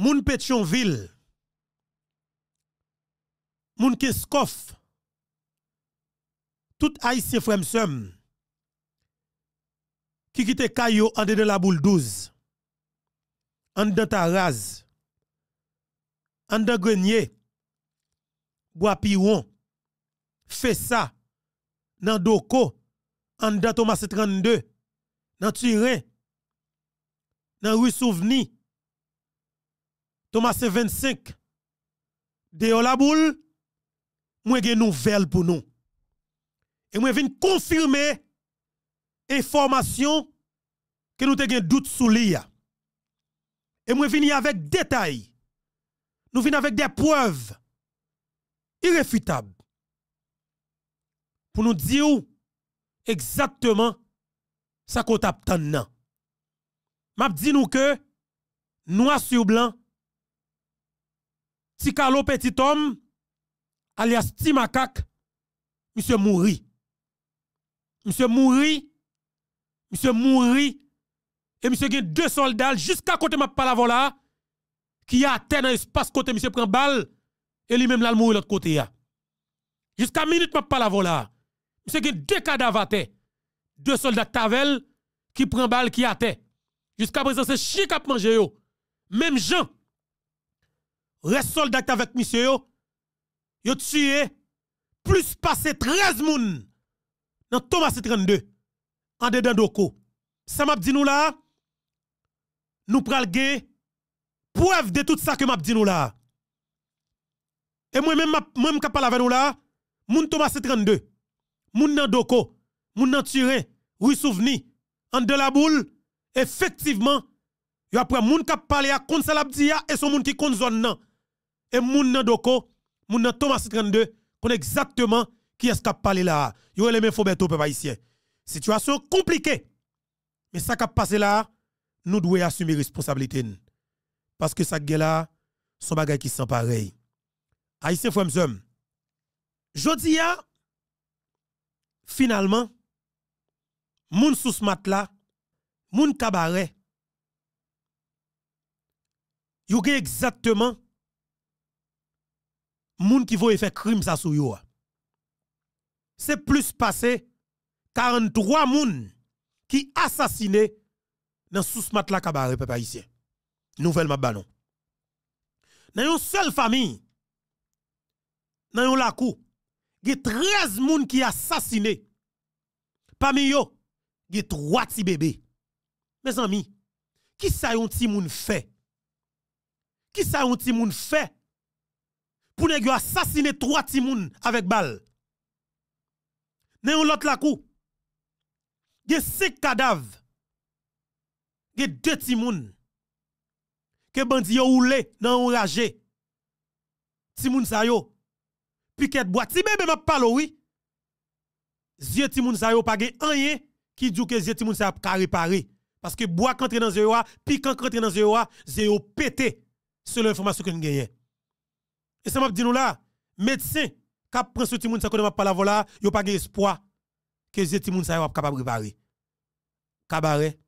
moun Pétionville, moun Keskof, tout haïtien frère qui quitte Kayo en de la boule 12, en de Taraz, en de Grenier, Bois Piron, fait ça, dans Doko, en de Thomas 32, dans Turin, dans Rue Souveni, Thomas 25, de la boule, moi une nouvelle pour nous. Et moi viens confirmer information que nous avons doute sous l'IA. Et moi viens avec détails. Nous venons avec des preuves irréfutables pour nous dire exactement ça qu'on tant M'a dit nous que noir sur blanc Tikalo petit homme alias Timakak monsieur mouri. Monsieur mouri. Monsieur mouri. Et monsieur a deux soldats jusqu'à côté ma parole là qui a atteint dans l'espace côté monsieur prend balle et lui-même là mourir l'autre côté Jusqu'à minute ma parole là. Monsieur deux cadavres Deux soldats Tavel qui prend balle qui a Jusqu'à présent c'est chien qui a mangé. Même Jean reste soldat avec monsieur yo. Yo tué plus passé 13 moun dans Thomas 32 en dedans d'oko. Ça m'a dit nous là nous pral preuve de tout ça que m'a dit nous là. Et moi même même parle avec nous là, moun Thomas 32, moun nan doko, moun nan Turin, oui souveni, en de la boule, effectivement, y après moun k'ap parler à salabdia et son moun qui kon zone. Et moun nan doko, moun nan Thomas 32, connaît exactement qui est-ce qui a parlé là. Yo les mêmes Foberto peuple haïtien. Situation compliquée. Mais ça qui a passé là, nous devons assumer responsabilité. Parce que ça là, son bagay qui sont pareil. Haïtien frère Jodi a finalement moun sous mat là, moun cabaret. Yo exactement moun qui vont faire crime ça sou yo. C'est plus passé 43 moun qui assassiné dans sous la cabaret peuple haïtien. Nouvelle mabanon. Dans une seule famille dans yon lakou, il y a 13 moun qui assassiné. Parmi yo, il y a 3 petits bébés. Mes amis, qui ça yon ti moun fait? Qui ça yon ti moun fait? Pour nèg assassiner trois timoun avec balle. Yon lot la kou. Gen cinq cadavres. Gen deux timoun. Que bandi yo oule nan enragé. Timoun sa yo. Piquet bois. Ti bébé m'a parle oui. Zye timoun sa yo pa gen rien qui dit que zye timoun sa ka réparer. Parce que bois quand dans zyo a, puis quand rentre dans zyo a, zyo pété. C'est l'information que nous gagnons. Et ça m'a dit nous là, médecin, qui prend ce petit monde, ça connaît pas la vola, a pas espoir que ce petit monde ça capable réparer. Cabaret,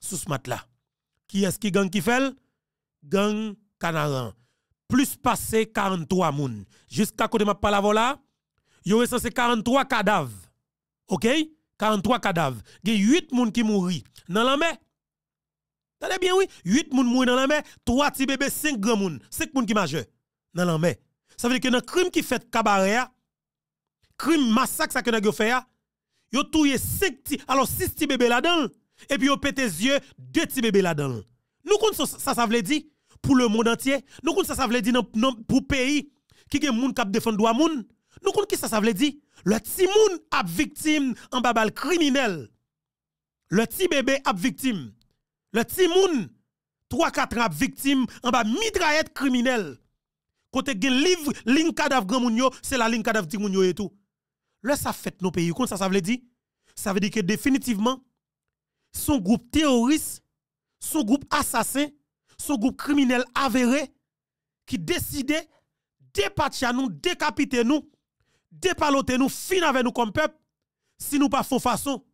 sous ce mat là. Qui est-ce qui gang qui fait? Gang Canaran. Plus passé 43 moun. Jusqu'à côté ma la vola, yo recensé 43 cadavres. OK? 43 cadavres. Il y a 8 moun qui mouri dans la mer. T'as bien oui, 8 moun mouri dans la mer, 3 petits bébés, 5 grands moun, 5 moun qui majeur dans. Ça veut dire que dans le crime qui fait cabaret, crime massacre ça que vous fait, yo touye 5 petits, alors 6 petits bébés là-dedans, et puis yo pété les yeux, 2 petits bébés là-dedans. Nous connaissons ça, ça veut dire pour le monde entier. Nous connaissons ça, ça veut dire pour le pays qui a moun qui défend droit moun. Nous connaissons ça, ça veut dire le petit moun a victime en babal criminel. Le petit bébé a victime. Le petit moun 3-4 ans victime en bas mitraillette criminelle. Côté gen livre ligne cadavre grand moun c'est la ligne cadavre moun et tout. Là ça fait nos pays, comment ça ça veut dire? Ça veut dire que définitivement son groupe terroriste, son groupe assassin, son groupe criminel avéré qui décidait dépatcher nous, décapiter nous, dépaloter nous, fin avec nous comme peuple, si nous pas font façon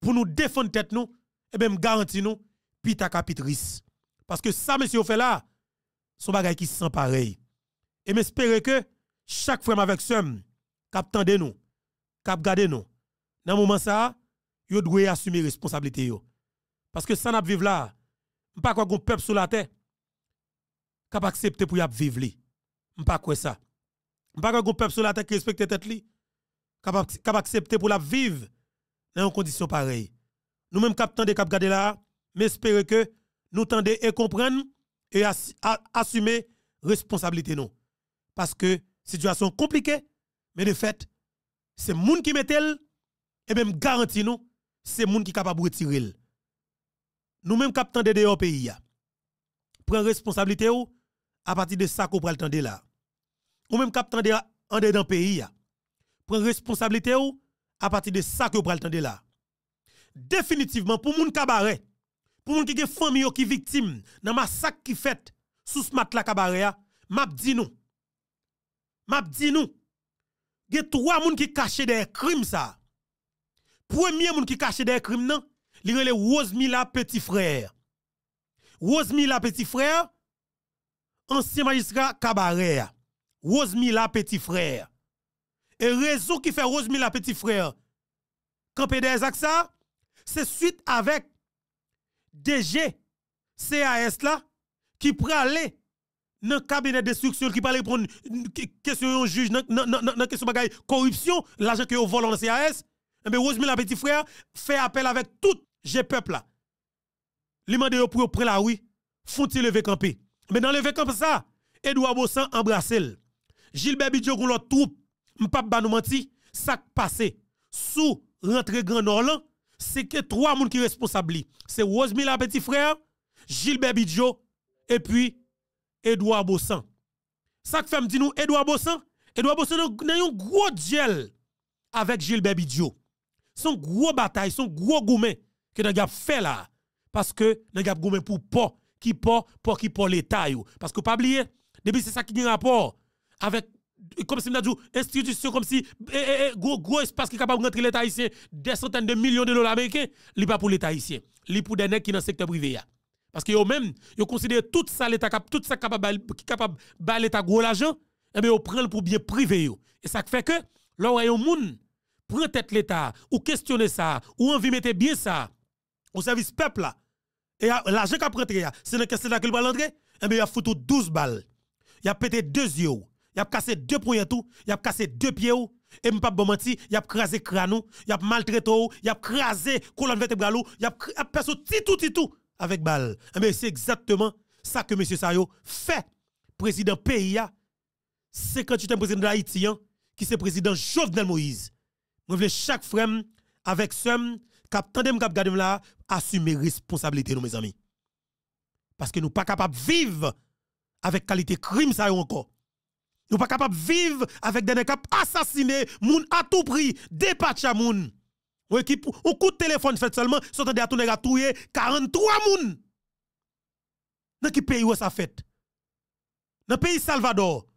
pour nous défendre tête nous, et eh bien garantis nous, pita capitrice. Parce que ça, monsieur, fait là, son bagay qui sent pareil. Et m'espérer que chaque frère avec somme, cap tendez nous, cap garder nous. Dans moment ça, yo doit assumer responsabilité yo. Parce que ça n'a vivre là, pas quoi un peuple sur la terre cap accepter pour y vivre li. Pas quoi ça? Pas quoi un peuple sur la terre qui respecte tête li cap accepter pour la vivre dans une condition pareille. Nous même cap tendez cap garder là, mais espérer que nous tendez et comprendre et assumer responsabilité nous. Parce que situation compliquée, mais de fait, c'est moun qui met elle et même garantie nous, c'est moun qui capable de retirer. Nous même cap tendez de pays Prends responsabilité ou à partir de ça qu'on prend le temps là. Ou même cap tendez en dedans pays Prends responsabilité ou à partir de ça que vous prenez le là. Définitivement, pour moun cabaret, pour moun qui gen famille qui victime dans massacre qui fait sous ce mat la cabaret, m'a dit nous. M'a dit nous. Gen trois moun qui caché des crimes ça. Premier moun qui caché des crimes non, li rele Rosemila petit frère. Rosemila petit frère, ancien magistrat cabaret. Rosemila petit frère. Et raison qui fait Rosemila petit frère, quand des ça, c'est suite avec DG CAS là, qui aller dans le cabinet d'instruction, qui parle répondre question juge, dans question de corruption, l'argent que vous volez dans CAS. Et bien, petit frère fait appel avec tout G peuple là. Yo pour prendre la rue, font-il lever camper? Mais dans lever camp ça, Edouard Bossan embrasse Gilbert Bidjo gon l'autre troupe m'pap ba nous menti, ça passé sous rentrée Grand Nord c'est que trois moun qui responsables. C'est Rosemilla petit frère, Gilbert Bidjo et puis Edouard Bossan. Ça fait me dit nous Edouard Bossan, Edouard Bossan a un gros duel avec Gilbert Bidjo. Son gros bataille, son gros gourmet que n'a fait là parce que n'a gourmet pour pas qui pas pour qui pour l'état parce que pas oublier depuis c'est ça qui a rapport avec comme si dit, institution comme si eh, eh, eh, gros, gros espace qui est capable de rentrer l'État haïtien des centaines de millions de dollars américains, n'est pas pour l'État haïtien, li pour des nègres qui dans le secteur privé. Parce que eux même, ils considèrent tout ça l'État tout ça capable qui capable de l'État gros l'argent, et bien ils pour bien privé Et ça fait que là un monde prend tête l'État ou questionner ça ou envie mettre bien ça au service peuple là. Et l'argent qu'a prêté c'est dans qu'est-ce là qu'il va l'entrer, et bien il a foutu 12 balles. Il a pété deux yeux il a cassé deux poings tout, il a cassé deux pieds et m'pa bon menti, il a crasé crâne, il a maltraité il a crasé colonne vertébrale, il a perçu tout tout tout avec balle. Mais eh c'est exactement ça que monsieur Sayo fait. Président tu es président d'Haïti hein, qui c'est président Jovenel Moïse. Moi veux chaque frère avec somme cap tandem cap assumer responsabilité nous mes amis. Parce que nous pas capable vivre avec qualité crime ça encore. Nous pas capable de vivre avec des cap assassiner moun à tout prix, dépatcha moun. Ou équipe ou coup de téléphone fait seulement, sont à tout touyer 43 moun. Dans qui pays où ça fait? Dans pays Salvador.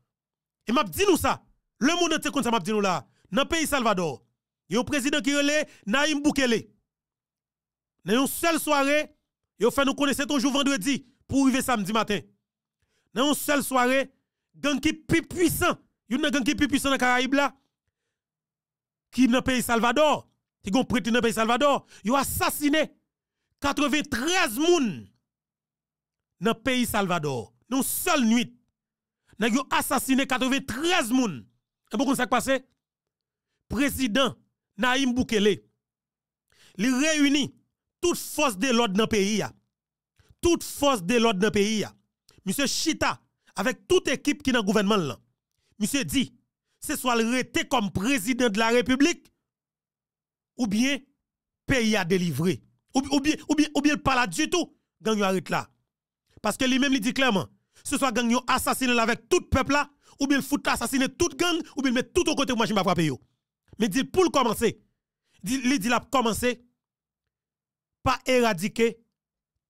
Et m'a dit nous ça. Le monde entier comme ça m'a dit nous là. Dans pays Salvador. Il y a un président qui relève Naïm Boukele. Dans une seule soirée, il fait nous connaître toujours vendredi pour arriver samedi matin. Dans une seule soirée, gang qui plus puissant, yon gang qui plus puissant dans Caraïbes là qui dans pays Salvador, qui gon prêté dans pays Salvador, yo assassiné 93 moun dans pays Salvador. Non seule nuit. N'a yo assassiné 93 moun. Et pourquoi ça passé? Président Naïm Boukele, il réunit toute force de l'ordre dans le pays. Toute force de l'ordre dans le pays. Monsieur Chita, avec toute équipe qui est dans le gouvernement. Monsieur dit, c'est soit le comme président de la République ou bien pays à délivrer. Ou, bien ou bien ou bien pas là du tout, gang arrête là. Parce que lui-même il dit clairement, ce soit gang assassiné avec tout peuple là ou bien fout assassiner tout gang ou bien mettre tout au côté machine pas frapper yo. Mais dit pour commencer, il dit la commencer pas éradiquer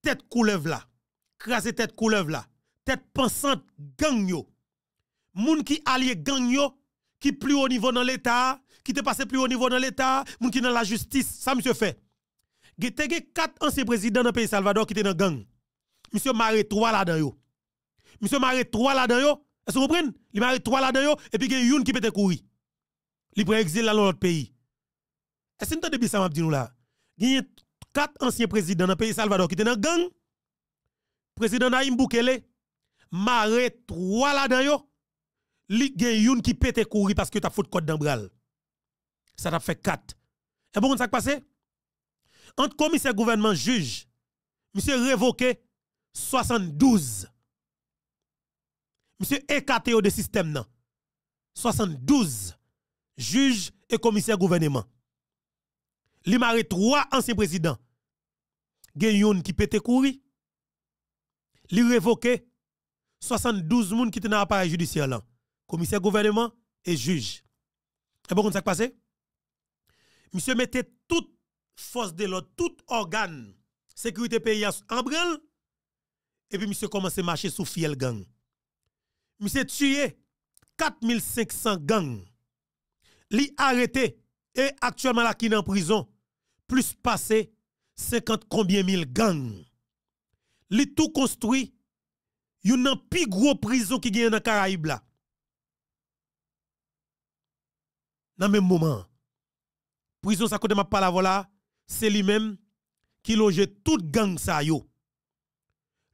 tête couleuvre là. Craser tête couleuvre là tête pensante gang yo. Moun qui allié gang yo, qui plus haut niveau dans l'État, qui te passé plus haut niveau dans l'État, moun qui dans la justice, ça monsieur fait. Gete quatre anciens présidents dans le pays Salvador qui étaient dans gang. Monsieur Maré trois là-dedans yo. monsieur marre trois là-dedans. Est-ce que vous comprenez? Il marre trois là-dedans et puis il y a une qui peut courir. Il prend exil dans l'autre pays. Est-ce que vous avez ça m'a dit nous là? Il y a quatre anciens présidents dans le pays Salvador qui étaient dans gang. Président Naïm Boukele marre trois là-dedans. Il y a une qui peut courir parce que tu as faute code d'embral. Ça t'a fait quatre. Et bon, ça qui passe? Entre commissaire gouvernement juge, monsieur révoqué 72. Monsieur écarté de système nan. 72 juges et commissaires gouvernement. Li maré trois anciens présidents. Gen qui pété courir. Li révoqué 72 moun qui étaient dans l'appareil judiciaire là. Commissaire gouvernement et juge. Et bon, ça qui passe? Monsieur mettait toute force de l'ordre, tout organe sécurité pays en branle et puis monsieur commence à marcher sous fiel gang. Monsieur tué 4500 gangs. Li arrêté et actuellement là qui en prison plus passé 50 combien mille gangs. Li tout construit une plus gros prison qui gagne dans Caraïbes là. Dans même moment, prison ça côté m'a pas la voilà, c'est lui-même qui loge tout gang sa yo.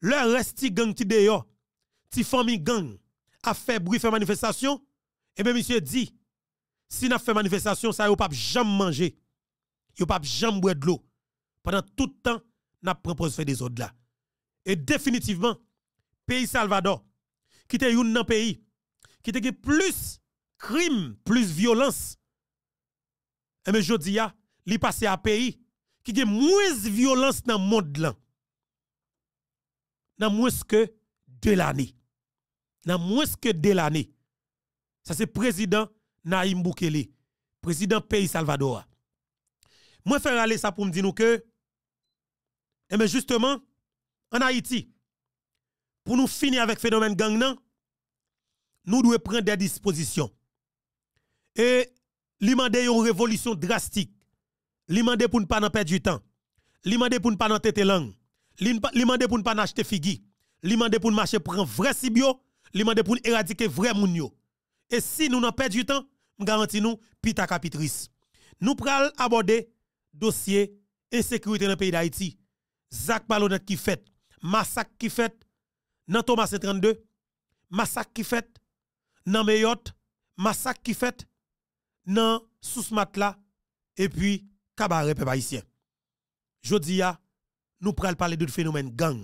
Le reste gang ti ti famille gang a fait bruit fait manifestation, et bien monsieur dit si n'a fait manifestation ça yo pas jamais manger. Yo pas jamais boire de l'eau. Pendant tout le temps n'a propose faire des autres là. Et définitivement pays Salvador qui était un pays qui était plus crime, plus violence. Et je dis ya, li passé à pays qui a moins de violence dans le monde. Dans moins que de l'année. Dans moins que de l'année. Ça c'est président Naïm Boukele, président pays Salvador. Moi faire aller ça pour me dire que et eh justement en Haïti pour nous finir avec le phénomène gang nous devons prendre des dispositions. Et lui demander une révolution drastique Li mande pour ne pas perdre du temps. Li mande pour ne pas tête langue. Li mande pour ne pas acheter figi. Li mande pour marcher un vrai sibio. Li mande pour éradiquer vrai moun yo. Et si nous n'avons pas du temps, je garantis nous pita capitrice. Nous pral aborder dossier insécurité dans le pays d'Haïti. Zach Balonet qui fait, massacre qui fait dans Thomas 32, massacre qui fait dans Mayotte, massacre qui fait dans Sousmatla et puis cabaret peuple haïtien. Jodi nous pral parler de phénomène gang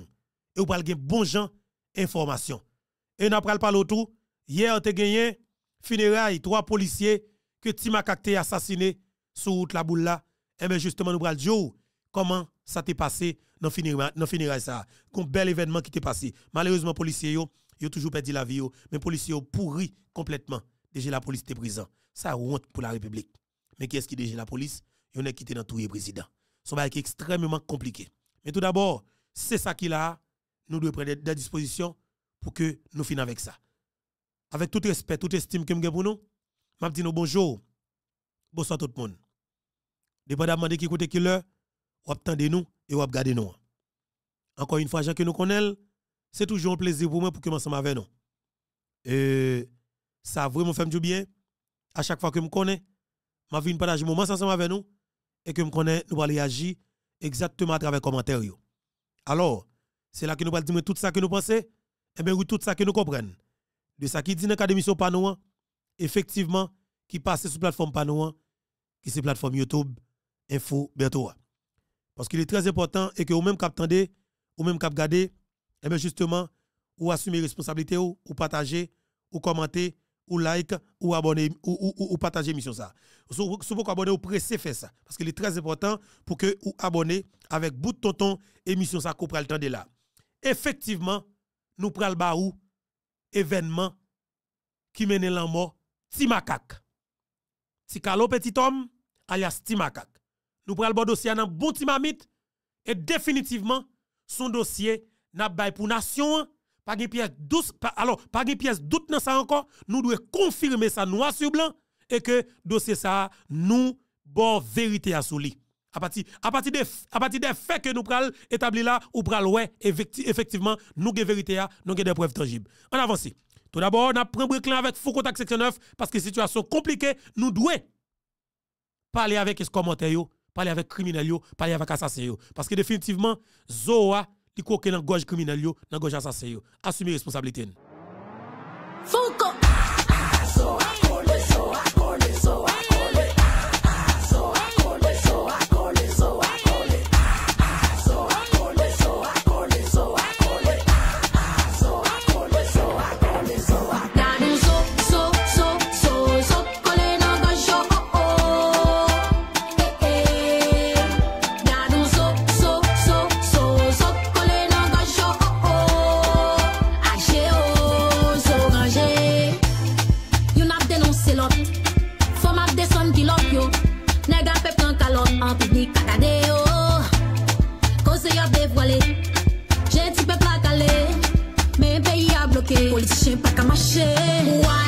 et nous pral gen bon gens information. Et nous pral parler autour hier te gagné funérailles trois policiers que Timakak a assassiné sur route la boule. Et bien justement nous pral dire comment ça t'est passé dans funérailles ça? Un bel événement qui t'est passé. Malheureusement policiers yo ont toujours perdu la vie mais policiers ont pourri complètement. Déjà la police était présent. Ça honte pour la République. Mais qui est-ce qui déjà la police? Il y a quitté dans tout le président. Son bail est extrêmement compliqué. Mais tout d'abord, c'est ça qu'il a, nous devons prendre des dispositions pour que nous finissions avec ça. Avec tout respect, toute estime que nous pour nous, je dis bonjour, bonsoir tout le monde. Dépendamment de qui côté qui l'heure, ou attendez nous et ou regardez nous. Encore une fois, Jean que nous connaissons, c'est toujours un plaisir pour moi pour que ensemble avec nous. Et ça vraiment fait du bien. À chaque fois que me connais, je viens partager moment ensemble avec nous et que me connais nous allons réagir exactement à travers commentaires alors c'est là que nous allons dire tout ça que nous pensons et bien oui tout ça que nous comprenons. De ça qui dit dans l'académie sur Panou effectivement qui passe sur plateforme Panou qui c'est plateforme YouTube info bientôt. Parce qu'il est très important et que vous même cap ou même cap garder et bien justement ou assumer responsabilité ou, ou partager ou commenter ou like ou abonner ou, ou, ou partager l'émission ça. Si vous pouvez abonner ou pressez faire ça parce qu'il est très important pour que vous abonnez avec bout de tonton émission ça qu'on le temps de là. Effectivement, nous prenons le événement qui mène la mort Timakak. Tikalo petit homme alias Timakak. Nous prenons le dossier dans bon timamite et définitivement son dossier n'a pas pour nation pas de pièce douce, alors, pas de pièce doute dans ça encore, nous devons confirmer ça noir sur blanc et que dossier ça, nous, bon vérité à souli. À partir, à partir des à des faits que nous pral établir là, ou pral ouais, effectivement, nous avons vérité, nous avons des preuves tangibles. On avance. Tout d'abord, on a pris un avec contact section 9 parce que situation compliquée, nous devons parler avec les commentaires, parler avec les criminels, parler avec les assassins. Parce que définitivement, Zoa, il est dans la gorge criminelle, dans la gorge assassin. Assumez responsabilité. Politicien pa ka mache Why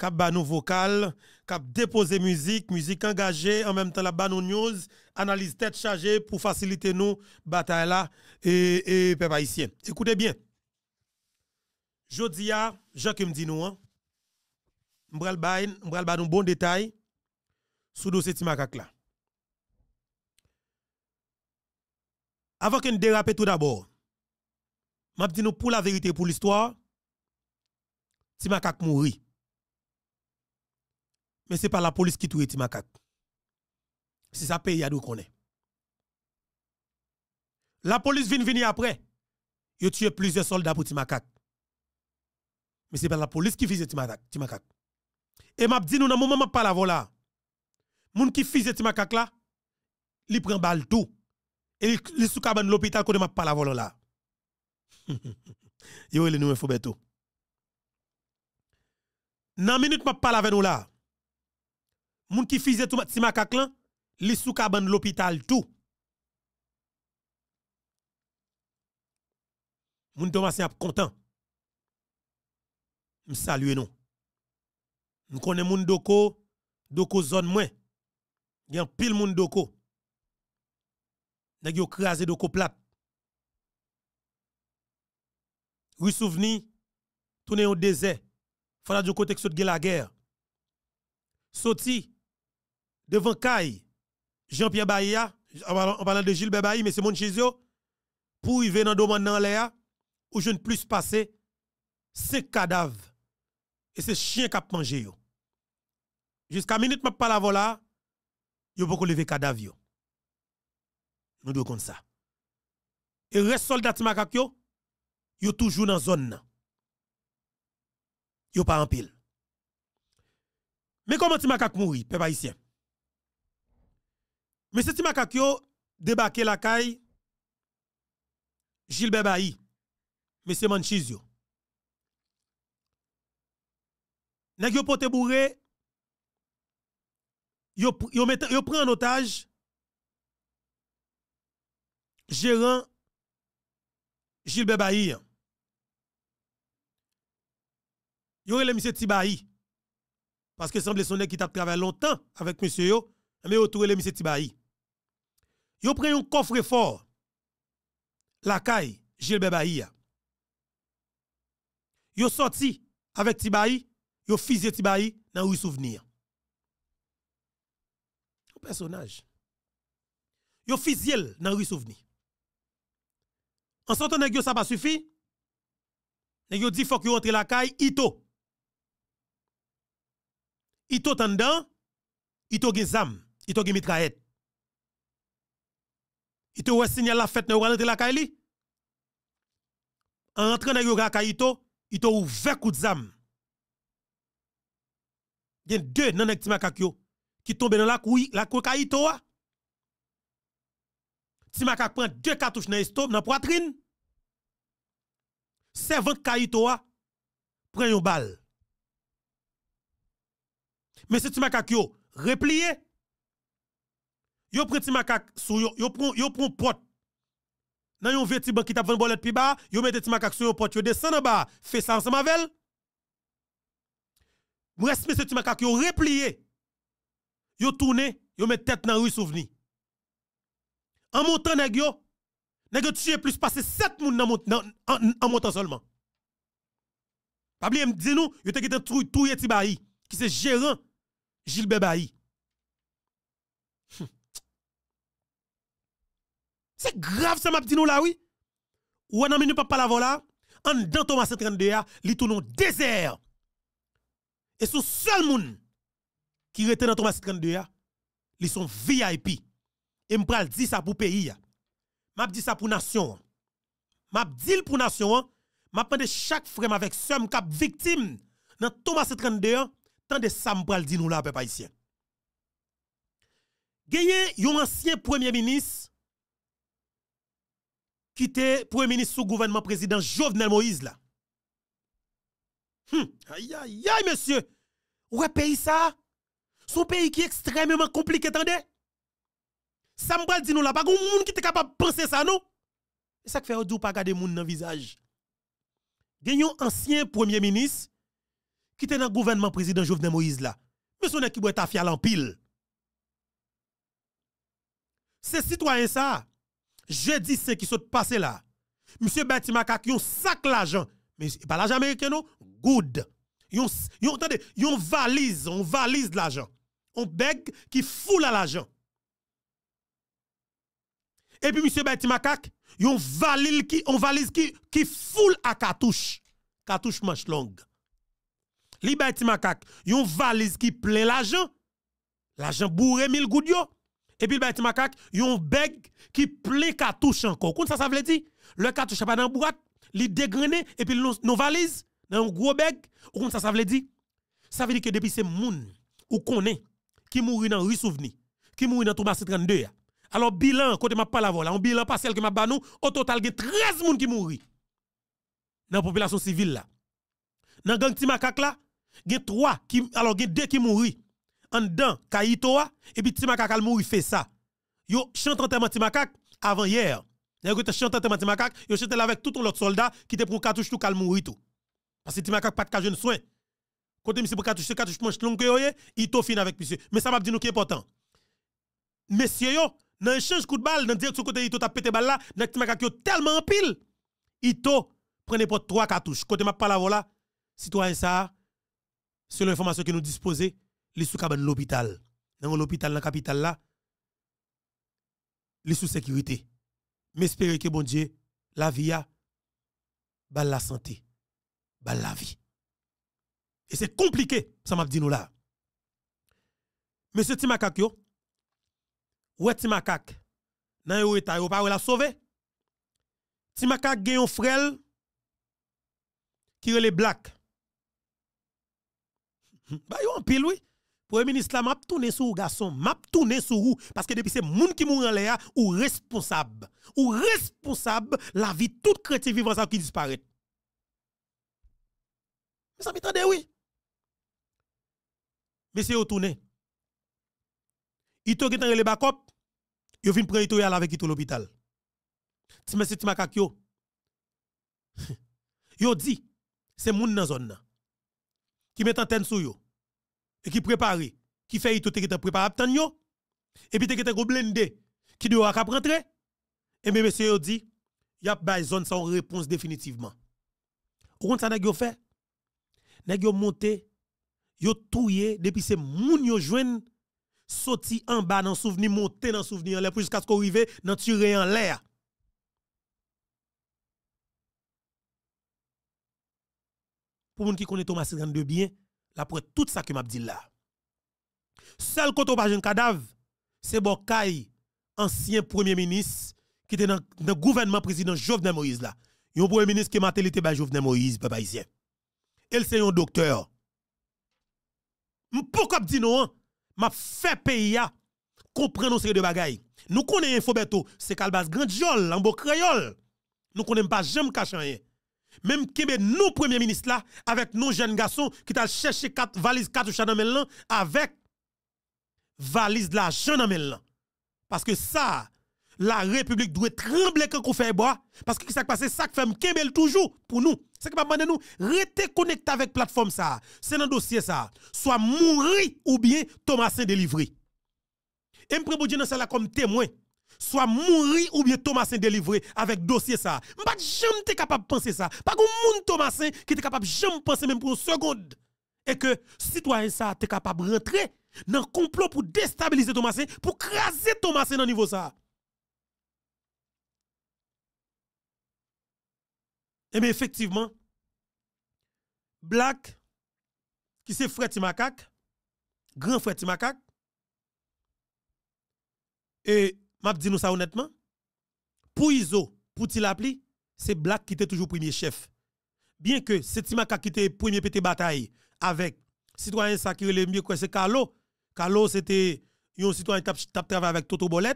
cap ba nous vocal, cap déposer musique, musique engagée, en même temps la ba nous news, analyse tête chargée pour faciliter nous bataille là et, et peuple haïtien. Écoutez bien. Jodia, Jean qui me dit nous, hein, m'bral bay, m'bral ba bon détail sous dossier Timakak là. Avant qu'on dérape tout d'abord, m'a dit nous pour la vérité pour l'histoire, Timakak mouri. Mais c'est pas la police qui tue Timakak. C'est ça pays à nous connaît. La police vient venir après. Il a tué plusieurs soldats pour Timakak. Mais c'est pas la police qui faisait Timakak. Et m'a dit nous dans moment m'a pas la voilà. Moun qui faisait Timakak là, il prend balle tout. Et il sous cabane l'hôpital quand m'a pas la voilà là. Yo il nous info beto. Nan minute m'a parle avec nous là. Moun qui faisait tout ti makak lan, li sou cabane l'hôpital tout. Moun Thomas ap content. M salue nous. M moun doko, doko zone moins. Gen pile moun doko. Nèg yo krasé doko plat. Oui souveni, tourner au désert. Fala du côté que saute la guerre. Soti devant Kay, Jean-Pierre en parlant en parlant de Gilles Bailly, mais c'est mon chez pour y venir dans le dans l'air, où je ne plus passer cinq cadavres. Et c'est chien qui a mangé. Jusqu'à minute, je parle avant là, yo pas lever cadavre. Nous devons comme ça. Et reste soldat Timakak yo, yo toujours dans la zone. Yo pas en pile. Mais comment Timakak mouri, peuple haïtien? Mais c'est Timakak yo débarqué la caille Gilbert Bailly, monsieur Manchiz yo. Nèg yo pote bourré, yo, yo, prend en otage gérant Gilbert Bailly. Yo le monsieur Tibayi. Parce que semble son nèg qui t'a travaillé longtemps avec monsieur yo, mais trouvé le monsieur Tibayi. Yo prend un coffre fort. La caille Gilbert Bailly. Yo sorti avec Tibayi, yo fusillé Tibayi dans rue souvenir. Un personnage. Yo fusillé dans rue souvenir. En sortant nèg yo ça pas suffi. Nèg yo dit faut que rentre la caille Ito. Ito tandan, Ito gen zam, Ito gen mitraillette. Ito ouais signal la fête nan rentre la caille li? En rentrant yo la caille Ito, Ito ouvert coup de zam. Gen deux nan nèg ti makak yo qui tombe dans la couille, la couille Ito a. Ti makak prend deux cartouches dans l'estomac, dans poitrine. Servante Kaito a prend une balle. Mais c'est ti makak yo replié. Yo prend ti makak sou yo, yo prend yo prend pot. Nan yon veti ban qui t'a vend bolette ba, yo mette ti makak sou yo pot, yo descend en bas, fait ça ensemble avec elle. Reste monsieur ti makak yo replié. Yo tourné, yo met tête dans rue souvenir. En montant nèg yo, nèg yo tué plus passer 7 moun en, montant seulement. Pas oublier me dit nous, yo te gete tout touye ti bayi qui c'est gérant Gilbert Bayi. C'est grave ça m'a dit nous là oui. Ou nan minute pas la voilà, en dans Thomas 32 a, li tourne désert. Et sous seul moun qui rete dans Thomas 32 a, li sont VIP. Et m'pral dit ça pour pays. M'a dit ça pour nation. M'a dit pour nation. M'a demandé chaque frère avec somme cap victime dans Thomas 32 ans, tant de ça m'pral dit nous là peuple haïtien. Gagné yon ancien premier ministre qui était premier ministre sous gouvernement président Jovenel Moïse là. Hum, aïe aïe aïe monsieur. Ouais pays ça? Son pays qui est extrêmement compliqué attendez. Ça me dit nous là, pas de monde qui est capable de penser ça, non? C'est ça fait ou pas garder moun dans visage. Gagnon ancien premier ministre qui était dans le gouvernement président Jovenel Moïse là. Mais son équipe est affial en pile. Ces citoyens ça, je dis ce qui sont passé là. Monsieur Betty Makak, yon sac l'argent. Mais pas l'argent américain non? Good. Yon, yon, attendez, yon valise, on valise l'argent. On beg qui foule à l'argent. Et puis, monsieur Betty Makak, yon valise qui, on valise qui, qui foule à cartouche. Cartouche manche longue. Li Betty Makak, yon valise qui plein l'argent. L'argent bourré mille gouttes yo. Et puis, Betty Makak, yon beg qui plein cartouche encore. Comment ça, ça veut dire? Le cartouche pas dans boîte, li dégrané, et puis nos, nos valises, dans un gros beg. Comment ça, ça veut dire? Ça veut dire que depuis ces moun, ou connaît, qui mourit dans rue souvenir, qui mourit dans Thomas 32 ya. Alors, bilan, côté m'a pas la vola, un bilan partiel que m'a banou, au total, il y a 13 moun qui mouri. Dans la population civile là. Dans gang ti makak là, il y a 3 qui, alors il y a 2 qui mouri. En dedans, Kaitoa, et puis ti makak al mouri fait ça. Yo, chante enterrement ti makak avant hier. Yo, te chante enterrement ti makak, yo chante avec tout l'autre soldat qui te prend cartouche tout kal mouri tout. Parce que ti makak pas de ka jeune soin. Côté monsieur pour cartouche, cartouche manche longue yo, il to fin avec monsieur. Mais ça m'a dit nous qui est important. Messieurs yo, dans échange coup de balle, dans direction côté Ito t'a pété balle là, dans ti makak yo tellement en pile. Ito prenez pour trois cartouches. Côté m'a pas la voilà, citoyen ça, selon l'information que nous disposons, les sous l'hôpital. Dans l'hôpital dans la capitale là, les sous sécurité. Mais espérez que bon Dieu, la vie a, la santé, la vie. Et c'est compliqué, ça m'a dit nous là. Monsieur Timakak yo, ouais Timakak, nan yo état yo pas la sauver. Timakak gen yon frère qui est black. Bah yo en pile oui. Premier ministre là m'a tourné sur garçon, m'a tourné sur vous parce que depuis c'est moun qui mourent en l'air ou responsable. Ou responsable la vie tout chrétien vivant ça qui disparaît. Mais ça m'étonne oui. Monsieur yo tourné. Ito qui le backup, yo vinn prendre yal avec Ito l'hôpital. Ti monsieur ti makak yo. Yo dit c'est moun nan zone qui met antenne sur yo et qui prépare, qui fait tout qui est préparé et puis qui est blendé, qui doit cap rentrer. Et bien, monsieur dit, y a pas zone sans réponse définitivement. Ou compte ça n'a pas fait? N'a pas monté, yo touye depuis ces moun yo joine sorti en bas dans souvenir monter dans souvenir en jusqu'à ce qu'on arrive dans tirer en l'air. Pour moun qui connaît Thomas de bien, pour tout ça que m'a dit là. Seul côté pas un cadavre, c'est Bokay, ancien premier ministre qui était dans le gouvernement président Jovenel Moïse là. Un premier ministre qui m'a télé ba Jovenel Moïse papa ici. Elle c'est un docteur. Pourquoi dit non? hein? M'a fait pays comprendre série de bagaille. Nous connaissons Infobeto, c'est Calbas Grand Jol, en beau créole. Nous connaissons pas jamais caché rien. Même Kébé, nous, premier ministre là, avec nos jeunes garçons qui t'a cherché quatre valises cartouches dans avec valise de l'argent dans. Parce que ça, la République doit trembler quand on fait bois. Parce que ça passe, ça qui fait Kébé toujours pour nous. C'est que m'a demandé nous, rester connecté avec plateforme ça. C'est dans dossier ça. Soit mourir ou bien Thomasin délivré. Et me dans ça là comme témoin soit mourir ou bien Thomasin délivré avec dossier ça. M'pas jamais capable de penser ça. Pas qu'on moun Thomasin qui est capable jamais penser même pour une seconde. Et que citoyen ça t'es capable de rentrer dans le complot pour déstabiliser Thomasin, pour craser Thomasin dans niveau ça. Eh bien effectivement, Black qui c'est frère Timakak, grand frère Timakak, et m'a dit nous ça honnêtement. Pour Iso, pour Tilapli, c'est Black qui était toujours premier chef. Bien que c'est Timaka qui était premier pété bataille avec citoyen ça qui le mieux c'est Carlo. Carlo c'était un citoyen qui tap travaillé avec Toto Bolet.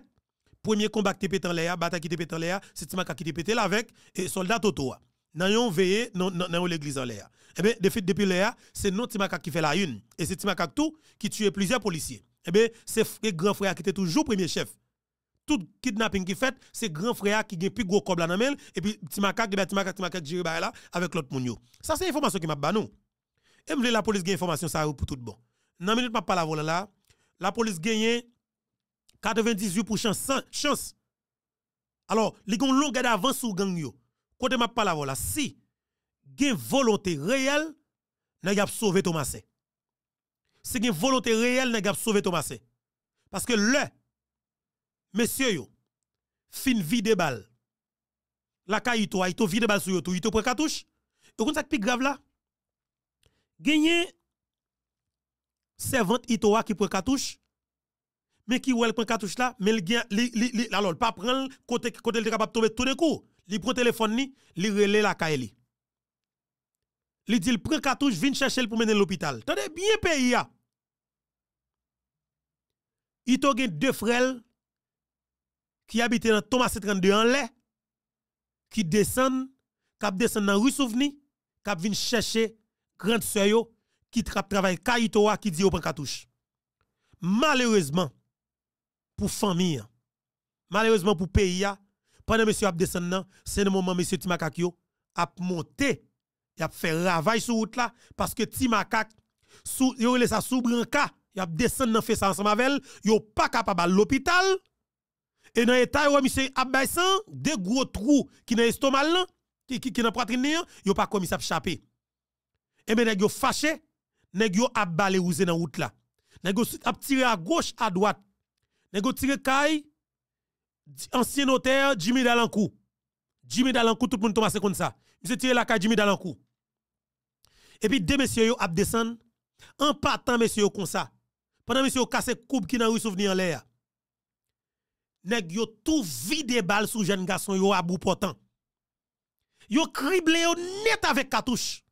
Premier combat qui était pété en l'air, bataille qui était pété en c'est Timaka qui était pété là avec et soldat Toto. Nan yon veillé dans l'église en l'air. Eh bien, depuis, l'air, c'est non Timaka qui fait la une. Et c'est Timaka tout qui tue plusieurs policiers. Eh bien, c'est grand frère qui était toujours premier chef tout kidnapping qui fait, c'est grand frère qui gagne plus gros cob la et puis Timaka, Timaka, Timaka géré là avec l'autre moun Ça c'est information qui m'a ba nous. Et la police gagne information ça pour tout bon. Dans minute m'a pas la là, la police gagne 98% chance. Alors, li gon longue d'avance sur gang yo. Côté m'a pas la là, si gen volonté réelle, n'a pas sauver Thomas. Si gen volonté réelle, n'a pas sauver Thomas. Parce que le Messieurs fin vide bal. La kayito a ito vide bal sur tout, ito pre cartouche. Et kon ça plus grave là. Gagné servante ito qui pre cartouche. Mais qui ou elle prend cartouche là, mais il alors pas prendre côté côté il capable tomber tout d'un coup. Il prend téléphone ni, li relé la li. Li dit il prend cartouche, vient chercher pour mener l'hôpital. Tendez bien pays ya. Ito gen deux frères qui habite dans Thomas 32 en lait, qui descend, qui descend dans rue Souveni, qui vient chercher grande sœur qui travaille Kaitoa qui dit au cartouche. Malheureusement, pour famille, malheureusement pour pays, pendant monsieur a descend c'est le moment monsieur Timakakio a monté, il a fait travail sur route là parce que Timakak sous il ça sous branca, il a descend dans fait ça ensemble avec elle, yo pas capable à l'hôpital et dans l'état où monsieur Abbaïsan, des gros trous qui dans l'estomac qui qui dans poitrine yo pas comme ça échapper. Et ben nèg yo fâché, nèg yo abalé ouze dans route là. Nèg yo a tiré à gauche à droite. Nèg yo tiré kay ancien notaire Jimmy Dalankou. Jimmy Dalankou tout le monde tombe comme ça. Monsieur tiré la kay Jimmy Dalankou. Et puis deux messieurs yo ap descend en partant messieurs comme ça. Pendant messieurs cassé coupe qui dans rue souvenir en l'air nèg yo tout vide balle sous jeune garçon yo à bout portant. Yo criblé yo net avec cartouche.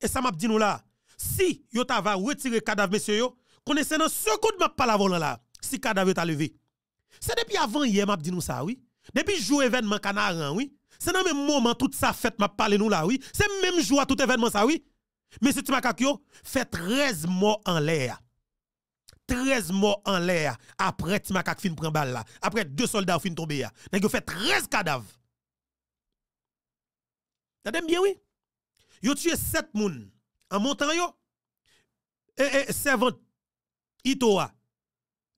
Et ça m'a dit nous là, si yo ta va retirer cadavre monsieur yo, connaissez dans seconde m'a pas la volant là, si cadavre t'a levé. C'est depuis avant hier m'a dit nous ça oui. Depuis jour événement canaran oui. C'est dans même moment toute ça fête m'a parlé nous là oui. C'est même jour tout événement ça oui. Mais c'est Timakakio fait 13 morts en l'air. 13 morts en l'air après Timakak fin prend balle là. Après deux soldats fin tomber là. Nèg fait 13 cadavres. T'as bien oui? Yo tué 7 moun en montant yo. Et, et servant Itoa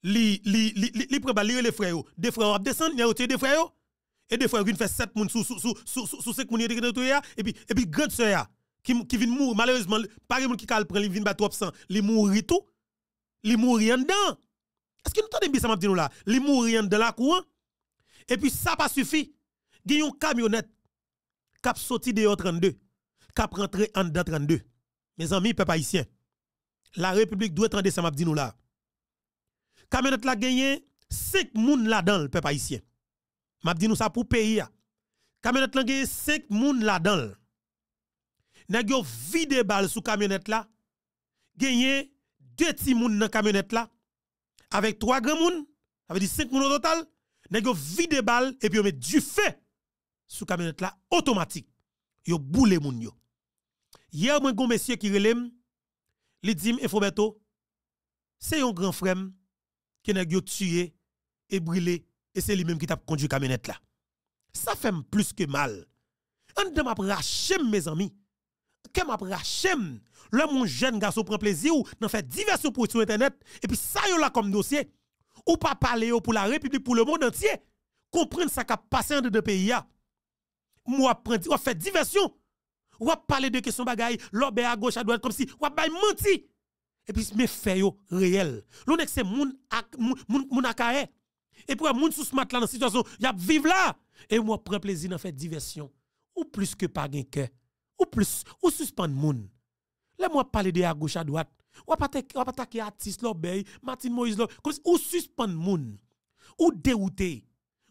li li li li, li prend les frères yo. Des frères ont descendre, y a tué des frères yo. Et des frères fait 7 moun sous sous sous sous sous 5 moun et puis et puis grande sœur qui vient mourir malheureusement pas moun qui kal prend li vinn ba trop sang, li mourir tout li mourir en dedans. Est-ce que nous entendons bien ça m'a dit nous là, li mourir en dedans la courant et puis ça pas suffit. Il y a une camionnette a sorti de 32, qui a rentré en dedans 32. Mes amis, peuple haïtien, la République doit être ça m'a dit nous là. Camionnette la gagné 5 moun là-dedans, le peuple haïtien. M'a dit nous ça pour pays. Camionnette la gagné 5 moun là-dedans. Nèg yo vide balle sous camionnette là. Gagné deux petits moun dans camionnette là avec trois grands moun, ça veut dire 5 moun au total. Nèg yo vide balle et puis yo met du feu sous camionnette là automatique. Yo boule moun yo. Hier moi gon monsieur qui relèm, li dit et Fobeto, c'est un grand frère qui nèg yo tué et brûlé et c'est lui même qui t'a conduit camionnette là. Ça fait plus que mal. On m'a raché mes amis. Que m'a le mon jeune garçon prend plaisir ou n'en fait divers sur sur internet et puis ça yo là comme dossier. Ou pas parler pour la république pour le monde entier. Comprendre ça qui passé dans deux pays moi prendre ou fait diversion. Ou parler de questions bagaille l'obé à gauche à droite comme si ou bay menti. Et puis mes faits yo réel. L'on est c'est moun moun moun akaye et puis moun sous smart là dans situation y a vivre là. Et moi prend plaisir dans faire diversion. Ou plus que pas gain ou plus ou suspendre moun Laisse-moi parler de à gauche à droite. Ou pas attaquer artiste l'obey, Martin Moïse comme ou suspendre moun. Ou dérouter.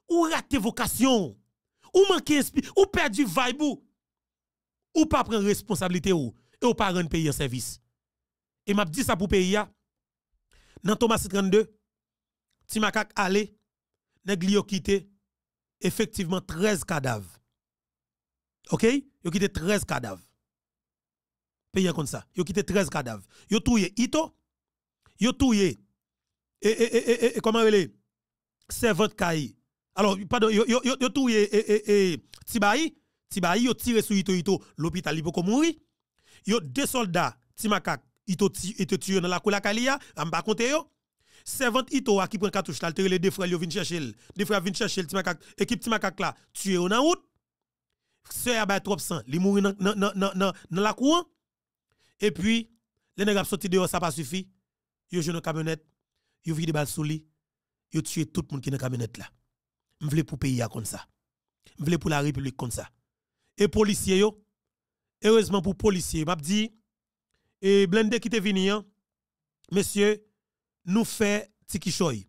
Ou rater vocation. Ou manquer esprit, ou perdre du vibe ou pas prendre responsabilité ou et ou pas rendre pays en service. Et m'a dit ça pour pays Dans Thomas 32, Timakak allé, nèg quitté effectivement 13 cadavres. OK? Yo quitté 13 cadavres pays comme ça. Yo quitté 13 cadavres. Yo touye Ito, yo touye et et et et comment elle servante Kai. Alors pardon, yo yo yo touye et et et Tibaï, Tibaï yo tiré sur Ito Ito, l'hôpital il peut mourir. Yo deux soldats Timakak Ito Ito tué dans la cour la Kalia, en bas compter yo. Servante Ito qui prend cartouche là, les deux frères yo viennent chercher, deux frères viennent chercher Timakak, équipe Timakak là, tué en route. Sœur a trop sang, li mourir dans dans dans dans la cour. Et puis, les nègres sorti dehors, ça pas suffi. Yo jeune camionnette, yo vide balle sous lui, yo tué tout le monde qui dans camionnette là. M'vle pour pays comme ça. M'vle pour la République comme ça. Et policiers yo, heureusement pour policiers, m'a dit et blende qui te venu hein, monsieur, nous fait tiki choy.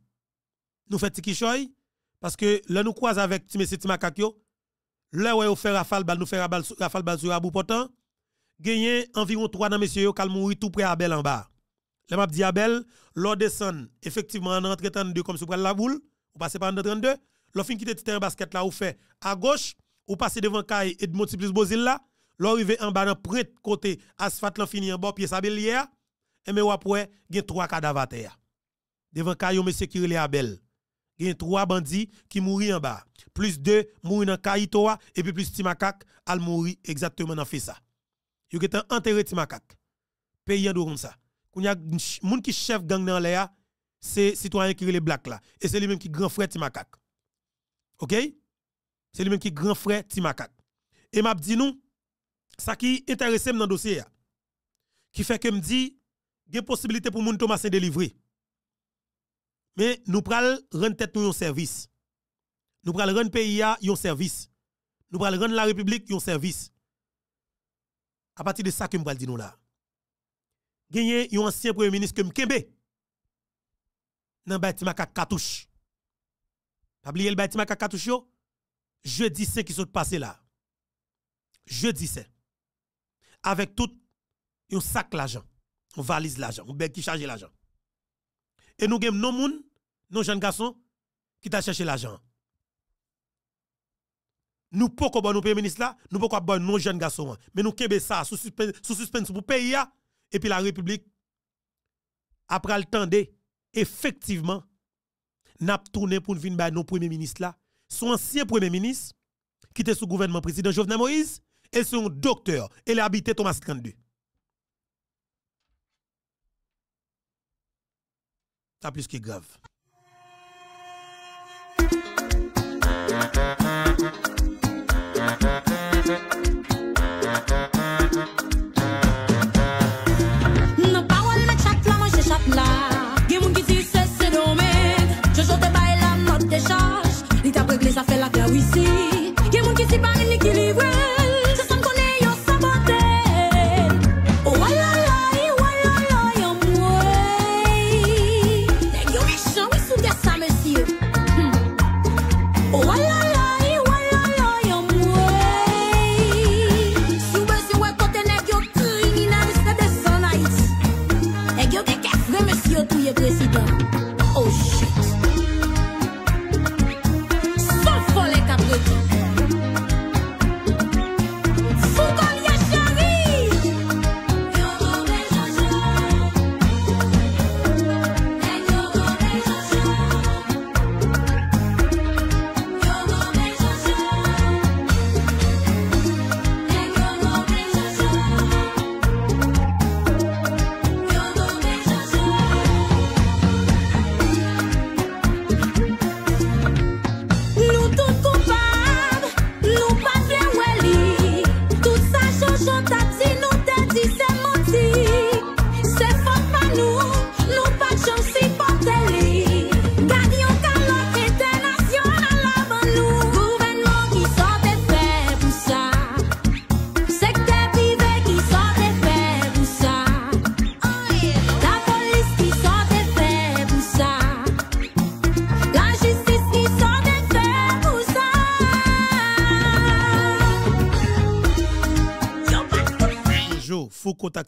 Nous fait tiki choy parce que là nous croise avec monsieur Timakak là ouais fait rafale bal nous fait rafale bal sur abou pourtant gagné environ 3 dans yo kal mouri tout près Abel en bas. Le m'a dit Abel, l'on descend effectivement en entrée 32 comme sur la boule, ou passez par en 32, l'on fin quitte terrain basket là ou fait à gauche, ou passez devant Kay et de multiples Bozil là, l'on arrive en bas dans près côté asphalte l'on fini en bas pied sa hier, et mais après gen trois cadavres à terre. Devant Kay monsieur qui relè Abel. Gen trois bandits qui mourent en bas. Plus deux mourent dans Kayitoa et puis plus Timakak al mourir exactement dans fait ça yo getan enterré ti makak. Pays en ça. Kounya moun qui chef gang dans l'air, c'est citoyen qui les black là et c'est lui même qui grand frère ti makak. OK? C'est lui même qui grand frère ti makak. Et m'a dit nous ça qui intéresse dans dossier qui fait que me dit une possibilité pour moun délivrer. Mais nous pral rendre tête nous un service. Nous pral rendre pays un service. Nous pral rendre la République un service à partir de ça que vais dire nous là. Gagné un ancien premier ministre que Mkembe dans bâtiment Katouche. Pas oublier le bâtiment Katouche yo? Jeudi c'est qui sont passé là. Jeudi c'est. Avec tout un sac l'argent, on valise l'argent, on beg qui charge l'argent. Et nous avons non moun, non jeunes garçons qui t'a cherché l'argent. Nous pouvons pas nous premier ministre là, nous pouvons pas nos jeunes garçons, mais nous kebe ça sous suspense pour pays et puis la République après le temps effectivement n'a tourné pour venir nos premiers ministres là, son ancien premier ministre qui était sous gouvernement président Jovenel Moïse et son docteur et il Thomas 32. Ça plus que grave. uh -huh.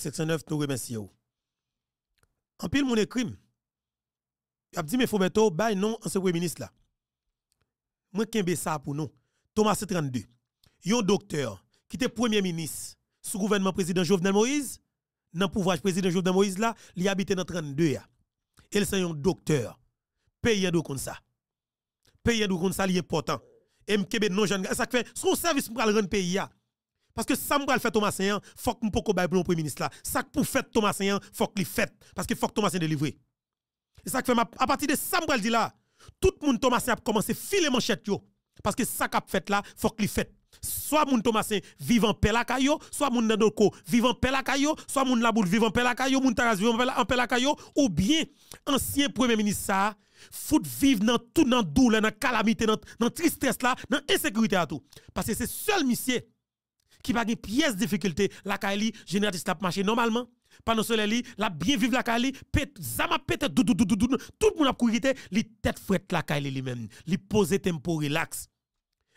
Contact 709, nous remercions. En pile, mon crime. Il a dit, mais faut mettre non, en ce premier ministre là. Moi, kembe ça pour nous. Thomas 32. Yon docteur qui était premier ministre sous gouvernement président Jovenel Moïse, dans le pouvoir président Jovenel Moïse là, il habite dans 32 ya. Il c'est un docteur. Payé de comme ça. Payé de comme ça, il est important. Et m'kebe non jeune, ça fait son service pour le rendre pays. Parce que ça fait Thomas Saint, faut que m'poko bay pour premier ministre là. Ça pour faire Thomas Saint, faut que li fait parce que faut que Thomas Saint délivrer. Et ça fait à partir de ça dit là, tout le monde Thomas a commencé filer manchette yo parce que ça qu'a fait là, faut que li fait. Soit moun Thomas Saint vivant paix la caillou, soit moun Nandoko vivant caillou, soit moun la boule vivant paix la moun Taras vivant en ou bien ancien premier ministre ça fout vivre dans tout dans douleur, dans calamité, dans tristesse là, dans insécurité à tout. Parce que c'est seul monsieur qui pas une pièce de difficulté la Kali génératrice la marcher normalement. Pendant ce li la bien vivre la Kali zama dou tout le monde a couru li tête frette la Kali lui même li poser tempo relax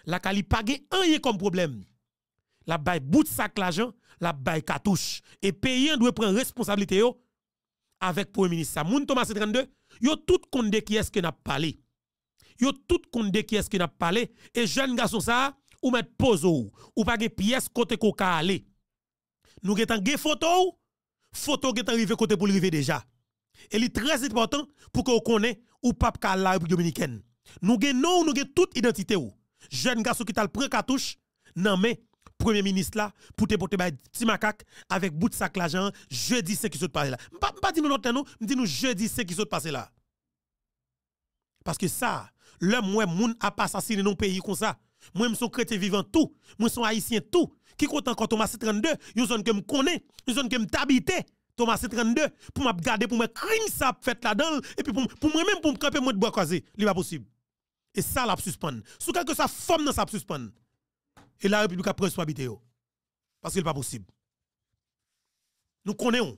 la Kali pas rien comme problème. La bay bout de sac l'argent la bay cartouche. Et paysan doit prendre responsabilité yo. Avec premier ministre moun Thomas 32 yo tout compte de qui est-ce que n'a parlé? Yo tout compte de qui est-ce que n'a parlé? Et jeune garçon ça ou mettre pose ou. Ou pas gen pièce côté ko ka aller nous getan gen photo ou, photo getan rive côté pour rive déjà et li très important pour que vous connaissez ou pas ka la République dominicaine nous gen non nous gen toute identité ou. Jeune garçon qui t'a prend cartouche nan mais premier ministre là pour te porter petit macaque avec bout de sac l'argent jeudi c'est qui saute passer là pas pas dit nous l'autre non dit nous jeudi c'est qui saute passer là parce que ça le moi moun a pas assassiné non pays comme ça moi je suis chrétien vivant tout. Moi suis haïtien tout. Qui compte encore Thomas 32 une zone que me connaît une zone que me t'habiter Thomas 32 pour m'a garder pour me crime ça fait là-dedans et puis pour pour moi même pour me camper moi de bois croisé. Il pas possible. Et ça l'a suspendre sous quelque ça forme ça suspendre et la République a pris responsabilité parce que c'est pas possible. Nous connaissons.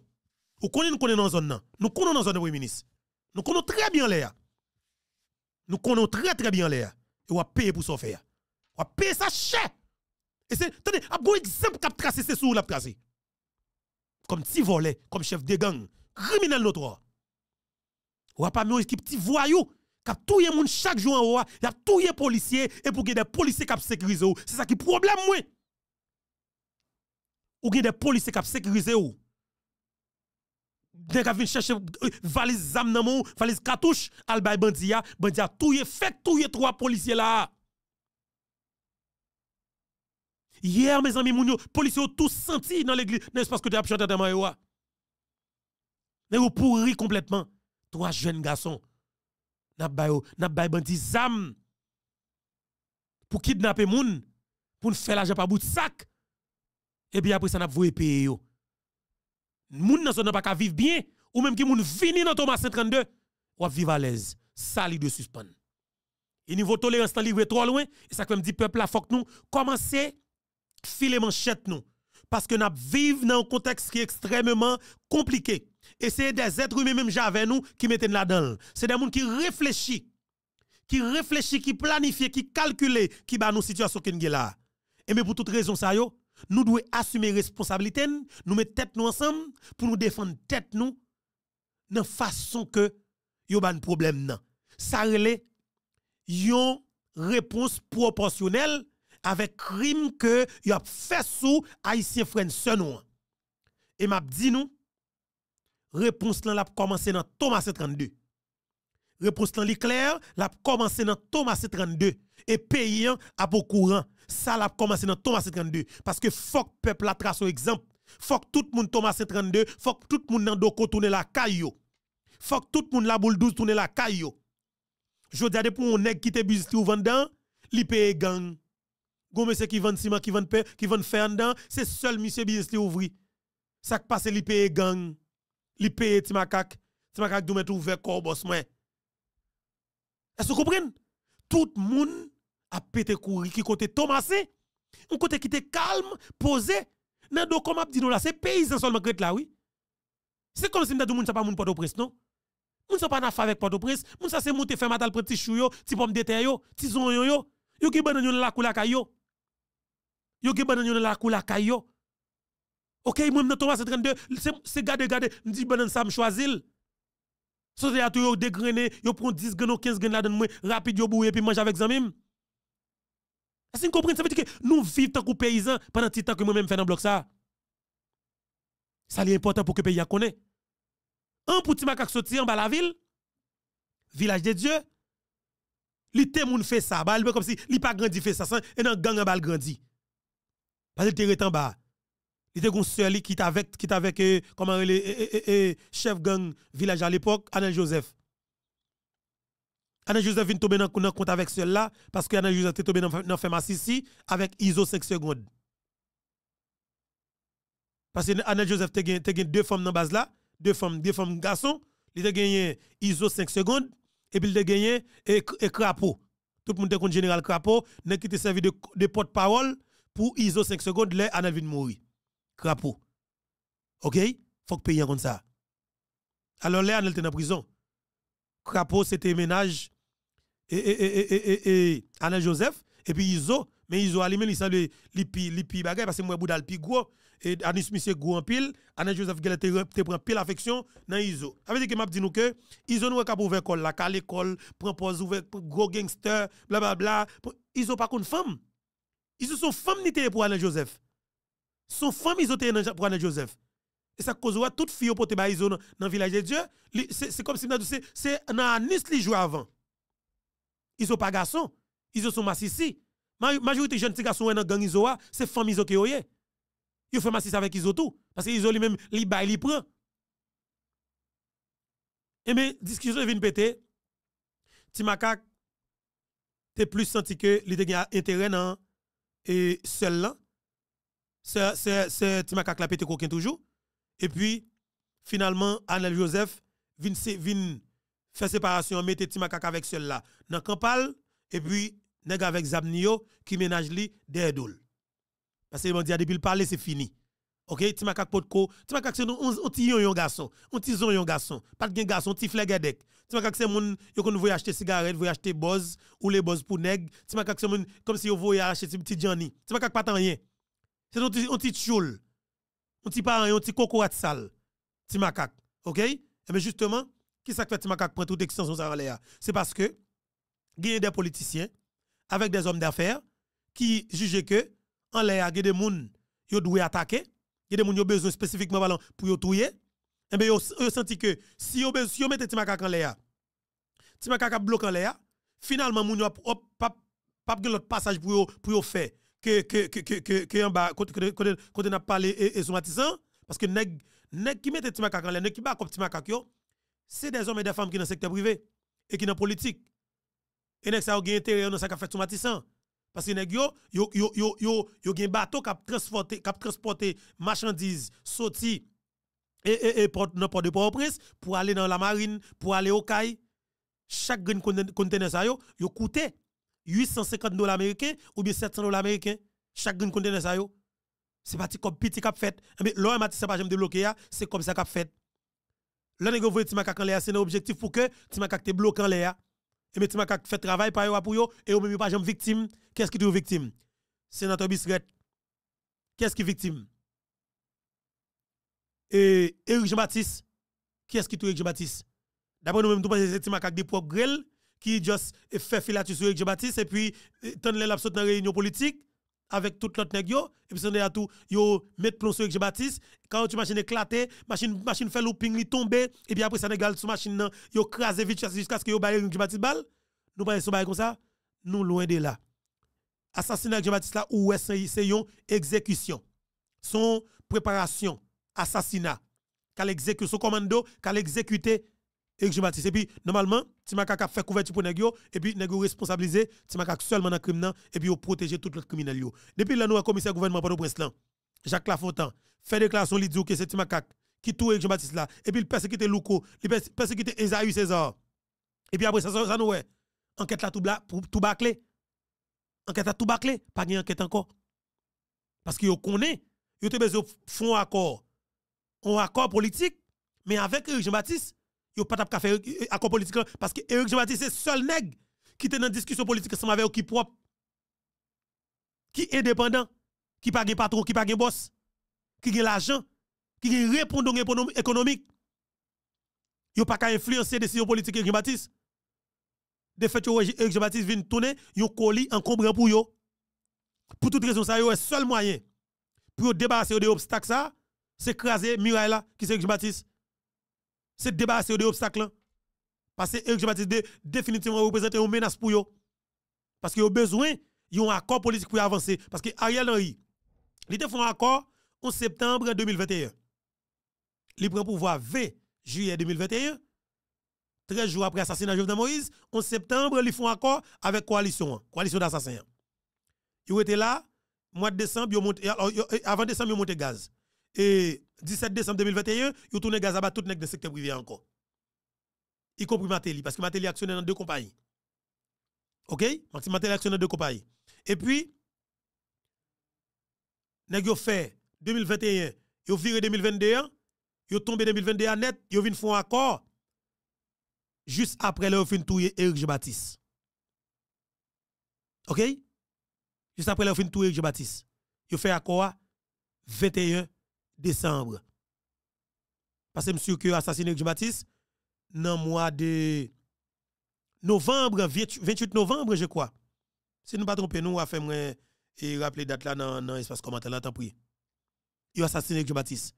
Nous connaissons nous connaissons dans zone nan. nous connaissons dans zone de premier ministre. Nous connaissons très bien l'air. Nous connaissons très très bien l'air. Et on va payer pour ça faire on va payer ça cher et c'est attendez un bon exemple qu'a tracé c'est sous l'a tracé comme petit volet comme chef de gang criminel notoire on va pas mettre équipe petit voyou qui touye moun chaque jour en haut, y a touye policier et pour que des policiers qui sécurisé ou, c'est ça qui problème moi. Ou des policiers qui sécurisé ou. Dès qu'on vient chercher euh, valise zam nan moun, valise cartouche, al bay bandia, bandia touye fait touye trois policiers là. Hier mes amis yo, policiers ont tous senti dans l'église, n'est-ce pas que tu as chanté dans yo. Mais vous pourri complètement. Trois jeunes garçons. N'a bay n'a bay bandi zam. Pour kidnapper moun pour faire l'argent par bout de sac. Et puis après ça n'a voulu payer yo. Moun zone pas ka vivre bien ou même qui moun vini dans Thomas 132 ou vivre à l'aise ça li de suspend et niveau tolérance dans livre trop loin et ça comme dit peuple là faut que nous commencer filer manchette nous parce que nous vivons dans un contexte qui est extrêmement compliqué. Et c'est des êtres humains, même j'avais nous, qui mettent là-dedans. C'est des gens qui réfléchissent, qui réfléchissent, qui planifient, qui calculent, qui bat nos situations qui là. Et mais pour toute raison, ça, nous devons assumer responsabilité, nous mettre tête nous ensemble pour nous défendre tête nous nan façon que yo ban problème nan. Ça relè yon réponse proportionnelle avec crime que y a fait sous haïtien frère nous. Et m'a dit nous réponse là l'a commencé dans Thomas 32. Réponse là li clair, l'a commencé dans Thomas 32 et payant à au courant. Ça l'a commencé dans Thomas 32 parce que faut peuple la trace au exemple. Faut que tout le monde Thomas 32, faut que tout le monde dans doko tourner la caillou. Faut que tout le monde la boule 12 tourner la caillou. Je dis pour un nèg qui te business ou vendant, li paye gang. Gon monsieur qui vend ciment, qui vend pain, qui vend fer dedans, c'est seul monsieur business li ouvri. Ça qui passe li paye gang. Li paye ti makak. Ti makak dou met ouvert boss moi. Est-ce que vous comprenez? Tout le monde a pété courir qui côté Thomasé, un côté qui était calme, posé. Nan do comme dit nous là, c'est paysan seulement qui là oui. C'est comme si tout monde ça pas moun Port-au-Prince non? Moun sa pas na avec Port-au-Prince, moun ça c'est monter faire matal petit chou yo, ti pomme de terre yo, ti zon yo yo. Yo ki banan yo la kou la kayo. Yo ki banan yo la kou la kayo. OK, moi m'nan Thomas 32, c'est gade gade, m'di banan ça me choisil. So te a tou yo dégrainé, yo prend 10 grains ou 15 grains là-dedans moi rapide yo bouye puis mange avec zamim. Est-ce vous comprenez? Ça veut dire que nous vivons tant que paysans pendant tout temps que moi même fait dans bloc ça. Ça est important pour que pays connaisse. Un petit macaque sorti en bas la ville, village de Dieu, li te moun fait ça, bah, comme si li pas grandi fait ça, et dans gang en bas grandi. Parce qu'il était en bas. Il était un seul qui était avec, qui avec, euh, comment le euh, euh, chef gang village à l'époque, Anna Joseph. Anna Joseph vient tomber dans compte avec celle-là, parce que Anna Joseph est tombé dans le pharmacie avec ISO 5 secondes. Parce que Anna Joseph a gagné deux femmes dans base là, deux femmes, deux femmes garçons, il a gagné ISO 5 secondes, et puis il a gagné et, crapaud. Tout le monde a général crapaud, qui servi de, de porte-parole pour ISO 5 secondes, là, Anna vient mourir. Crapaud. OK? Faut que payer comme ça. Alors là, Anna était en prison. Crapaud, c'était ménage et, et, et, et, et, Anna Joseph, et puis Iso, mais Iso a lui-même, il s'en li pi, bagay, parce que moi, Boudal pi gros, et Anis Monsieur gros en pile, Anna Joseph, elle te prend pile affection dans Iso. Ça veut dire que m'a dit nous que Iso nous cap ouvert école, la l'école, prend pause ouvert, gros gangster, blablabla. Iso pas une femme. Iso sont femmes ni pour Anna Joseph. Son femme Iso pour Anna Joseph. Et ça cause ouais toute fille pour te ba Iso dans le village de Dieu, c'est comme si c'est dans Anis li joue avant. Ils sont pas garçons, ils sont massissi. Majorité jeune petits garçons dans gang iso c'est femme iso qui yoye. Ils font massissi avec iso tout parce que iso lui même li bay li prend. Et mais discussion vient péter. Ti makak t'es plus senti que li te intérêt dans et seul là. C'est c'est c'est ti makak la pété coquin toujours. Et puis finalement Anel Joseph vient vient faire séparation, mettez ti makak avec seul là dans campagne et puis nèg avec Zamnio qui ménage li derdol. Parce que bon dit depuis le parler c'est fini. OK, ti makak potko, ti makak c'est un petit yon garçon, un petit zon yon garçon, pas de garçon, ti flegedek. Ti makak c'est moun yo kon voy acheter cigarette, voy acheter buzz ou les buzz pour nèg. Ti makak c'est moun comme si yo voy acheter petit Johnny. Ti makak pas tant rien. C'est un petit un petit choul. Un petit parent, un petit cocorat sale. Ti makak. OK? Mais justement, qui ça fait Timakak prend toute extension ça en C'est parce que a des politiciens avec des hommes d'affaires qui jugent que en l'air des gens qui doivent attaquer, y a des gens qui ont besoin spécifiquement pour y tuer. Et bien, ils ont senti que si ils si yo mettent Timakak en l'air, Timakak bloque en l'air, finalement, moun yo pas pas l'autre passage pour pour faire que que que que que en bas quand on a parlé et son parce que nèg nèg qui mette Timakak en l'air, nèg qui bat comme Timakak yo c'est des hommes et des femmes qui sont dans le secteur privé et qui sont dans la politique. Et nèg ça a intérêt dans ça qu'a fait Tomatissan. Parce que nèg yo yo yo yo yo yo gen bateau qui transporter qui transporter marchandises sorti et et et port dans port de Port-au-Prince pour aller dans la marine, pour aller au Caille. Chaque grain conteneur ça yo yo coûtait 850 dollars américains ou bien 700 dollars américains. Chaque grain conteneur ça yo. C'est pas comme petit cap fait. Mais l'OM a pas jamais débloqué c'est comme ça qu'a fait. Là, vous voyez Timakak en l'air, c'est un objectif pour que Timakak te bloque en l'air. Et mais Timakak fait travail par eux pour eux, et eux même pas jamais victime. Qu'est-ce qui est victime? Sénateur Bisret. Qu'est-ce qui est victime? Et Éric Jean-Baptiste, Qui est-ce qui tue Jean-Baptiste? D'après nous-mêmes, nous pensons c'est des propres grêles qui juste fait filature sur Jean-Baptiste et puis tant les lapsus dans réunion politique avec toute l'autre nèg et puis c'est à tout yo mettre plomb sur Jean-Baptiste. Quand tu machine éclaté machine machine fait looping li tomber et puis après ça négal sur machine nan yo crasé vite jusqu'à ce que yo baille Jean-Baptiste balle. Nous bail comme ça. Nous loin de là. Assassinat Jean-Baptiste là ou c'est une exécution? Son préparation assassinat. Qu'elle exécute son commando qu'elle exécuter Eric Jean-Baptiste. Et puis, normalement, Timaka a fait couverture pour Negio, et puis Negio responsabilisé, Timaka seulement dans le crime, et puis il protéger tout le criminel. Depuis là, nous, commissaire gouvernement pour le prince Jacques Lafontaine, fait déclaration, il dit que c'est Timaka qui tue Eric Jean-Baptiste là, et puis il persécute Louko, il persécute Esaü César. Et puis après, ça, ça, nous, ouais. Enquête là, tout, tout bâclé. Enquête là, tout bâclé. Pas de enquête encore. Parce que vous connaissez, vous avez besoin de font accord. Un accord politique, mais avec Eric Jean-Baptiste, yo pas t'a faire accord politique parce que Eric Jean-Baptiste c'est seul nèg qui était dans discussion politique ensemble avec qui propre qui indépendant qui pas de patron qui pas de boss qui a l'argent qui a répondant économique yo pas qu'à influencer décision politique Eric Jean-Baptiste de fait Eric Jean-Baptiste vient tourner yon colis encombrant pour yo. Pour toute raison ça yo est seul moyen pour débarrasser des obstacles ça c'est craser muraille là qui c'est Eric Jean-Baptiste c'est débarrasser des obstacles. Parce que Eric Baptiste définitivement représente une menace pour eux. Parce qu'ils ont besoin d'un accord politique pour avancer. Parce que Ariel Henry, il a fait un accord en septembre 2021. Il prend pouvoir 20 juillet 2021. 13 jours après l'assassinat de Jovenel Moïse, en septembre, ils font un accord avec coalition, coalition d'assassins. Ils étaient là, mois de décembre, avant décembre, ils monté gaz. Et 17 décembre 2021, ils tourné gaz à tout dans le secteur privé encore. Y compris Matéli, parce que Matéli actionne dans deux compagnies. OK? Matéli actionne dans deux compagnies. Et puis, nèg yo fait 2021, yo viré 2021, yo tombé 2021 net, yo vinn font accord juste après le fin touyer Eric Baptiste. OK? Juste après le fin touyer Eric Baptiste. Yo fait accord 21 décembre. Parce que monsieur que assassiné Jean-Baptiste dans le mois de novembre, 28 novembre, je crois. Si nous ne pas nous avons fait et rappeler date là dans l'espace commentaire là, tant pis. Il a assassiné Jean-Baptiste.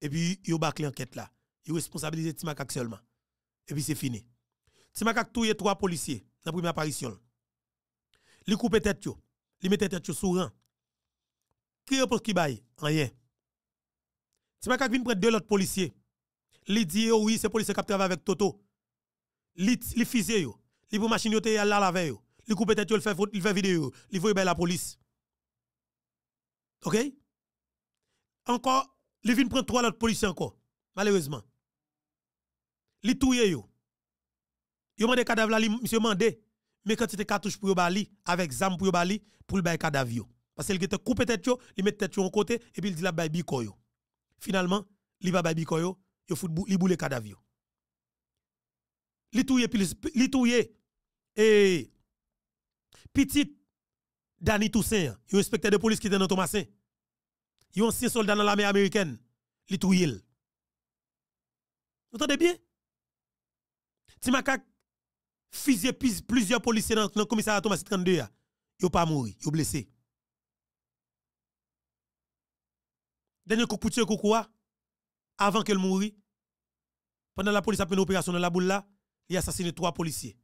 Et puis, il a bâclé l'enquête là. Il a responsabilisé Timakak seulement. Et puis, c'est fini. Timakak touye trois policiers dans la première apparition. Il coupe tête, il met tête sous rang. Qui est pour qui baille? Rien. Si ma vient prendre deux autres policiers, li dit oui, c'est policier qui travaille avec Toto. Li fusé yo. Li pour machine yo te là la veille yo. Li coupe tête yo, il fait il fait vidéo, li voye la police. OK? Encore, li vient prendre trois autres policiers encore. Malheureusement. Li touye yo. Yo mande cadavre là, monsieur mandé. Mais quand c'était cartouche pour bali avec zam pour bali pour le bail cadavre. Parce qu'il était coupé tête yo, il met tête yo en côté et puis il dit la bail biko yo finalement, li va bay bikoyo, yo fout boule cadavre. Li touye li touye et petit Danny Toussaint, yo inspecteur de police qui était dans Thomasin. Yo ancien soldat dans l'armée américaine, li touye. Vous entendez bien? Timakak fusillé plusieurs policiers dans le commissariat Thomas 32 yo pas mouru, yo blessé. Dernier coup de avant qu'elle mourit. Pendant la police a fait une opération dans la boule là, il a assassiné trois policiers.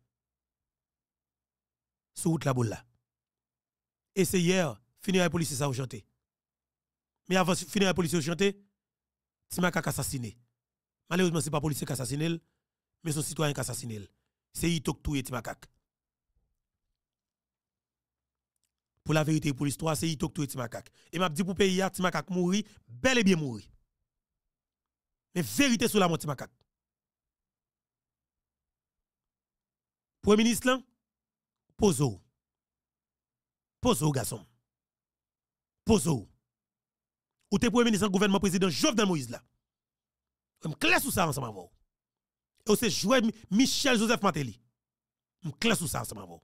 Sur route la boule là. Et c'est hier, finir les policiers ça chanté. Mais avant finir les policiers chanté, Timaka a assassiné. Malheureusement, ce n'est pas policier qui a assassiné, mais son citoyen qui a assassiné. C'est Itok Touye Timakak. Pour la vérité pour l'histoire, c'est Itok tout Timakak. Et m'a dit pour pays Timakak mourir, bel et bien mourir. Mais vérité sur la mort Timakak. Premier ministre là, pose Pose garçon. Pose Ou t'es premier ministre gouvernement président Jovenel Moïse là. Je clair ça ensemble avec vous. Et c'est jouer Michel Joseph Matéli. Je clair sur ça ensemble avec vous.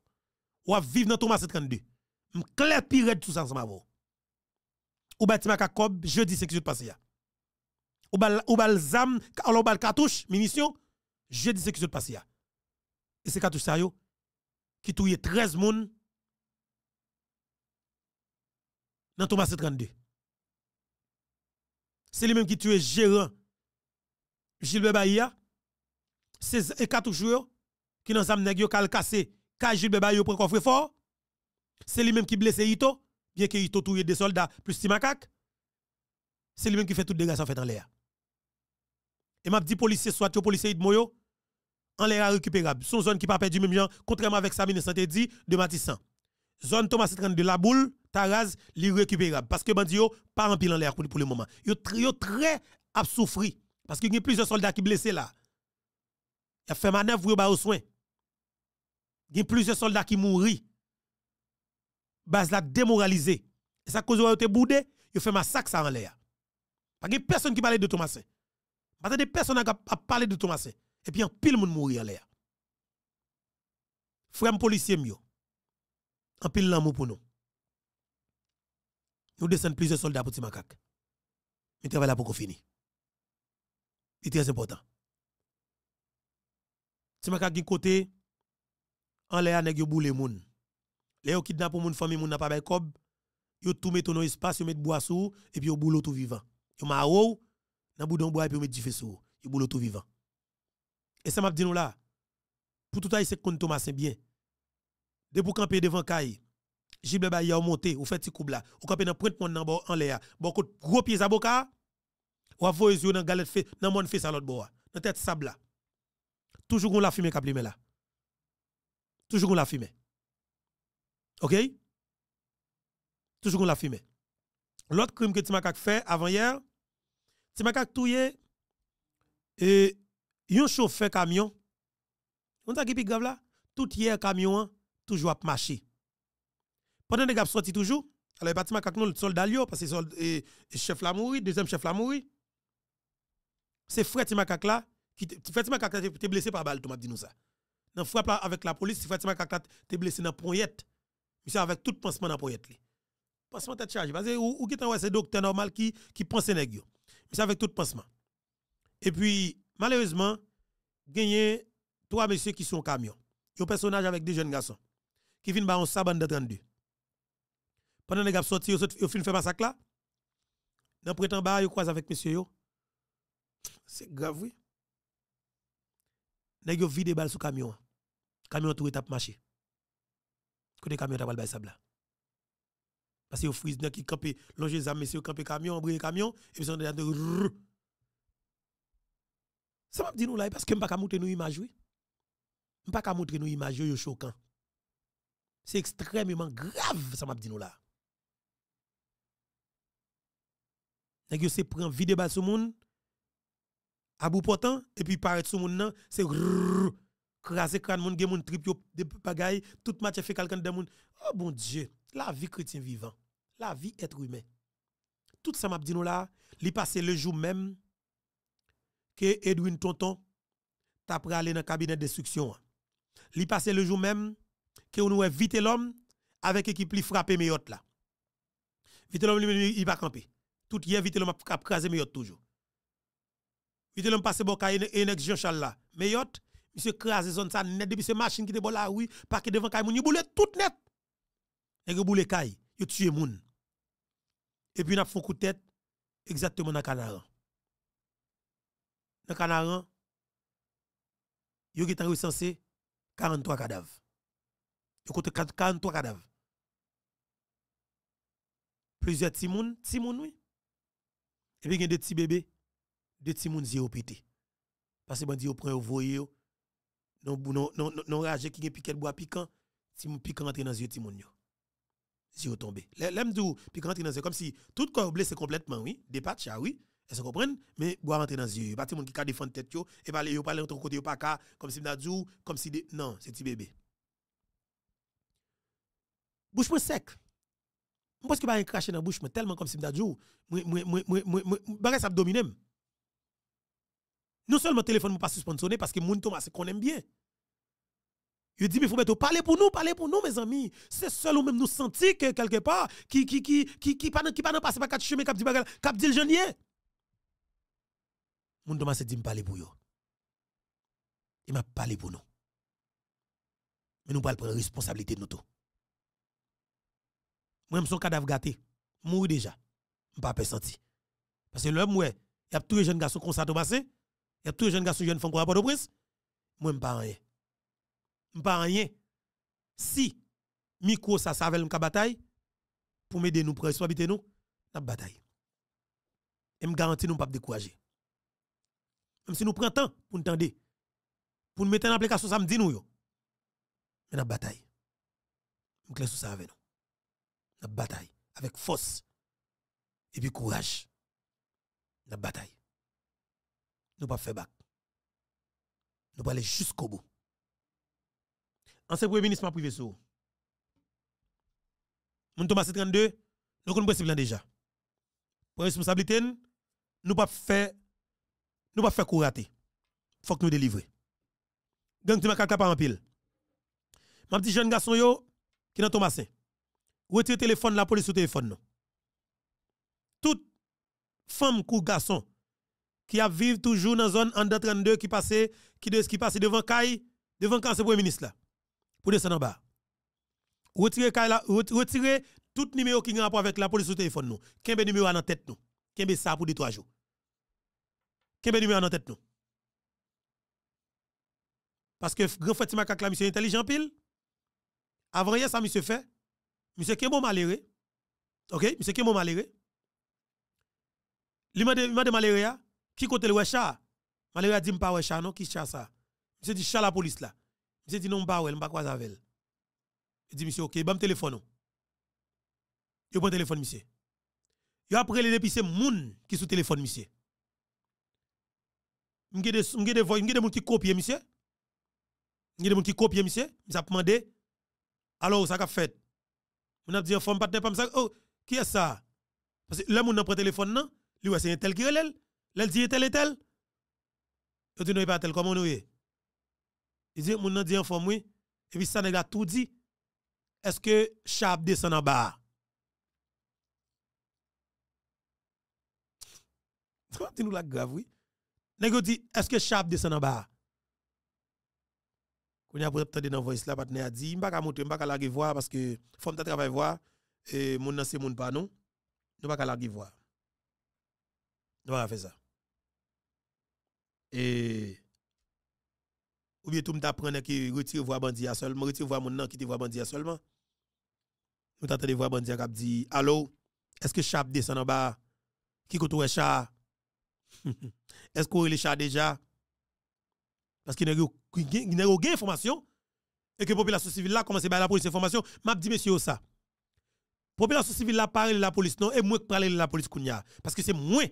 Ou vivre dans Thomas 32 clair pire tout ça ensemble Ou bâtiment ka kob jeudi 5 jours passé ou bal ou bal zam, ou bal cartouche, munitions, qui se passe là? Et c'est cartouche ça qui touye 13 moun dans Thomas 32. C'est lui même qui tue gérant Gilbert Bahia. C'est cartouche qui dans zam nèg yo kal cassé, ka Gilbert Bahia prend coffre fort. C'est lui même qui blesse Ito, bien que Ito touye des soldats plus Timakak. C'est lui même qui fait tout dégâts en fait en l'air. Et m'a dit policier soit yo policier Idmoyo en l'air récupérable. Son zone qui pas perdu même gens contrairement avec sa ministre dit de Matissan. Zone Thomas 32 la boule, Taraz, li récupérable parce que bandi pas en pile en l'air pour, le moment. Yo, yo très a parce qu'il y a plusieurs soldats qui blessés là. Il a fait manœuvre yo ba au soin. Il y a plusieurs soldats qui mourent. Base la démoralisé. Et ça cause yo te boudé, yo fait massacre ça en l'air. Pas de personne qui parle de Thomasin. Pas de personne qui a parlé de Thomasin. Et puis en pile moun mourir en l'air. Frère policier mio. En pile l'amour pour nous. Nous descendons plusieurs soldats pour Timakak. Mais travail là pour qu'on finisse. C'est très important. Timakak qui côté en l'air nèg boule moun. Les yo kidnappe moun famille moun n'a pas bay kob. Yo tout met dans espace, yo met bois sous et puis yo boule tout vivant. Yo ma ou nan boudon bois et puis yo met du sous. Yo boule tout vivant. Et ça m'a dit nous là. Pour tout c'est qu'on Thomas c'est bien. De pour camper devant Kaye. Jible ba a monté, ou fait petit coup là. Ou camper dans pointe mon en l'air. Bon gros pieds à boka. Ou avoye yeux dans galette fait dans mon fait à l'autre bois. Dans tête sable là. Toujours on la fumée cap là. Toujours on la fumée. OK? Toujours on la fumée. L'autre crime que Timakak fait avant hier, Timakak touye et un chauffeur camion, on t'a qui grave tout hier camion toujours à marcher. Pendant que gars sorti toujours, alors il bâtiment kak le soldat parce que le chef la mouri, deuxième chef la mouri. C'est frère Timakak là qui frère Timakak t'es blessé par balle, tu m'as dit nous ça. Dans frappe avec la police, frère Timakak t'es blessé dans poignette. Monsieur avec tout pansement dans poignette li. Pansement tête chargé parce que ou, ou qui c'est docteur normal qui qui pense nèg yo. Monsieur avec tout pansement. Et puis malheureusement, gagné trois messieurs qui sont camions. un personnage avec des jeunes garçons qui viennent par un saban de 32. Pendant les gars sorti, ils fin fait massacre là. Dans prétend bas, ils croisent avec monsieur yo. C'est grave oui. Nèg yo vide balle sur camion. Camion tout étape marché. Côté camion t'a pas sable là. Parce que frise qui campé longer les messieurs campé camion, briller camion et puis sont de ça m'a dit nous là parce que m'pas montrer nous image oui. M'pas montrer nous image yo choquant. C'est extrêmement grave ça m'a dit nous là. Nèg yo c'est prend vide bas sur monde à bout portant et puis paraître sur monde nan c'est craser crâne monde gen monde trip yo de bagaille tout match fait quelqu'un de monde. Oh bon Dieu, la vie chrétien vivant, la vie être humain. Tout ça m'a dit nous là, li passé le jour même que Edwin Tonton t'a aller dans cabinet d'instruction. Li passé le jour même que on a vite l'homme avec équipe li frappé Meyot là. Vite l'homme il va camper. Tout hier vite l'homme a crasé Meyot toujours. Vite l'homme passé bon Enex Jean Charles là. Meyot monsieur crasé zone ça net depuis ces machines qui te bon là oui que devant kay moun boule tout net. Et boule kay, yo tué moun. Et puis n'a font coup de tête exactement dans Canaran dans Canaran, yo qui recensé 43 cadavres. Yo compte 43 cadavres. Plusieurs timoun, timoun oui. Et puis il y a des petits bébés, des timoun zéro pété. Parce que bandi yo prend yo voye yo. Non non non non rage qui gen piquet bois piquant, timoun piquant entre dans yeux timoun yo. Zéro tombé. L'aime dou piquant entre dans yeux comme si tout corps blessé complètement oui, des oui. Est-ce que? Mais boire rentrer dans yeux. Pas le monde qui a défendre tête yo et parler yo parler entre côté pas ka comme si m'dadou comme si non, c'est petit bébé. Bouche moi sec. Pense que pas un cracher dans bouche tellement comme si m'dadou moi moi moi moi moi bagay ça dominer. Non seulement téléphone ne pas suspensionné parce que moun Thomas qu'on aime bien. Il dit mais faut mettre parler pour nous, parler pour nous mes amis. C'est seul ou même nous sentir que quelque part qui qui qui qui qui pas qui pas passer par quatre chemins cap dit dit le Moun Thomas dit me parler pour yo. Il m'a parlé pour nous. Mais nous pas prendre responsabilité de nous tout. Moi je son cadavre gâté. Mouri déjà. M'pas pas senti. Parce que l'homme ouais, il y a tous les jeunes garçons ça Thomas, il y a tous les jeunes garçons jeunes font quoi rapport au prince. Moi m'pas rien. M'pas rien. Si micro ça savait une bataille pour m'aider nous pour responsabilité nous, la bataille. Et me garantis nous pas décourager. Même si nous prenons temps pour nous tendre, pour nous mettre en application, ça me dit nous. Yo. Mais la bataille. Nous clé sur ça avec nous. La bataille. Avec force. Et puis courage. La bataille. Nous pas faire bac. Nous pas aller jusqu'au bout. Ancien premier ministre m'a privé sur. Mon Thomas 32, nous connaissons le déjà. Pour responsabilité, nous pas faire nous pas faire courater. Faut que nous délivrer. Gang tu m'as pas en pile. Ma petit jeune garçon yo qui dans Thomasin. Retire téléphone la police au téléphone non. Toute femme ou garçon qui a vivre toujours dans zone en 32 qui passe qui de, qui passe devant Kai devant quand premier ministre là pour descendre en bas. Retirez retirez tout numéro qui a rapport avec la police au téléphone nous. Kembe numéro dans tête nous? Kembe ça pour deux trois jours? Kembe numéro dans tête nous? Parce que grand Fatima Kakla, monsieur intelligent pile. Avant hier, ça, monsieur fait. Monsieur bon malheureux. Ok? Monsieur bon malheureux. Il m'a demandé malheureux, qui côté le wecha? Malheureux dit pas wecha, non? Qui chat ça? Monsieur dit chat la police là. Monsieur dit non, pas ouais, pas quoi avec Il dit monsieur, ok, bon téléphone. Il prend téléphone, monsieur. Il après les depuis c'est moun qui sous téléphone, monsieur. M'gé des m'gé des m'gé des moun qui copie, monsieur. M'gé des moun qui copie, monsieur. M'sa demandé. Alors, ça qu'a fait? On a dit, femme pas pas ça. Oh, qui est ça? Parce que là, moun nan prend téléphone, non? Lui, c'est un tel qui relève. L'elle dit tel et tel? Il dit, non, pas tel, comment nous est? Il dit, moun nan dit en forme, oui. Et puis, ça n'a tout dit. Est-ce que Chab descend en bas? Dis-nous la grave, oui? Nego dit, est-ce que Chab descend en bas? Quand y a pour dans voice là, partenaire a dit, m'pa ka monter, m'pa ka la voir parce que faut me travailler voir et mon nan c'est mon pas non. Nous pas la voir. Nous pas faire ça. Et ou bien tout m'apprendre que retire voir bandit seulement, retire voir mon nan qui te voir bandit seulement. Nous t'entendez voir bandit qui dit, "Allô, est-ce que Chab descend en bas? Qui côté chat?" Est-ce qu'on les chats déjà? Parce qu'il y a une information et que la population civile là commence à la police information? M'a dit monsieur ça. Population civile là parle de la police non? Et moi qui parle de la police kounya parce que c'est moi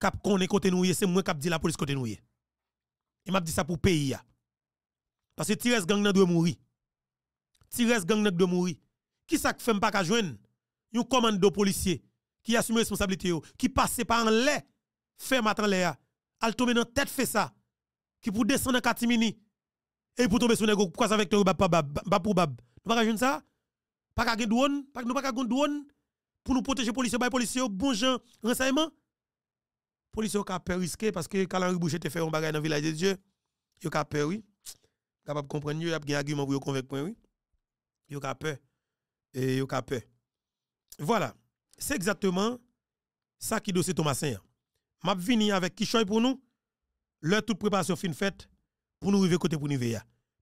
qui connaît côté nous c'est moi qui dit la police côté nous. Et m'a dit ça pour pays Parce que Tires gang nan doit mourir. Tires gang nan doit mourir. Qui ça fait pas ka joindre? Un commando policier qui assume responsabilité qui passe par en lait fait matin léa al tomber dans tête fait ça qui pour descendre en catimini et pour tomber sur nego quoi avec toi bab bab pour bab nous pas jouer ça pas ka douane pas nous pas ka douane pour nous protéger policiers ba policiers bon gens renseignement policiers ka peur risquer parce que quand Henri Boucher te fait un bagage dans village de Dieu yo ka peur oui. Capable comprendre y a un argument pour convaincre oui. Yo ka peur et yo ka peur voilà. C'est exactement ça qui dossier Thomasin m'a vini avec qui pour nous. Leur toute préparation fin faite pour nous arriver côté pour nous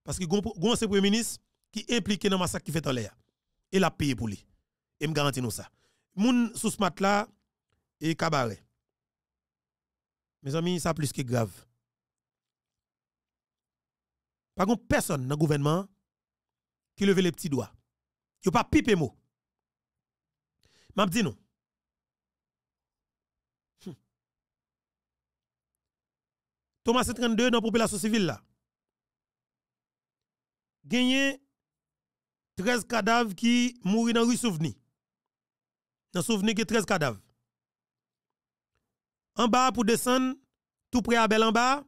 parce que gon c'est premier ministre qui impliqué dans massacre qui fait en l'air et l'a payé pour lui. Et me garantit nous ça. Moun sous ce mat là et cabaret mes amis ça plus que grave pas gon personne dans le gouvernement qui leve les petits doigts yo pas pipe mot m'a dit non Thomas 32 dans la population civile là. Gagné 13 cadavres qui mourent dans rue Souveni. Dans Souveni, il y a 13 cadavres. En bas, pour descendre, tout près à Bel en bas,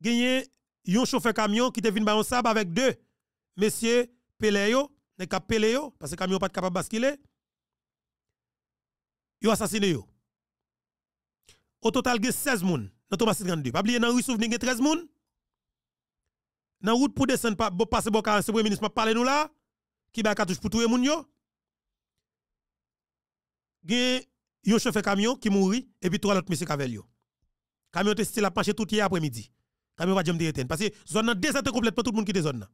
gagné un chauffeur camion qui te venu un sable avec deux messieurs Peléo, ne cap parce que le camion pas capable de basculer. Ont assassiné. Au total, il y a 16 moun dans Thomas 32. Pas oublier dans rue souvenir il y a 13 moun. Dans route pour descendre pas passer bon c'est premier ministre parlé nous là qui ba cartouche pour tout moun yo. Gen yon chauffeur camion qui mouri et puis trois autres monsieur kavel yo. Camion te style a penché tout hier après-midi. Camion va jamais parce que zone déserte complètement tout le monde qui zone nan.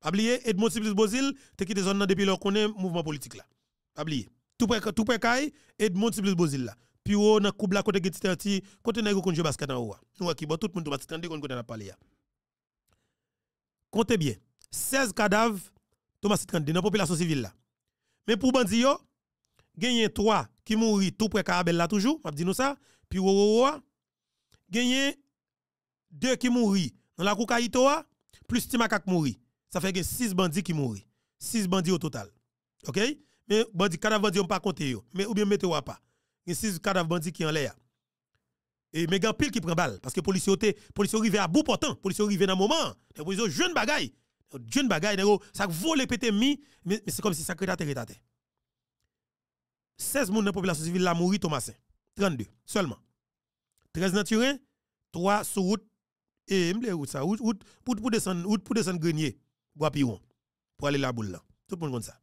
Pas oublier Edmond Siblis Bozil te quitté zone depuis le connaît mouvement politique là. Pas oublier. Tout près tout près kay Edmond Siblis Bozil là. Puis on a couple la côté Getiti côté nèg kon jouer basket en haut. Nous qui bon tout le monde va tande kon côté n'a parler. Comptez bien. 16 cadavres Thomas 32 dans la population civile là. Mais pour bandi yo, gagné 3 qui mouri tout près Carabel là toujours, m'a dit nous ça, puis wo gagné 2 qui mouri dans la Koukaïtoa, plus Timakak mouri. Ça fait que 6 bandits qui mouri. 6 bandits au total. OK? Mais bandits cadavres bandits on pas compter yo, mais ou bien mettez pas. Il y a 6 cadavres bandits qui en l'air. Et mais pile qui prend balle parce que police yote police arrivé à bout portant, police arrivé dans moment, les police jeune bagaille. Jeune bagaille ça vole pété mi mais, c'est comme si ça créta terre 16 moun dans la population civile la mouri Thomasin. 32 seulement. 13 naturels, 3 sur route et route ça route pour descendre route pour descendre grenier bois pour aller la boule là. Tout le monde comme ça.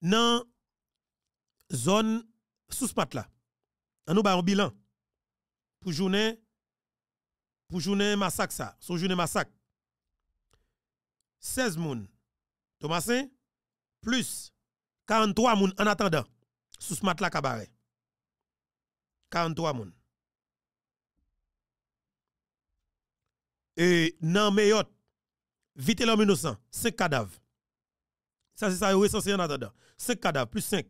Dans zone sous pat là. On nous un bilan pour journée pour journée massacre ça, son journée massacre. 16 moun. Thomasin plus 43 moun en attendant sous ce matelas cabaret. 43 moun. Et nan meyot, vite l'homme innocent, 5 cadavres. Ça c'est ça recensé en attendant. 5 cadavres plus 5.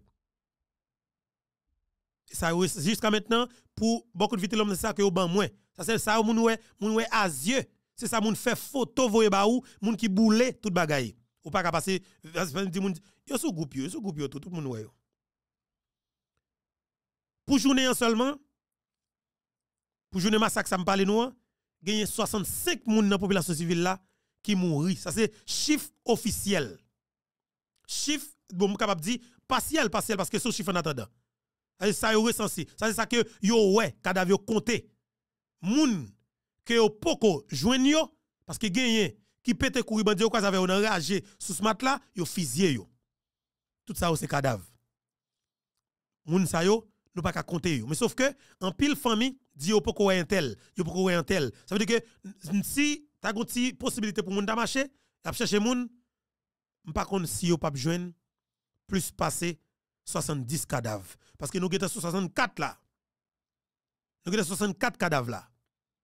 Ça jusqu'à maintenant pour beaucoup de vite l'homme c'est ça que au ban moins. Ça c'est ça moun ouais, moun ouais azieux. C'est ça moun fait photo voye ba ou, moun qui boule tout bagaille. Ou pas ka passer yo sou groupe yo, sou groupe tout, tout le monde. Pour journée en seulement pour journée massacre ça me parle nous, gagné 65 moun dans la population civile là qui mouri. Ça c'est chiffre officiel. Chiffre bon capable dire partiel partiel parce que c'est chiffre en attendant. Ça yo recensé. Ça c'est ça que yo ouais cadavre compté. Moun que yo poko joignent yo parce que gagné qui pète courir bandi quoi ça avait enragé sous ce mat là yo fusillé yo. Tout ça c'est cadavre moun sa yo nous pas qu'à compter yo. Mais sauf que en pile famille dit yo pas un tel yo pas un tel ça veut dire que si tu as une possibilité pour moun ta marcher a chercher moun pas contre si yo pas joindre plus passer 70 cadavres parce que nous avons 64 là nous avons 64 cadavres là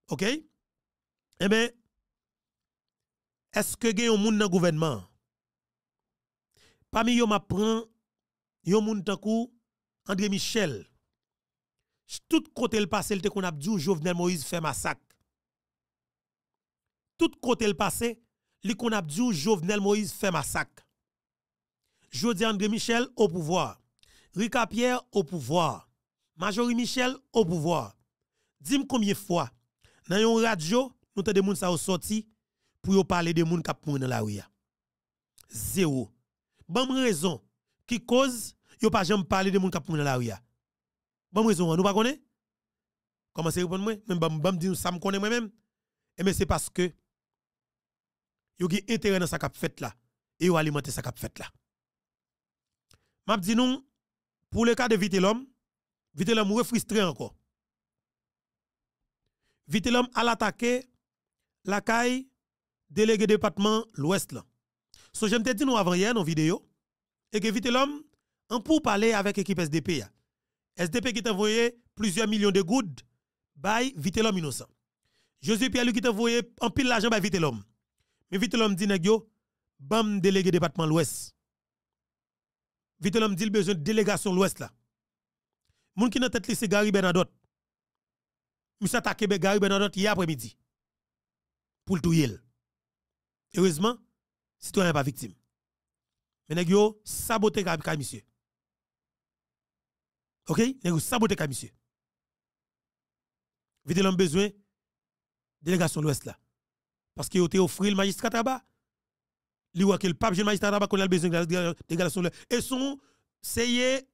OK? Eh bien est-ce que gen yon moun dans gouvernement? Parmi yo m'a prend yon moun tankou André Michel. Tout côté le passé le te qu'on a dit Jovenel Moïse fait massacre. Tout côté le passé, li qu'on a dit Jovenel Moïse fait massacre. Jodi André Michel au pouvoir. Rika Pierre au pouvoir. Majorie Michel au pouvoir. Dis-moi combien de fois? Dans yon radio nous te des moun sa sorti pour parler de moun kap dans la rue. Zéro. Bon raison qui cause yo pas jamais parler de moun kap dans la rue. Bon raison, nous pas connaît? Comment c'est répondre moi? Même bam bam dit ça me connaît moi même. Et eh, mais c'est parce que yo gen intérêt dans ça kap fait là et yo alimenter ça kap fait là. M'a dit nous pour le cas de Vite l'homme, Vite l'homme frustré encore. Vite l'homme à l'attaquer la caille délégué département l'Ouest. So j'aime dire nous avant hier dans vidéo et que vite l'homme en pour parler avec l'équipe SDP SDP qui t'a envoyé plusieurs millions de gouttes by vite l'homme innocent. Josué Pierre qui t'a envoyé en pile l'argent by vite l'homme. Mais vite l'homme dit yo bam délégué département l'Ouest. Vite l'homme dit le besoin de délégation l'Ouest. Moun qui nan tête c'est Gary Bernadotte. Monsieur attaqué Gary Bernadotte hier après-midi. Pour le touyer. Heureusement, citoyen pas victime. Mais nèg yo saboté ka monsieur. OK? Nèg yo saboté ka monsieur. Vite l'homme besoin délégation l'ouest là. Parce que yo te offri le magistrat là-bas. Li wa que le pape jeune magistrat là-bas qu'on a besoin de délégation et son c'est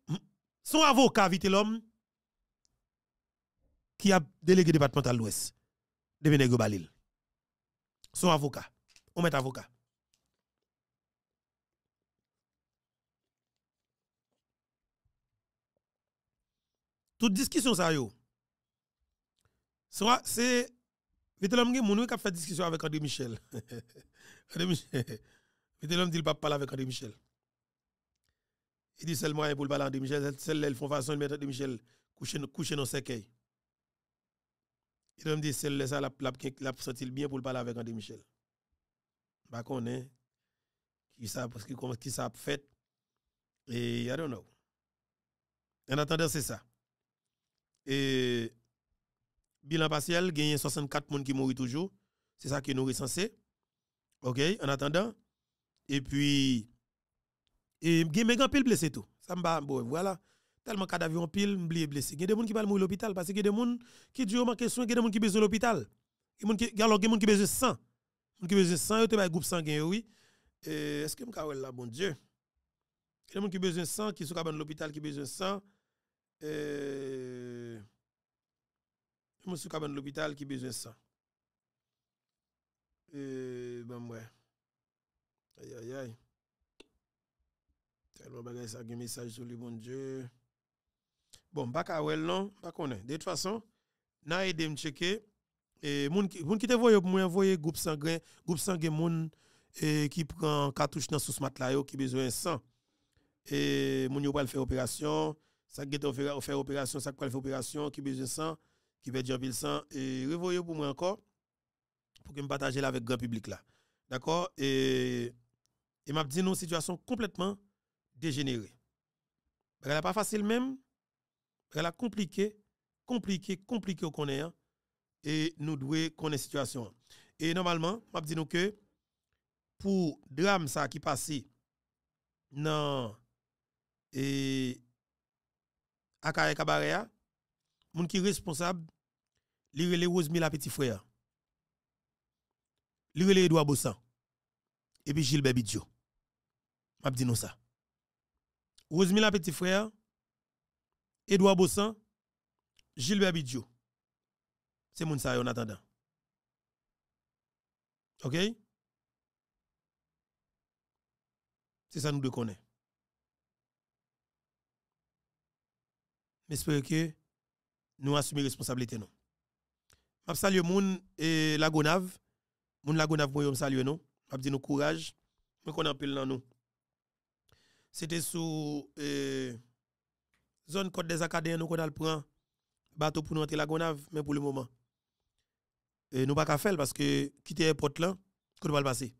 son avocat vite l'homme qui a délégué départemental l'Ouest, de Vénègre Balil. Son avocat. On met avocat? Toute discussion ça yo. Soit c'est vite l'homme qui moun qui a fait discussion avec André Michel. André Michel. Vite l'homme dit pas parler avec André Michel. Il dit moyen pour parler André Michel, c'est le font façon de mettre André Michel coucher coucher dans cercueil. Il me dit le ça la la la bien pour parler avec André Michel. Bah connaît qui ça parce que comment qui ça fait et I don't know. En attendant c'est ça. Et bilan partiel, gagné 64 personnes qui mourent toujours. C'est ça qui nous recensé. OK, en attendant. Et puis, et gagné grand pile blessé tout. Ça me bon, voilà. Tellement cadavre en pile, m'blié blessé. Il y a des gens qui parlent mourir l'hôpital parce qu'il y a des gens qui disent manquer soin, il y a des gens qui besoin l'hôpital. Il y a des gens qui besoin sang. Moun qui besoin sang, yo te bay groupe sanguin oui. Est-ce que m'ka là bon Dieu? Il a des gens qui sont à l'hôpital qui sang. Euh, je suis à l'hôpital qui ouais. Aïe aïe aïe. Tellement bagay ça un message sur le bon Dieu. Bon, pas wel non, pas connaît. De toute façon, n'a aidé me checker et moun moun qui te voye moi envoyer groupe sanguin, groupe sanguin moun qui prend cartouche dans sous mat là qui besoin sang. Et moun yo pas faire opération ça qui fait faire opération, ça qui faire opération, qui besoin sang, qui veut dire sang, et revoyez pour moi encore, pour que je partage avec le grand public là. D'accord? Et, et m'a dit une situation complètement dégénérée. Elle n'est pas facile même, elle a compliqué, compliqué, compliqué au connaît. Et nous devons connaître la situation. Et normalement, m'a dit nous que pour drame ça qui passe non et Akaye Kabarea, moun qui responsable, li rele Rosemilla petit frère. Li rele Edouard Bossan. Et puis Gilles Bidjo. M'a dit nous ça. Rosemilla petit frère, Edouard Bossan, Gilles Bidjo. C'est moun ça en attendant. OK? C'est ça nous de connaître. J'espère que nous assumons responsabilité nous. Je salue moun et la Gonave. Moun la Gonave moi salue nous. Je dis nous courage. Connais un peu dans nous. C'était sous euh, zone côte des Acadiens nous qu'on prend bateau pour nous entrer la Gonave mais pour le moment et nous pas qu'à faire parce que quitter porte là qu'on va passer.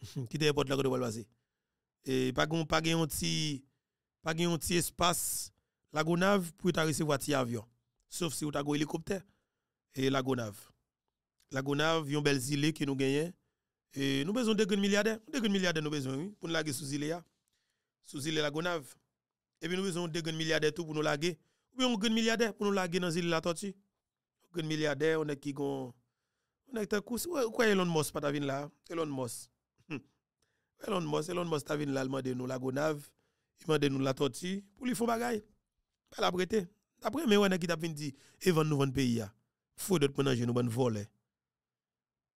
quitter porte là qu'on va passer. Et pas pas pas un petit pas un petit espace la Gonave pour recevoir un avion. Sauf si vous avez un hélicoptère et la Gonave. La Gonave, une belle île que nous gagnons. Et nous besoin de 2 milliardaires. 2 milliardaires nous besoin oui, pour nous laguer sous île. Sous île la Gonave. Et puis nous besoin de 2 milliardaires tout pour nous laguer. Ou bien 2 milliardaires pour nous laguer dans l'île la tortue. 2 milliardaires, on est qui gon. On est un coup. Quoi Elon Musk pas venir là? Elon Musk. Elon Musk, Elon Musk ta venir là, il nous la Gonave. Il m'a nous la tortue pour lui faire bagaille. Pas la prêter. Après, mais on a qui t'a dit, et vendre nous vendre pays. Faut d'autres ménager nous bonne voler.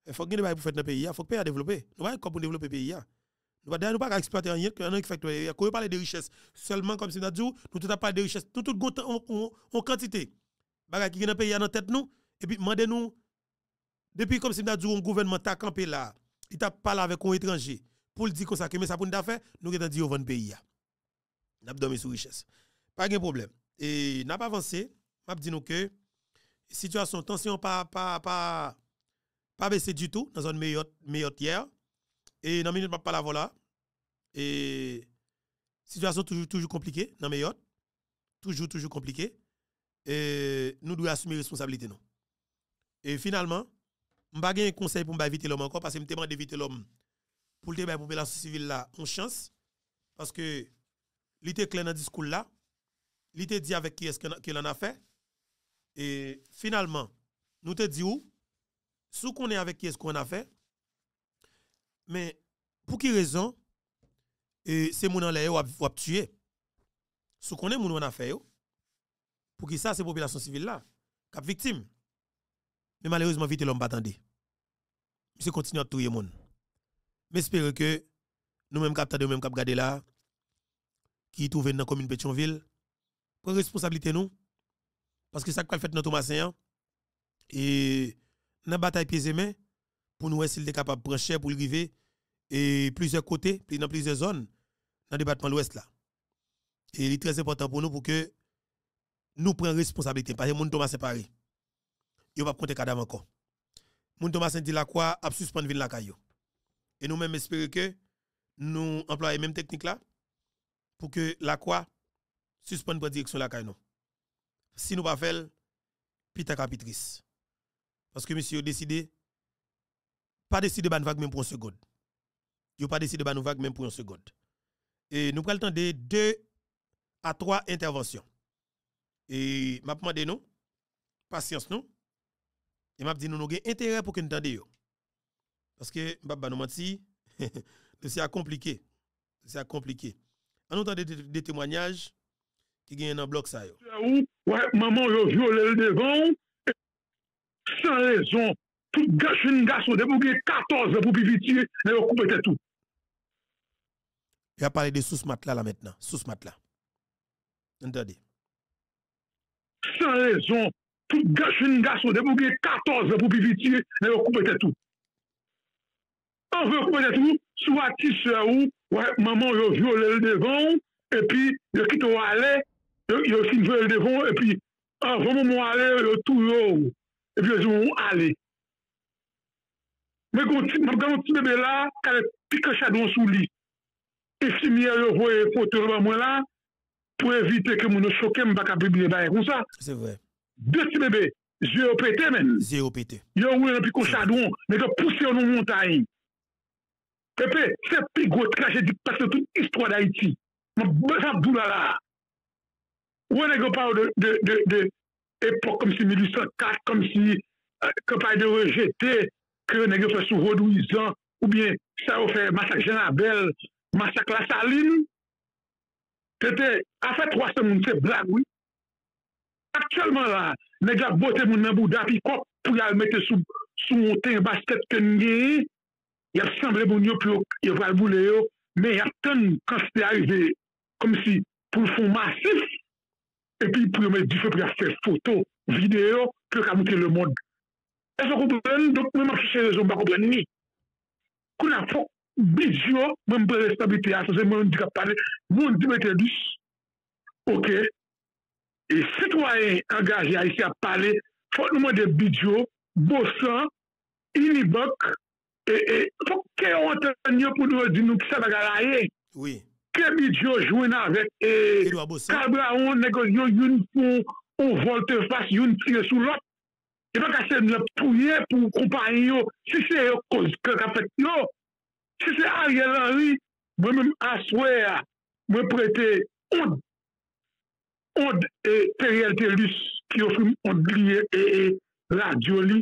Il faut que nous pour faire dans pays. Il faut que pays développer. Nous pas pour développer pays. Nous ne pas exploiter rien que un factory. Quand on parle de richesse seulement comme si nous dit, nous tout pas de richesse, tout tout en quantité. Bagay qui dans pays dans tête nous et puis demandez nous depuis comme si nous dit un gouvernement t'a campé là, il t'a parlé avec un étranger pour le dire comme ça que mais ça pour nous faire, nous avons dit vendre pays. Nous avons dormi richesse. Pas de problème. Et n'a pas avancé, m'a dit nous que situation tension pas pas pas pas baissé du tout dans une meilleure meilleure hier et dans minute pas la voilà. Et situation toujours toujours compliquée dans meilleure toujours toujours compliquée et nous devons assumer responsabilité non et finalement m'pa un conseil pour éviter l'homme encore parce que m'te demande d'éviter l'homme pour la population civile là on chance parce que l'été clair dans discours là te dit avec qui est-ce qu'il en a fait. Et finalement, nous te dit où, sous qu'on est avec qui est-ce qu'on a fait, mais pour quelle raison, et c'est mon en l'air ou tuer. Sous qu'on est mon en a fait, pour qui ça, c'est population civile là. cap victime. Mais malheureusement, vite l'homme pas attendé. Monsieur continue à touyer monde. Mais j'espère que nous-mêmes même cap garder là qui trouve dans la commune Pétionville prend responsabilité nous parce que ça qu'a fait notre Thomasin et dans bataille pieds et mains pour nous essayer d'être capable de prendre cher pour le river? Et plusieurs côtés, dans plusieurs zones dans le département de l'Ouest là. Et il est très important pour nous pour que nous prenions responsabilité parce que mon Thomas séparé. Il va compter cadavre encore. Mon Thomas dit la quoi a suspendre ville la caillou. Et nous même espérons que nous employons même technique là pour que la quoi suspende pour direction la caillou. Si nous pas faire pita capitrice. Parce que monsieur a décidé pas décider ban vague même pour une seconde. Il pas décidé ban vague même pour une seconde. Et nous prenons le temps de deux à trois interventions. Et m'a demandé nous patience nous et m'a dit nous avons intérêt pour que nous entendions. Parce que m'pa nous menti c'est compliqué. C'est compliqué. On entend des, des témoignages qui gagnent dans bloc ça yo. Ouais, maman yo violé le devant sans raison. Tout gâche un garçon de pour 14 pour pitié, et yo couper tout. Il a parlé de sous matelas là maintenant, sous matelas. Entendez. San rezon, tout gachoun gason, debou gen 14 pou pi viti, nan yo koupe te tou. An ve koupe te tou, sou ati se ou, wè, maman yo viole l devon, epi yo kito wale, yo fin viole l devon, epi an vè moun wale, yo tou yo ou, epi yo zon ou ale. Mwen kon ti, mwen kon ti bebe la, kare pika chadon sou li. E si miye yo voye kote rwa mwen la, pour éviter que mon choque me pas publier comme ça. C'est vrai. Deux petits bébés, yeux pété même. Yeux pété. Yo oui un pico chadon, mais que pousser dans montagne. Pepe, c'est plus gros tragédie parce que toute histoire d'Haïti. Ça boula là. Où est-ce qu'on parle de, de, de, de époque comme si 1804, comme si euh, campagne de rejeter, que nous fait sous Rodouizan, ou bien ça a fait massacre Jean-Abel, massacre la Saline. Tete, a fe 300 moun se blag wè. Aktuellement la, neg la bote moun nan bouda pi kop pou yal mette sou, sou monten basket ten geye, yal semble moun yo pi yo, yo val boule yo, men yal ten konspire arive kom si pou l fon masif, epi pou yo mette di fe pou yal fè foto, video, pou yo kamoute le mod. E so kompren, dok mè mè ki se rezon ba kompren ni. Kou la fok, Bidyo, mwen mpe restabite a, se mwen di ka pale, mwen di mette dis, ok, e sitwayen angaje a isi a pale, fote mwen de bidyo, bosan, inibok, e, e, fok ke yon antenyo pou nou di nou ki sa bagara ye, oui. ke bidyo jwen avèk, e, kabra on negozyo yon pou, on volte fas yon tire sou lot, e pa kase nou pouye pou kompanyo, si se yo koz kakapet yo, Si se Ariel Henry, mwen mwen aswe a, mwen prete ond, ond e teriel telus ki ofri ond liye e, e radyo li,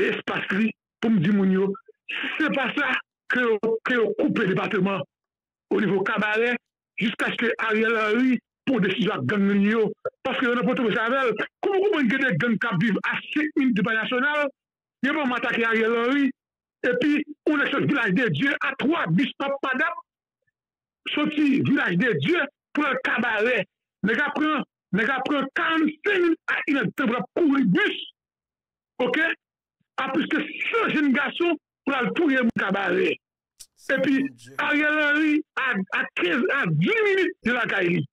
e espas li, pou mdi moun yo. Se pa sa, ke yo koupe debatman o nivou kabare, jiska se Ariel Henry pou desisyon ak gang moun yo. Paske yon apote mwen savel, kou mwen gede gang kap viv a 5 min debat nasyonal, yon mwen matake Ariel Henry, et puis on est sur le village des dieux à trois bis pas padap sorti village des dieux pour le cabaret les gars prennent les gars prennent 45 minutes à une heure pour courir bus ok? À plus que 100 jeunes garçons pour aller touiller mon cabaret. Et puis, Ariel Henry à, à 15, à 10 minutes de la Kaili.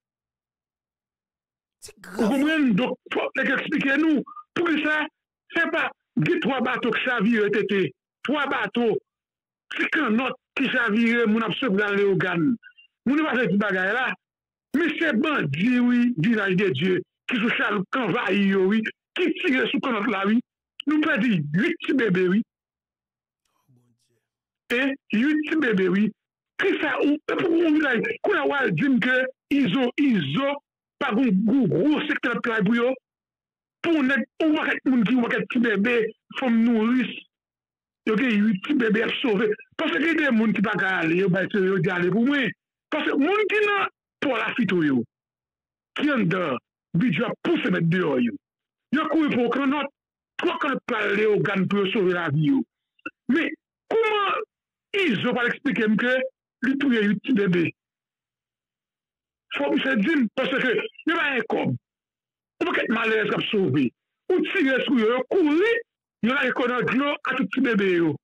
Vous comprenez? Donc, faut expliquer nous. Pour ça, c'est pas dit trois bateaux qui chavirent été. 3 bato, 50 not ki savire moun ap sep dan le ogan. Moun e pa se ti bagay la, mi se ban diwi, dinaj de Diyo, ki sou chal kanvayi yowi, ki tigre sou konot lawi, nou pe di 8 ti bebewi. E, 8 ti bebewi, ki sa ou, e pou moun vilay, kou la wal dim ke, izo, izo, pa goun gou, gou sekte la play bou yo, pou net, ou waket moun ki waket ti bebe, fom nou ris, yo gen yu ti bebe ap sove. Pase gen de moun ki pa gale, yo bay se yo gale pou mwen. Pase moun ki nan pou la fitou yo, ki an da, bi dja pou se met deyo yo. Yo kou yon pou kan not, kwa kan pale yo gan pou yo sove la vi yo. Me, kouman, izo pal eksplike mke, li tou yon yu ti bebe. Fò mi se dim, pase ke, yo bay en kom. Ou pa ket malez kap sove. Ou ti res kou yo, kou li, Yo la rekonan dlo atout ti bebe yo.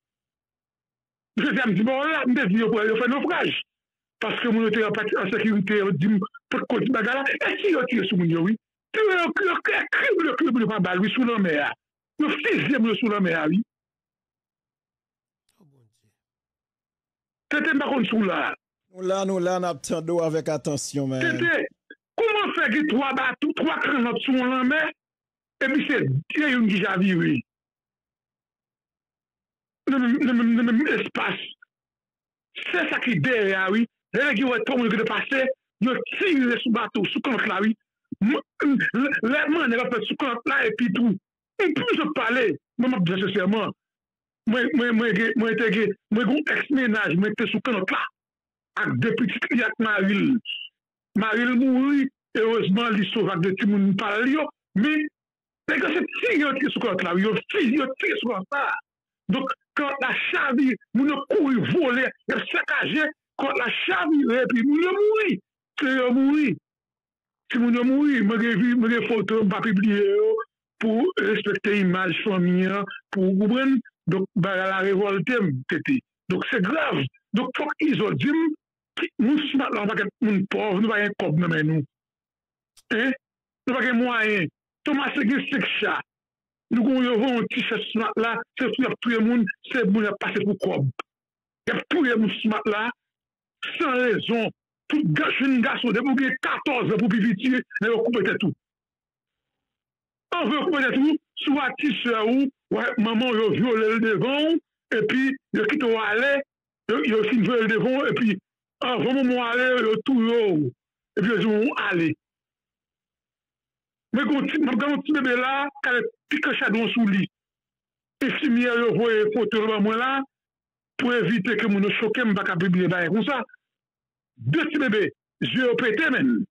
Mwen se se am di bon la, mwen se di yo pou yo fè naufraj. Paske moun yo te apati an sekirite, yo di pot konti bagala, e si yo tire sou moun yo, oui. Tire yo kri, yo kri, kri moun yo kri moun yo pa bal, oui, sou nan mè a. Yo fizye moun yo sou nan mè a, oui. Tete mba kon sou la. Nou la, nou la, nap ten do avèk atensyon, men. Tete, kouman fè ki 3 batou, 3 krenot sou nan mè, e mi se diye yon di javi, oui. nan men espas. Se sa ki deye ya, oui, e lè gen wè ton moun gen de pase, yo tire sou batou, sou kont la, oui. Lè man nè rapè sou kont la, epi tou. E pou se pale, mwen mwen jase seman, mwen te gen, mwen goun eksmenaj, mwen te sou kont la, ak depi ti kli ak maril. Maril mouri, erozman li sou vak de ti moun pale li yo, mi, lè gen se tire sou kont la, yo tire sou kont la. Donk, kont la chavire, moun yo kou yi vole, yo sakaje, kont la chavire, epi moun yo mouri, se yo mouri. Si moun yo mouri, mwen revi, mwen refoto, mwen pa pibliye yo, pou respekte imaj famiyan, pou goubren, dok baga la revolte mtete. Dok se grav, dok fok izodim, moun smat lan baket moun pov, nou bagen kop nan men nou. Eh? Nou bagen mwayen, to mas se gen seksa, moyen. Thomas, c'est que c'est ça. Nous avons un t-shirt ce là, c'est tout tout le monde, c'est bon, il a passé pour cob. Il y a tout le monde ce là, sans raison. Tout gars, jeune garçon, depuis 14 ans pour vivre, il a coupé tout. On veut couper tout, soit t-shirt ou, ouais, maman, il a violé le devant, et puis, il a quitté aller, il a fini le devant, et puis, avant moment aller, il a tout, yo. et puis, Mais quand on petit bébé là, il pique chadon sous lit, et si mieux le voit photo là, moi là, pour éviter que choque, je ne vais pas publier comme ça. Deux petits bébés, yeux au pété, men.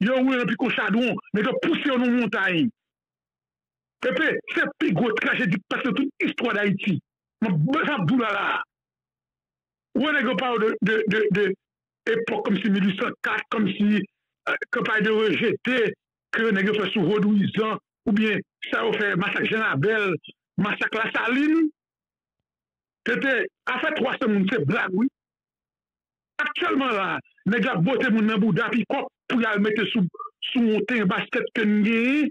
Yo ou un pico chadon, mais de pousser dans une montagne. Pépé, c'est plus gros que dit parce que toute histoire d'Haïti. Je ne là là. Ou on parle de, de, de, de époque comme si 1804, comme si euh, campagne de rejeter, ke negyo fè sou Rodouizan, ou bien sa ou fè masak Jenabel, masak la Saline, te te, a fè 300 moun se blag, oui. Aktuellement la, negyo ap bote moun nan bouda, pi kop pou yal mette sou, sou monten basket ken geye,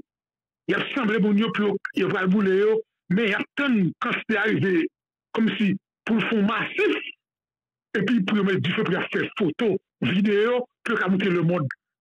yap semble moun yo pou yo val boule yo, men yap ten konsite arive, kom si pou l'fon masif, epi pou yo mette di fè pou yal fè foto, video, pou yo kamoute le mod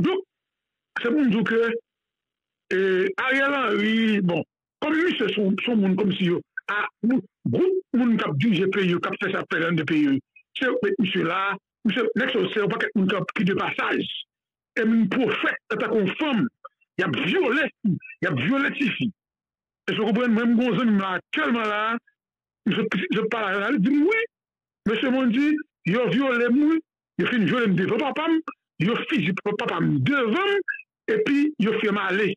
Dok, se moun djou ke, e, Ariel Henry, bon, kom lui se son, son moun kom si yo, a moun, moun kap dije peyo, kap se sa pelen de peyo, se ou pet msye la, msye, nek so se ou paket moun kap ki de pasaj, e moun profet, e ata kon fom, yap violet, yap violet ifi. E se kompren mwen mgonzen mla, kelman la, mse para la, di mwen, mse moun di, yo violet mwen, yo fin violet mde, papapam, yo fizi papa devant et puis yo fait aller.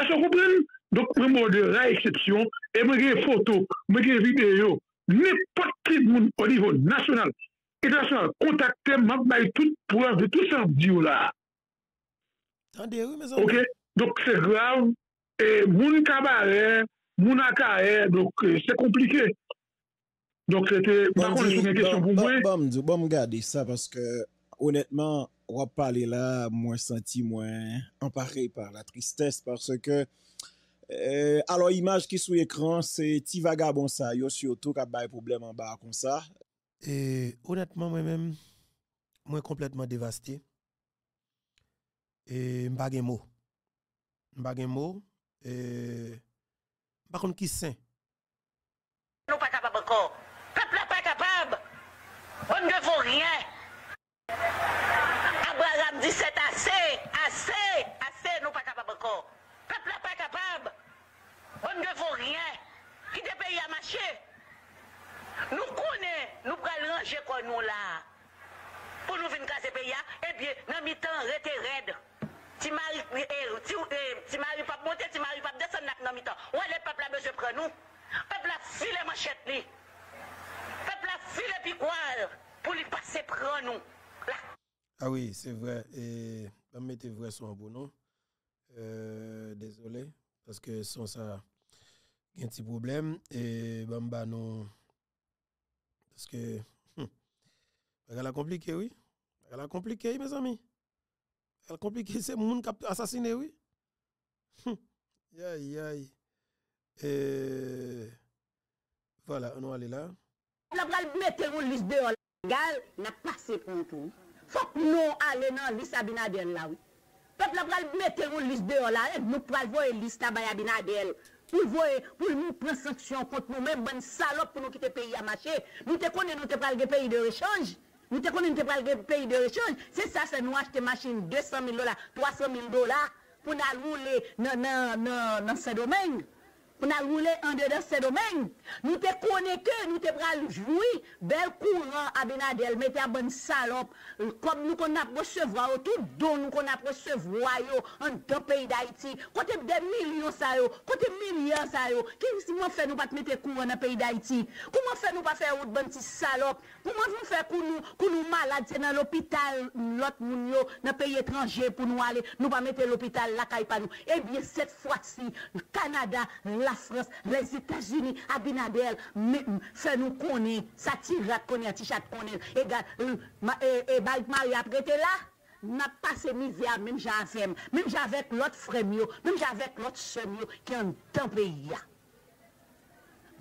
Est-ce que vous comprenez? Donc, moi, de la exception, et moi, j'ai photo, moi, j'ai vidéo, n'importe qui monde au niveau national, international, contactez, m'a tout preuve de tout ça, là. Oui. OK? Donc, c'est grave. Et moun cabaret, moun akaye, donc, euh, c'est compliqué. Donc, c'était, contre, c'est une question pour moi. Bon, bon, bon, ça parce que honnêtement, wap pale la, mwen senti mwen empare par la tristesse parce ke euh, alo imaj ki sou ekran se ti vaga bon sa, yo si yo tou kap baye problem an ba kon sa. E honetman mwen mèm, mwen kompletman devastye. E mba gen mou. Mba gen mou. E mba kon ki sen. Nou pa kapab anko. Pepla pa kapab. On ne vò rien. Dit c'est assez, assez, assez, nous pas capables encore. Peuple pas capable. On ne vaut rien. Qui te pays à marcher? Nous connaissons, nous prenons ranger quoi nous là. Pour nous venir casser pays, eh bien, dans mi-temps, rete raide. Si Marie, eh, si, eh, si Marie pas monter, si Marie pas descendre dans mi-temps. Ouais, le peuple a besoin de nous? Peuple a filé manchette li. Peuple a filé piquoire pour lui passer prendre nous. Ah oui, c'est vrai. Et je mettez vrai son bon nom. Euh, désolé, parce que sans ça, il y a un petit problème. Et bamba non. Parce que. hum, Elle a compliqué, oui. Elle a compliqué, mes amis. Elle a compliqué, c'est moun qui a assassiné, oui. Hum. Aïe, aïe. Et. Voilà, on va aller là. La pral mette yon liste dehors gal, n'a passé pour tout. Fok nou ale nan lis Abinadel la wè. Pep la pral mette yon lis deyo la, et nou pral voye lis la bay Abinadel. Pou voye, pou nou pren sanksyon kont nou men, ban salop pou nou kite peyi a mache. Nou te konen nou te pral ge peyi de rechange. Nou te konen nou te pral ge peyi de rechange. Se sa se nou achete machine 200 000 dola, 300 000 dola, pou nan roule nan, nan, nan, nan se domen. pou nan roule an de de se domen, nou te koneke, nou te pral joui, bel kouran Abenadel, mette a bon salop, kom nou kon ap resevwa yo, tout don nou kon ap resevwa yo, an do peyi d'Haïti, kote de milyon sa yo, kote milyon sa yo, ki si mwen fè nou pat mette kouran an peyi d'Haïti, kouman fè nou pat fè out bon ti salop, kouman foun fè kou nou, kou nou malade se nan l'opital, lot moun yo, nan peyi etranje pou nou ale, nou pa mette l'opital lakay pa nou, ebyen eh set fwa si, Kanada, la, la France, les États-Unis, Abinadel, fè nou konè, sa tirat konè, tichat konè, e balik mari aprete la, euh, euh, euh, n'a pas se mizia, mèm javèm, mèm javèk lot fremyo, mèm javèk lot semyo, ki an tan peyi ya.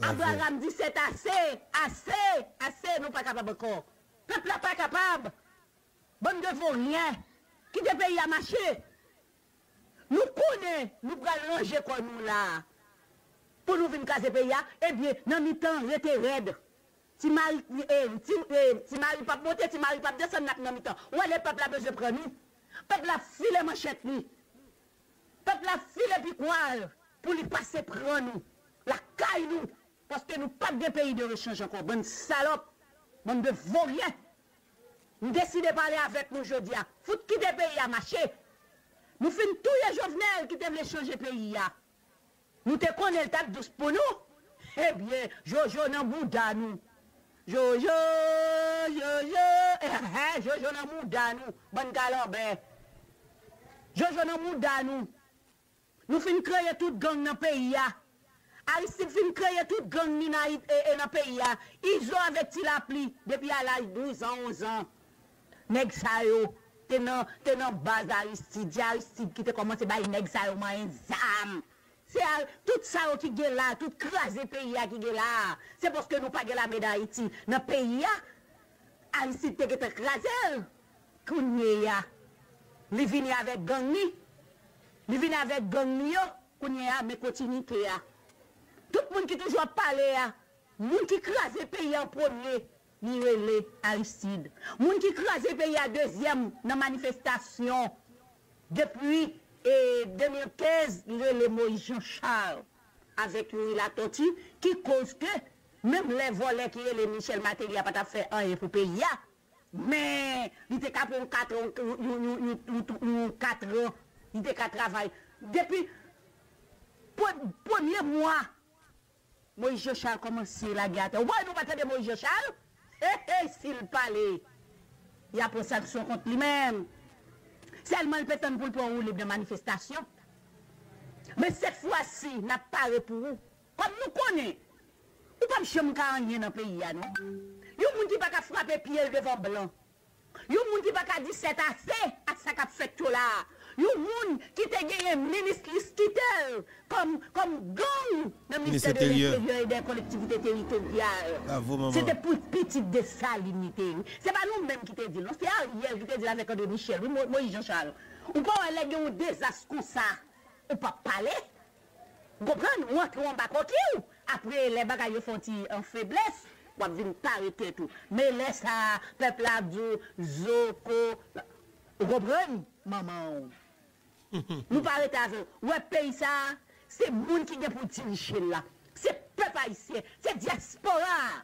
Abraham di set asè, asè, asè, nou pa kapab akor. Pepl la pa kapab. Bon devon rien. Ki de peyi ya mache. Nou konè, nou pral longe kon nou la. pou nou vin kase pe ya, eh ebyen nan mi tan rete red. Ti mari eh, eh, pap mote, ti mari pap desen nak nan mi tan. Ouè le pep la beze pren nou. Pep la file manchet nou. Pep la file pikwal pou li pase pren nou. La kay nou. Paske nou pap de peyi de rechange ankon. Bon salop. Bon de vorien. Nou deside pale avèk nou jodi ya. Fout ki de peyi ya mache. Nou fin tou ye jovenel ki te vle change peyi ya. Nou te konel tak dous pou nou. Eh Ebyen, Jojo nan bouda nou. Jojo, Jojo, Jojo eh, eh, nan bouda nou. Ban kalon be. Jojo nan bouda nou. Nou fin kreye tout gang nan peyi ya. Aristide fin kreye tout gang ni nan, e, e, nan peyi ya. Izo avek ti la pli. Depi al aj 12 an, 11 an. Neg sa yo. Te nan, te nan baz Aristide. Aristide ki te komanse bayi neg sa yo man en zam. Se al, tout sa ou ki gen la, tout krasè peyi ya ki gen la. Se poske nou pa gen la meda iti. Nan peyi ya, al si te ke te krasèl. Kounye ya, li vini avèk gangni. Li vini avèk gangni yo, kounye ya me kontini te ya. Tout moun ki toujwa pale ya, moun ki krasè peyi ya pwonye. Ni rele Aristide. Moun ki krasè pe ya dezyem nan manifestasyon. Depi Et 2015, nous avons Moïse Jean-Charles avec la Latoti qui cause que même les volets qui est les Michel Matéli n'a pas fait un pour payer. Mais il était qu'à prendre 4 ans, 4 ans, il était qu'à travailler. Depuis le premier mois, Moïse Jean-Charles commençait la guerre. Ouais, nous battons de Moïse Jean-Charles. Hé, hé, s'il parlait, il a pris sanction contre lui-même. Selman l peten pou l pou an ou libre de manifestasyon. Men set fwa si, nap pare pou ou. Kom nou konen. Ou pa mche mka anye nan peyi ya nou. Yon moun ki baka frape piye l devan blan. Yon moun ki baka di set ase ak sa kap fet to la. yon moun ki te genye menis lis kitel kom gang nan minister de l'interieur et de kolektivite teritorial. C'était pour petite de salinité. C'est pas nous même qui te dit. Non, c'est Ariel qui te dit avec André Michel, Moïse Jean-Charles. Ou pas on lègue un désastre comme ça. Ou pas parler. Gopran, ou entre en bas côté ou. Après, les bagailles font en faiblesse. Ou à venir t'arrêter tout. Mais laisse ça, peuple à Zoko. Vous comprenez, maman? Nou parete a zo. Wè pey sa, se moun ki gen pou ti richel la. Se pepa isye, se diaspora.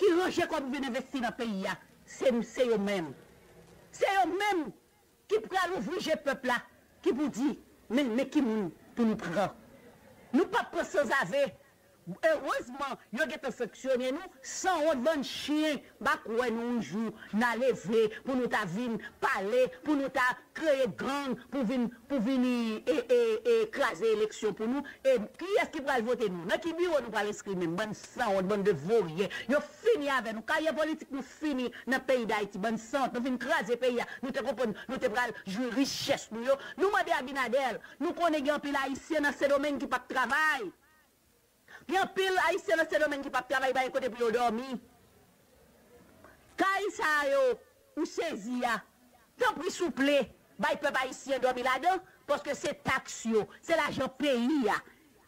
Ki roje kon pou vin investi nan peyi ya. Se yo men. Se yo men ki pral ouvrije pepla. Ki pou di, men me ki moun pou nou pran. Nou pa preso zave. Erouzman, eh, yo gete feksyonye nou, san ou don chien. Bak wè nou njou, nan leve pou nou ta vin pale, pou nou ta kreye gang, pou vin, pou vini e, e, e, krasi eleksyon pou nou, e ki eski pral vote nou, nan ki biro nou pral eskri men, ban san ou don devorye, yo fini ave nou, karye politik nou fini nan peyi da iti, ban san, nou vin krasi peyi ya, ah. nou te kompon, nou te pral jwe riches nou yo, nou made Abinadel, nou konen gen pila isye nan se domen ki pak travay, Yon pil haisyen nan se domen ki pa travay ba yon kote pou yon dormi. Ka yisa yo ou sezi ya, yon pri souple, ba yon pe pa haisyen dormi la den, poske se taks yo, se la jen peyi ya.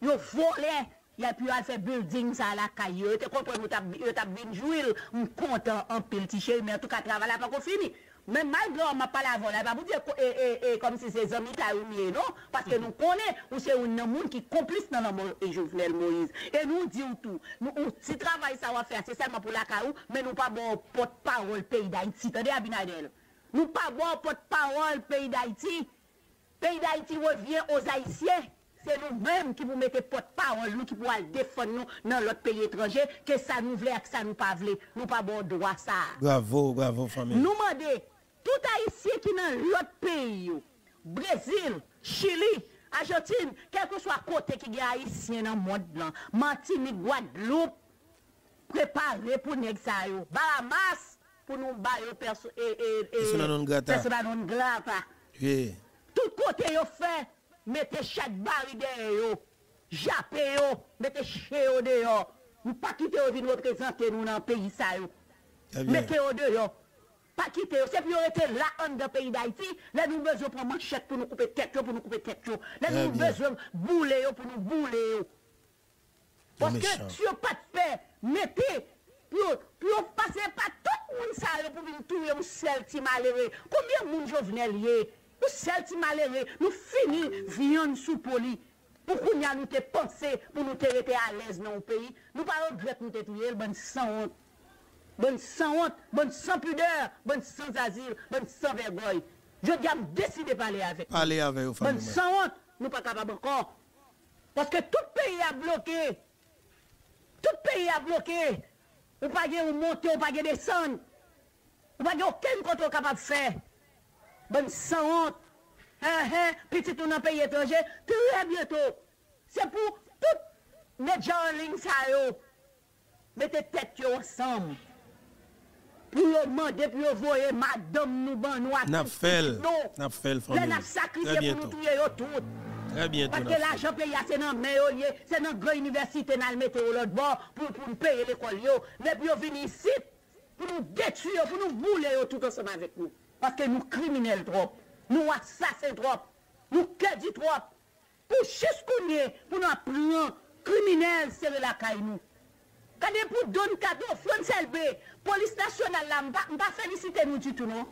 Yo vole, yon pi yo al fe building sa la kayo, te konpon yo tap binjouil, m kontan an pil ti chè, men tou ka travay la pa kon fini. Men malgré on m'a pas la volée, va vous dire et, eh, eh, eh, comme si ces hommes étaient humiliés, non Parce que nous connaissons, ou c'est un monde qui complice dans la mort et Jovenel Moïse. Et nous disons tout. Nous, si travail ça va faire, c'est seulement pour la CAO, mais nous pas bon porte-parole pays d'Haïti. Attendez, Abinadel. Nous pas bon porte-parole pays d'Haïti. Pays d'Haïti revient aux Haïtiens. C'est nous-mêmes qui vous mettez porte-parole, nous qui pouvons défendre nous dans l'autre pays étranger, que ça nous voulait et que ça nous pas voulait. Nous pas bon droit ça. Bravo, bravo famille. Nous demandons tout haïtien qui dans l'autre pays, Brésil, Chili, Argentine, quel que soit côté qui est haïtien dans le monde, Martinique, Guadeloupe, préparé pour ça yo. Bahamas, pour nous bailler perso et et et Persona non grata. persona non grata. Oui. Tout côté yo fait, mettez chaque barri derrière jappé yo, mettez chez yo dehors. Nous pas quitter yo vin représenter nous dans le pays ça yo. Mettez yo dehors. pas quitter. C'est priorité là, en dans le pays d'Haïti. Là, nous besoin prendre manchette pour nous couper tête, pour nous couper tête. Là, nous besoin bouler pour nous bouler. Parce que si vous pas de paix, mettez, puis vous passez pas tout le monde ça pour nous tuer un seul petit malheureux. Combien de monde jovenel lié? Nous seul petit malheureux, nous finissons viande sous poli. Pour qu'on nous te penser, pour nous te rester à l'aise dans le pays. Nous parlons de nous te tuer, ben sans honte. Bonne sans honte, bonne sans pudeur, bonne sans asile, bonne sans vergogne. Je dis à me décider de parler avec vous. Parlez avec vous, Bonne sans honte, nous pas capables encore. Parce que tout pays a bloqué. Tout pays a bloqué. Ou pas de monter, ou pas de descendre. Ou pas de aucun contrôle capable de faire. Bonne sans honte. Hein, hein, petit tout dans le pays étranger, très bientôt. C'est pour tout les gens en ligne, ça. Mettez tête ensemble. Pour yo demander, pour yo voyer madame nous ban nous à N'a tout fait, petit, non. n'a fait, Là, famille. n'a Très sacrifié pour bientôt. nous tuer yo tout. Très bientôt. Parce que l'argent payé, c'est dans lié, c'est dans grande université dans le au l'autre bord pour, pour nous payer l'école. Mais puis vini ici pour nous détruire, pour nous bouler tout ensemble avec nous. Parce que nous criminels trop, nous assassins trop, nous crédits trop. Pour juste pour nous apprendre criminels, c'est la caille nous. Kade pou don kato, fon selbe, polis nasyonal la, mba felisite nou ditou non.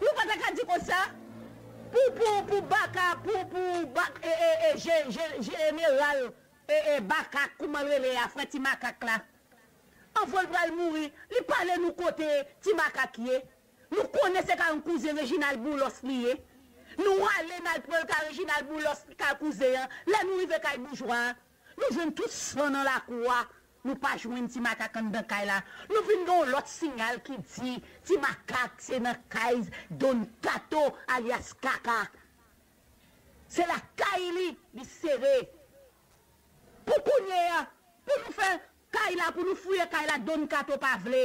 Nou pata ka di kon sa, pou pou pou baka, pou pou baka, e e e, je, je, je emeral, e e baka, kouman rele a fwe ti makak la. An fol pral mouri, li pale nou kote ti makak ye. Nou kone se ka an kouze Reginald Boulos liye. Nou wale nan prel ka Reginald Boulos ka kouze yan, la nou ive ka boujwa. Nou jen tout son nan la kouwa. Nou pa jwen ti makak an dan kay la. Nou vin nou lot sinyal ki di, ti makak se nan kay don kato alias kaka. Se la kay li li sere. Pou kounye ya, pou nou fe kay la, pou nou fouye kay la don kato pa vle.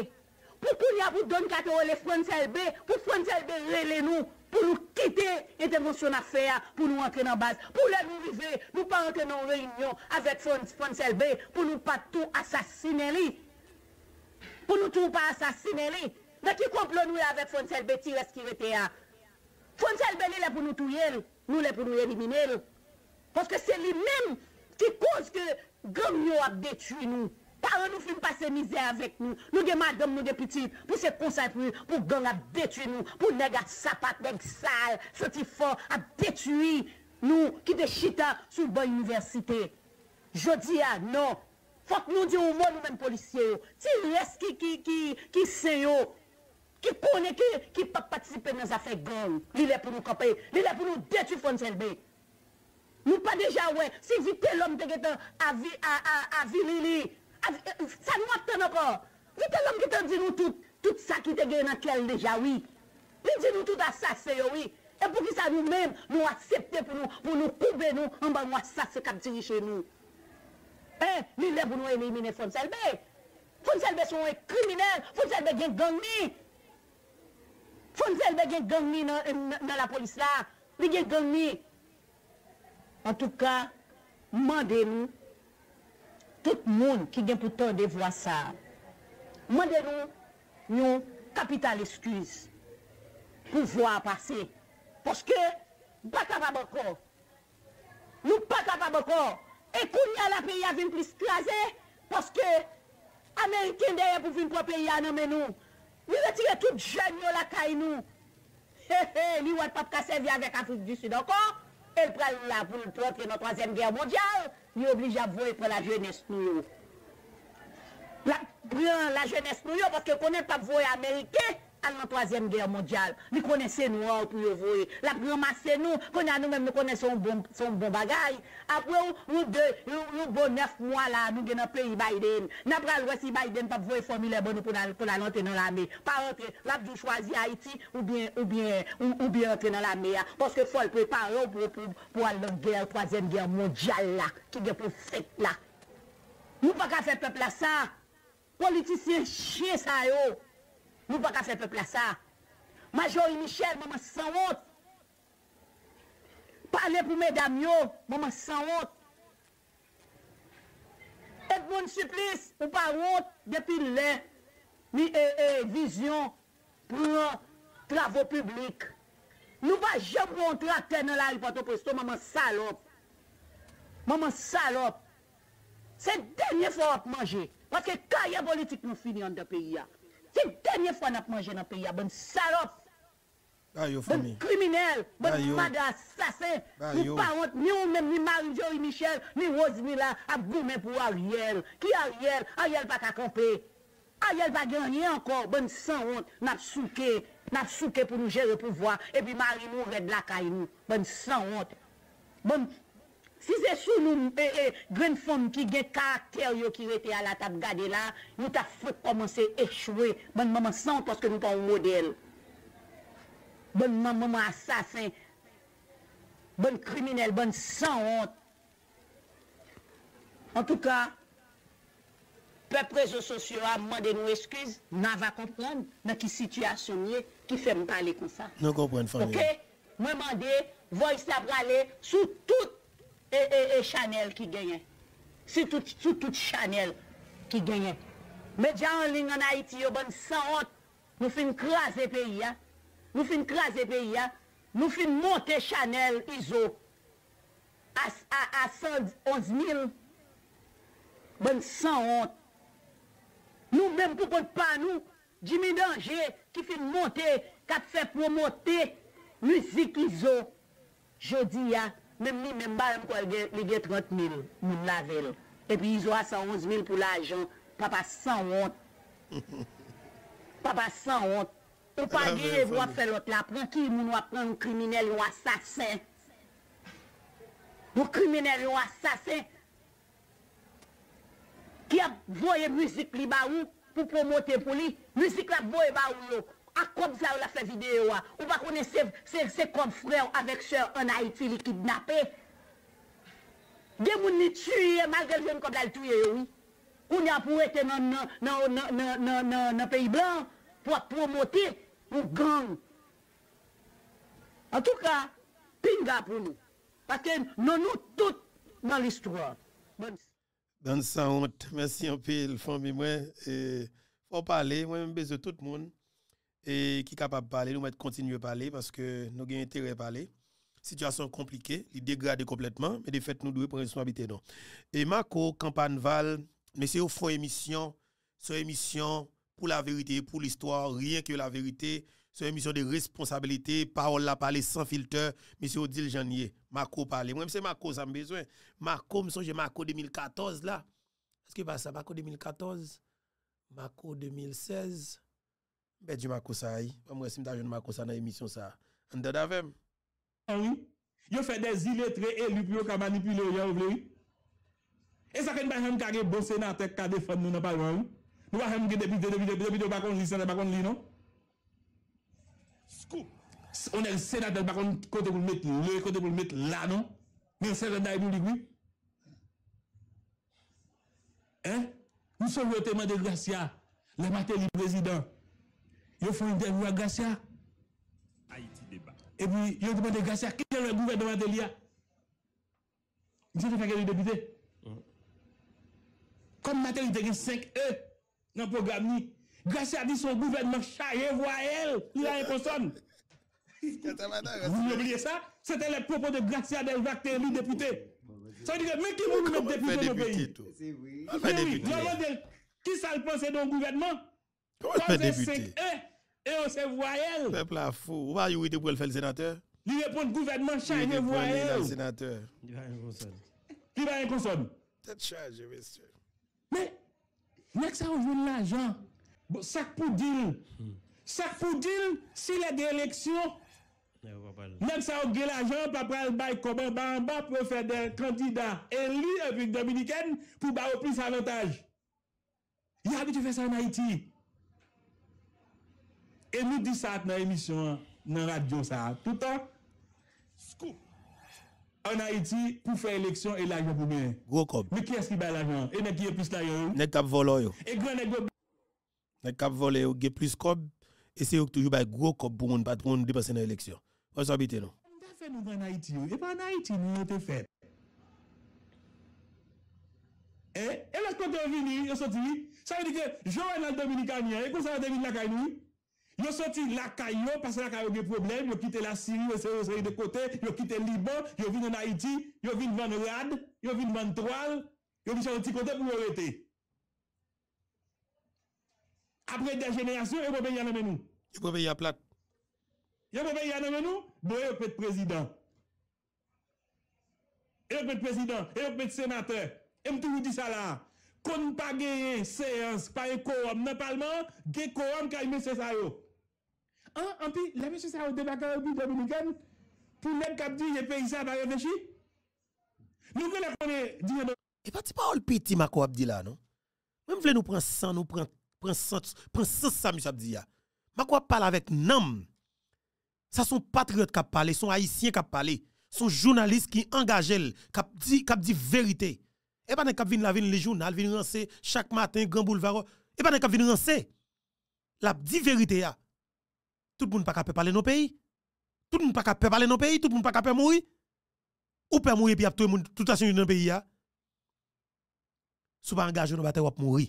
Pou kounye ya pou don kato ou le fron selbe, pou fron selbe rele nou. pou nou kite intervensyon a fè ya, pou nou antre nan baz, pou lè nou rive, nou pa antre nan reynyon avèk Fonselbe, pou nou pa tou asasine li. Pou nou tou pa asasine li. Nè ki komplon nou avèk Fonselbe ti res ki rete ya. Fonselbe li lè pou nou touye li, nou lè pou nou elimine li. Paske se li mèm ki kouz ke gom yo ap detui nou. Paran nou fin pase mizè avèk nou. Nou gen madam nou gen piti. Pou se konsay pou, pou gang ap detui nou. Pou neg ap sapat, neg sal, soti fò, ap detui nou. Ki de chita sou bon universite. Jodi a, ah, non. Fòk nou di ou moun nou men polisye yo. Ti res ki, ki, ki, ki se yo. Oh, ki kone ki, ki pa patisipe nan zafè gang. Li le pou nou kopè. Li le pou nou detu fon selbe. Nou pa deja we. Si vite lom te getan avi li li. Sa nou ap ten akor. Li te lom ki te di nou tout, tout sa ki te gen nan tel deja, oui. Li di nou tout asase yo, oui. E pou ki sa nou men, nou aksepte pou nou, pou nou koube nou, an ba nou asase kap diri che nou. Eh, li le pou nou elimine Fonselbe. Fonselbe son e kriminel, Fonselbe gen gang ni. Fonselbe gen gang ni nan, nan la polis la. Li gen gang ni. En tout ka, mande nou. tout moun ki gen pou ton devwa sa. Mande nou yon kapital eskwiz pou vwa pase. Poske, baka pa bako. Nou baka pa bako. E koun ya la peyi avin plis klaze, poske Ameriken deye pou vin pou peyi aname nou. Li retire tout jen yo la kay nou. He he, li wad pap kasevi avek Afrik du Sud ankon. Elle prend là pour dans la troisième guerre mondiale. Il est obligé à voir pour la jeunesse nous. La, la jeunesse nous parce que connaît pas voir américain al nan toazyen gèr mondyal, li kone se nou an pou yo voye, la pou yo mase nou, kone an nou men nou kone son bon, son bon bagay, apwe ou, ou de, ou, ou bon nef mwa la, nou gen nan peyi Biden, nan pral wè si Biden pap voye formile bon nou pou la, pou la lante nan la me, pa rentre, la pou chwazi Haiti, ou bien, ou bien, ou, ou bien rentre nan la me ya, poske fol prepare ou pou, pou, pou al nan gèr, toazyen gèr mondyal la, ki gen pou fèt la. Nou pa ka fè pepla sa, politisyen chie sa yo, Nou pa ka fe pepla sa. Majori Michel, maman san wot. Parle pou medam yo, maman san wot. Edmond Suplis, ou pa wot, depi le, ni eh, eh, e e vizyon pou travou publik. Nou pa jom bon trakte nan la ripato presto, maman salop. Maman salop. Se denye fwa ap manje. Paske kaye politik nou fini an de peyi ya. qui dernière fois n'a pas mangé dans le pays, bonne salope. Bayo, bon criminel, bon bah, mada assassin, Bayo. ni parent, ni ou même, ni marie ni Michel, ni Rosemilla, a pour Ariel. Qui a Ariel? Ariel pas qu'à camper. Ariel pas gagner encore, bon sans honte, n'a souqué, n'a souqué pour nous gérer le pouvoir, et puis Marie mourait de la caille, sans honte. Si se sou nou e, e, gren fom ki gen karakter yo ki rete a la tab gade la, nou ta fwek komanse echwe, bon maman san paske nou pa ou model. Bon maman asasin, bon kriminel, bon san hont. En tout ka, pep rezo sosyo a mande nou eskiz, nan va kompran nan ki situasyon ye ki fem pale kon sa. Non kompran fami. Ok, mwen mande, voy sa prale sou tout e, e, e chanel ki genyen. Si tout, sou tout chanel ki genyen. Medya anling an Haiti yo bon san hot, nou fin kras e peyi ya. Nou fin kras e peyi ya. Nou fin monte chanel izo a, a, a 111 mil. Bon san hot. Nou menm pou pot pa nou, Jimmy Danger ki fin monte, kap fe promote, müzik izo. Jodi ya. Mem li men ba yon kwa li gen 30 mil moun lavel. E pi yon a 111 mil pou l'ajan. Papa san ont. Papa san ont. Ou pa gen yon wap fe lot la. Pren ki moun wap pren yon kriminel yon asasen. Yon kriminel yon asasen. Ki ap voye müzik li ba ou pou promote pou li. Müzik la voye ba ou lòk. ak kob sa ou la fe videyo a, ou pa konen se, se, se kob frè ou avek sè an Haiti li moun ni tüye, malgré jen kob la l'tüye yo, ou ni apou ete nan, nan, nan, nan peyi blan, pou ou gang. En tout ka, pinga pou nou. Paske nou nou tout nan l'histoire. Bonne. Dans sa honte, merci en pile, famille moi. Et faut parler, moi-même, de tout le monde et qui est capable de parler. Nous allons continuer à parler parce que nous avons intérêt à parler. situation compliquée, il dégradé complètement, mais de fait, nous devons prendre responsabilité. Non. Et Marco, campagne Val, mais c'est au fond émission, émission pour la vérité, pour l'histoire, rien que la vérité. C'est émission de responsabilité, parole la parler sans filtre, monsieur Odile Janier, Marco parler. Moi, c'est Marco, ça me besoin. Marco, me songe Marco 2014 là. Est-ce que pas ça, Marco 2014? Marco 2016? Ben di Makosa yi. Mwen si mta joun Makosa nan emisyon sa. An de davem. Ah oui. Yo fè de ziletre elu pi yo ka manipule yo yo vle. E sa ken ba hem kage bon senatek ka defan nou nan palman ou. Nou ba hem ge depite depite depite yo bakon li senatek bakon li non. Scoop. On el senatek bakon kote pou met le kote pou met la non. Men senatek da yi pou li gwi. Hein? Nous sommes le témoin de Gracia, le matin du président. Ils font une interview à Gracia. Haïti débat. Et puis, ils ont demandé Gracia, qui est le gouvernement de l'IA? Monsieur te fait quel député? Comme matin, il a 5 E dans le programme. Gracia dit son gouvernement chargé, voyelle, il a une personne. Vous oubliez ça? C'était les propos de Gracia Delvac, élu député. Ça veut dire que, mais qui vous mettre député dans le pays? C'est Oui. Normalement, Qui ça le pense dans le gouvernement? Comment député Et on se voyelle. Peuple à fou. Ou pas, il était pour le faire le sénateur Il répond gouvernement chargé de voyelle. Il sénateur. Il va un consonne. Il va un consonne. Tête chargée, monsieur. Mais, n'est-ce que ça rejoint l'argent bon, Ça pour dire. Ça pour dire, s'il a des élections, Nèk sa ou gè l'ajan pa pral bay koman ba an ba pou fè den kandidat eli Republik Dominikèn pou ba ou plis avantaj. Ya bi tu fè sa an Haiti. E nou di sa nan emisyon nan radyo sa toutan. Scoop. An Haiti pou fè eleksyon e l'ajan pou mè. Gwo kob. Mè ki eski bè l'ajan? E nè ki e pis la yo? Nè kap volo yo. E gwen nè gwo... Nè kap volo yo, ge plis kob, e se yo toujou bè gwo kob pou moun patroun di pasè nan eleksyon. Wè sa bitè non? nou? Mè fè nou an Haiti yo, e pa an Haiti nou yo te fè. E, e lè kote vini, yo soti, sa yo di ke, jò an al Dominikanye, e kon sa yo devin lakay nou? Yo soti lakay yo, pase lakay yo gen problem, yo kite la Syrie, yo se yo seri de kote, yo kite Liban, yo vin en Haiti, yo vin van Rad, yo vin van Troal, yo vin son ti kote pou yo rete. Apre de jenerasyon, yo pou be yan amenou. Yo pou be yan plat. Yo pou be yan amenou, bo yo pet prezident. Yo pet prezident, yo pet senateur. Yo mtou di sa la. Kon pa genye seyans, pa e korom nan palman, gen korom ka ime se sa yo. Hein, en plus, la monsieur ça au débat en République dominicaine, pour les cap dit, les pays ça va réfléchir. Nous voulons qu'on est dit, Et pas ti parole petit Mako Abdi là, non? Même vle nous prendre 100, nous prend prend 100, prend 100 ça monsieur Abdi ya. Mako haïtiens qui parlé, sont journalistes qui engagent, qui dit qui dit vérité. Et pas qui viennent la ville les journal, viennent rancer chaque matin grand boulevard. Et pas qui viennent rancer. La ya. Tout le monde pas capable parler nos pays. Tout le monde pas capable parler nos pays, tout le monde pas mourir. Ou peut mourir puis tout le monde tout à dans pays ya. Si vous pas engagé dans bataille, allez mourir.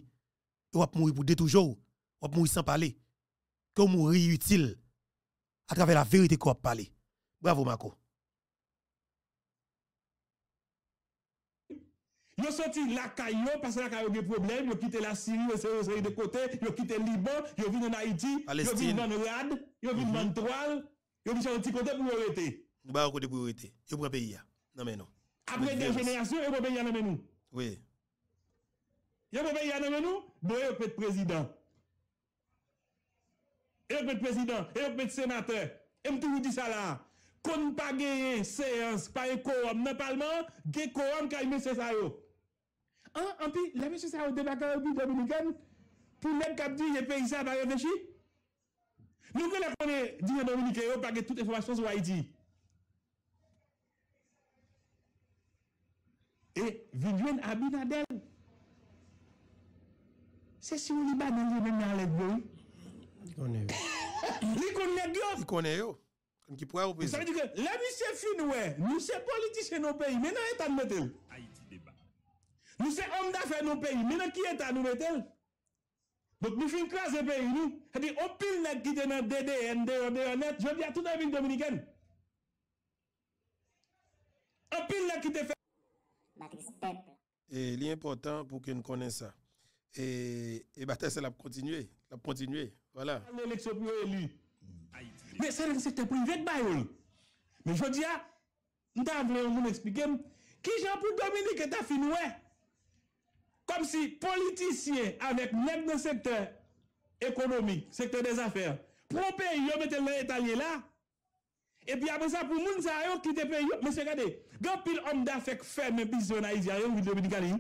Allez mourir pour deux toujours. Allez mourir sans parler. Que mourir utile à travers la vérité qu'on va parler. Bravo, Marco. Yo soti lakay yo, pase lakay yo ge problem, yo kite la Syrie, yo se yo se yi de kote, yo kite Liban, yo vin en Haiti, yo vin Van Rad, yo vin Van Troal, yo vin chan ti kote pou yo rete. Yo ba yo kote pou yo rete, yo pou peyi ya, nan men nou. Apre de jenayasyon, yo pou peyi ya nan men nou. Oui. Yo pou peyi ya nan men nou, do bon, yo pet prezident. Yo pet prezident, yo pet senateur, yo mtou di sa la. Kon pa genye seans, pa e korom, nan palman, ge korom ka ime se sa yo. An, anpi, la mè se sa ou debaka ou bi Dominikan, pou lèk kap di, ye peyisa ba reflechi. Nou kon la konè di ye Dominikan yo, pake tout informasyon sou Haiti. E, vinjwen Abinadel. Se si ou li ba nan li men nan lèk bo. Li konè yo. Li konè yo. Li konè yo. Kon ki pou a ou peyisa. Sa vè di ke, la mi se fin wè, nou se politisyen nou peyi, men nan etan metel. Nous sommes hommes d'affaires dans le pays, mais dans qui état nous mettre Donc nous finissons craser le pays, nous. C'est-à-dire, on pile net qui dans DDN, DDN, net, je dis à toute la ville dominicaine. Un pile là qui te fait peuple. Et l'important pour que nous connaissions ça. Et, et bataille, c'est la continuer. La continuer. Voilà. l'élection pour élu. Mais c'est le secteur privé de Bayol. Mais je dis, nous avons voulu expliquer qui Jean pour Dominique est fini ouais. Kom si politisyen avèk nèk nan sektèr ekonomik, sektèr des affèr, pou pè yon metè lè etalye la, epi apè sa pou moun sa yon ki te pè yon, mè se gade, gò pil om da fèk fè mè pis yon Haiti a yon vide Dominikani,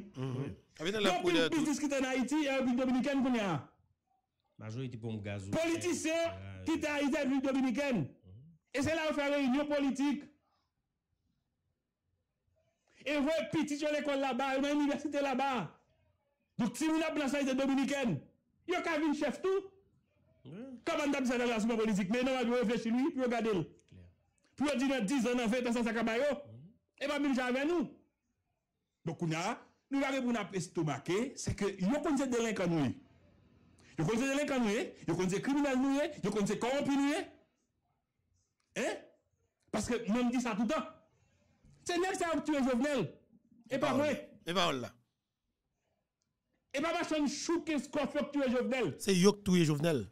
gò pil pis diskite nan Haiti a yon vide Dominikani pou nè a. Majorité pou m gazou. Politisyen ah, ki te Haiti a yon vide Dominikani, mhm. e se la ou fè reynyon politik, e vè piti yon ekol la ba, yon universite la ba, Dok si moun ap nan sa ite Dominiken, yo ka vin chef tou. Kaman dap sa nan la souman politik, men nan wak yo reflechi lui, pou yo gade l. Pou yo di nan 10 an, nan 20 an, sa sa kaba yo. E pa mim jan ven nou. Dok ou na, nou wak repou nan estomake, se ke yo kon se delen kan nou e. Yo kon se delen kan nou e, yo kon se kriminal nou e, yo kon se korompi nou e. Eh? Paske moun di sa toutan. Se nek sa wak tue jovenel. E pa mwen. E pa ou la. E pa machan chouke skof yok touye jovenel. Se yok touye jovenel.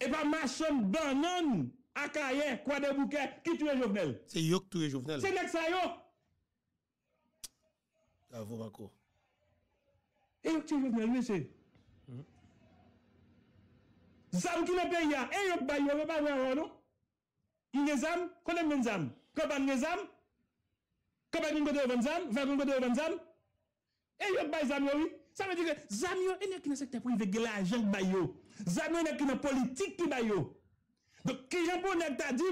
E pa machan banan akaye kwa de bouke ki touye jovenel. Se yok touye jovenel. Se nek sa yo. Avou mako. E yok touye jovenel mese. Mm. Zam ki le pe ya. E yok bayo me pa we anon. Inge zam, konen men zam. Kopan nge zam. Kopan nge de ven zam. Ven nge de ven zam. E yok bay zam yo yi. Ça veut dire que Zamio et qui dans le secteur privé de l'argent bayo. Zamio et qui dans politique qui bayo. Donc qui j'en pour t'a dit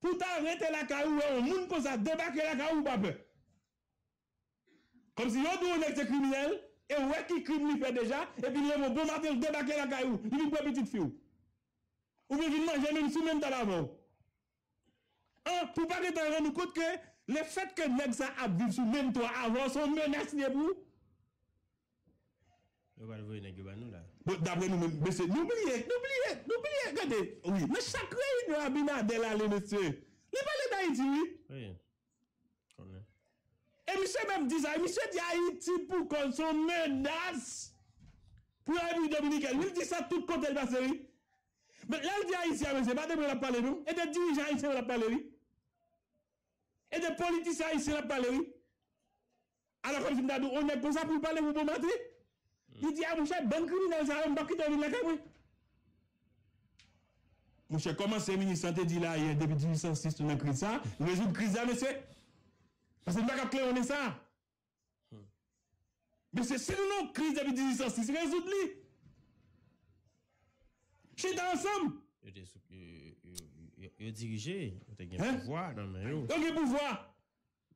pour t'arrêter la caillou on moun comme ça débarquer la caillou pas peur. Comme si yo dou nek criminel et ouais qui crime lui fait déjà et puis il bon matin débarquer la caillou, il une petite fille. Ou bien venir manger même sous même dans la mort. Hein, pour pas que tu rendre compte que le fait que nèg ça a vivre sous même toi avant son menace pour Bon, D'après nous-mêmes, n'oubliez, n'oubliez, n'oubliez, regardez. Oui, mais chaque réunion à Binadel, allez, monsieur. Le palais d'Haïti, oui. Oui. Connais. Et monsieur même dit ça, monsieur dit Haïti pour qu'on soit menace pour la République dominicaine. Il dit ça tout côté de la série. Mais là, il dit Haïti, ah, monsieur, pas de la parler, nous. Et des dirigeants haïtiens, la parler, oui. Et des politiciens haïtiens, la parler, oui. Alors, comme je me dis, on est pour ça pour parler, vous, pour mater. Li di ah, a mwen chè ban kriminal zara mbak ki dormi lakay mwen. Mwen chè koman se meni sante di la ye debi 1806 nan kriz sa, rejout kriz sa mwen se. Pase mwen bak ap kle one sa. Mwen se se nou nou kriz debi 1806, rejout li. Chè ta ansam. Yo dirije, yo te gen pouvoi nan men yo. Yo gen pouvoi.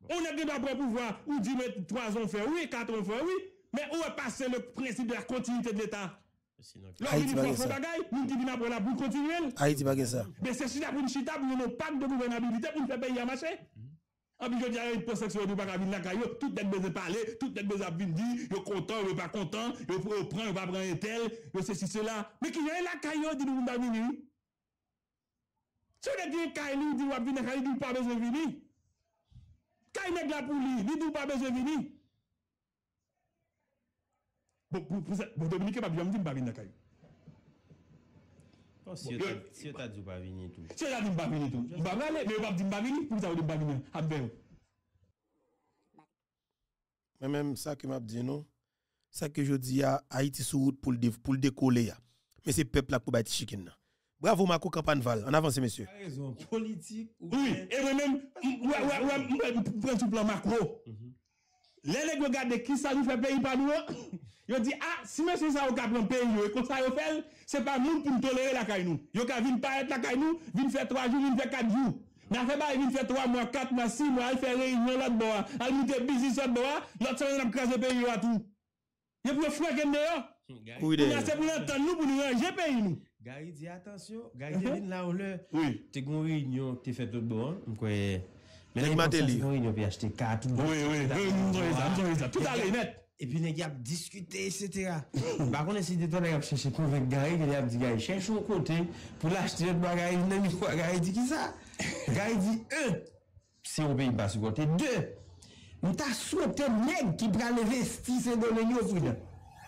Bon. On a gen babwa pouvoi, ou di mwen 3 an fè, ou e 4 an fè, ou e. Men ou e pase le prinsip de la kontinite de l'Etat? Lò mini profon bagay, moun ki vina pou la pou kontinuel? Haiti bagay sa. Ben se chita pou chita pou yon pak de gouvenabilite pou n'pe peyi yamache? An bi yo diya yon proseksyon yon baka vin la kayo, tout net beze pale, tout net beze ap vin di, yo kontan, yo pa kontan, yo pou pran, yo pa pran etel, yo se si se la. Men ki yon la kayo di nou mba vini? Sou net yon kayo nou di wap vini, kayo di ou pa beze vini? Kayo neg la pou li, li di ou pa beze vini? Bon, pour, pour, pour Dominique, pas besoin de dire, pas venir la. Bon, si yo Yo- ta- yo ta dit pas venir tout. Si on a dit, pas venir tout. Il va aller, mais on va dire, pas venir, pour ça, on dit, pas venir. Ah, ben, Mais même ça que m'a dit non, ça que je dis à Haïti sur route pour le, dé- pour le décoller. ya. Mais c'est peuple là pour bâtir chicken. là. Bravo Marco Campanval. En avance messieurs. T'as raison, politique ou Oui, bien- et moi-même, ouais, ouais, ouais, ouais, prends tout Le neg yo gade ki sa li fe peyi pa nou an, yo di, ah, si mè se sa yo ka pran peyi yo, e kon sa yo fel, se pa moun pou m tolere la kay nou. Yo ka vin paret la kay nou, vin fe 3 jou, vin fe 4 jou. Na fe ba vin fe 3 mwa, 4 mwa, 6 mwa, al fe reynyon lot bo a, al moute bizis lot bo a, lot se yon ap kras de peyi yo atou. Yo pou yo freken de yo. Pou yon se pou yon tan nou, pou yon ranger peyi nou. Gari di, atensyon, gari di uh-huh. vin la ou le, te goun reynyon, te fe tout bon, mkwe... Men ek mate li. Yon yon pe achete kat. Oui, oui. Tout alè net. E pi neg ap diskute, etc. Bakon esi de ton neg ap chèche konvek gare, neg ap di gare, chèche ou kote, pou l'achete yon bagare, nan mi kwa gare di ki sa. Gare di, un, se yon pe yon basi kote, deux, nou ta souwete neg ki pral investi se donen yo foudan.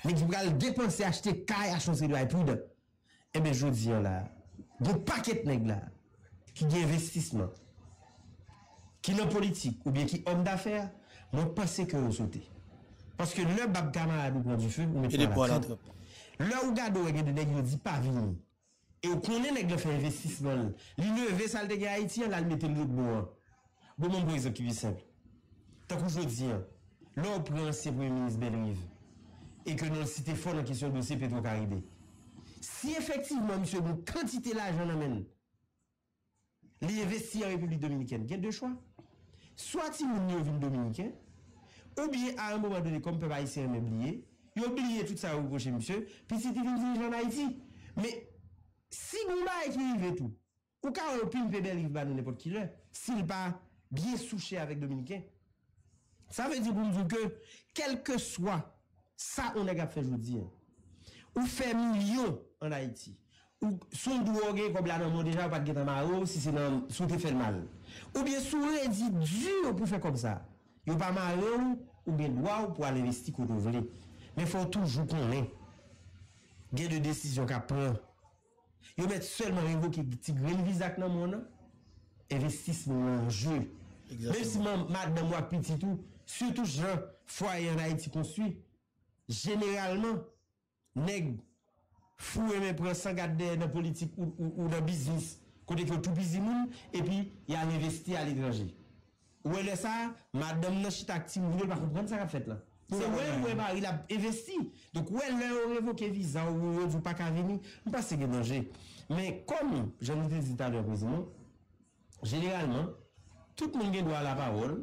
Neg ki pral depanse achete kare a chonse do ay foudan. Ebe, jodi yon la, de paket neg la, ki gen investisman. ki nan politik ou bien ki om dafer, mwen pase ke yo sote. Paske le bab gama adou kwa di fe, ou met kwa la krep. Le ou gado e gen de deg yo di pa vini. E ou konen neg le fe investisman. Li nou e ve sal de gen Haiti, an la mette lout bo an. Bo moun bo e zop ki biseble. Tak ou jodi an, lò ou pren se premier ministre Belrive, e ke nou site fon an kesyon dosye Petro Karide. Si efektivman, msye, nou kantite la jan amen, li investi an Republik Dominikène, gen de chwa? Soit si moun yo vin Dominiken, ou bien a un moment donné, comme peuple haïtien m'a oublié, il oublié tout ça au prochain monsieur, puis c'était venu dirigeant en Haïti. Mais si nous là qui arrive tout, ou quand on pimpe belle rive dans n'importe qui là, s'il pas bien souché avec Dominicain, ça veut dire pour nous que, quel que soit ça on a fait aujourd'hui, ou fait million en Haïti, ou son doué comme là dans le monde déjà, pas de guet en maro, si c'est dans, sous fait mal. Ou bien sou redi djur pou fè kom sa. Yo pa mare ou, ou bien waw pou al investi kou nou vle. Men fò toujou konen. Gen de desisyon ka pran. Yo met selman revo ki ti grel vizak nan moun an. Investisman an jè. Mèm si man mat nan mwa piti tou, sütou jan fwa yon a iti konstwi. Generalman, neg fou eme pran san gade nan politik ou nan biznis. Kote ki yo tou bizi moun, epi ya l'investi al edraje. Ouè lè sa, madame nan chita ak ti moun, yo pa kompren sa ka fet la. Se ouè ouè ba, il a investi. Donk ouè lè ou revoke viza, ou ou pa ka veni, mpa se gen danje. Men kom, jan nou te zita lè prezident, generalman, tout moun gen do a la parol,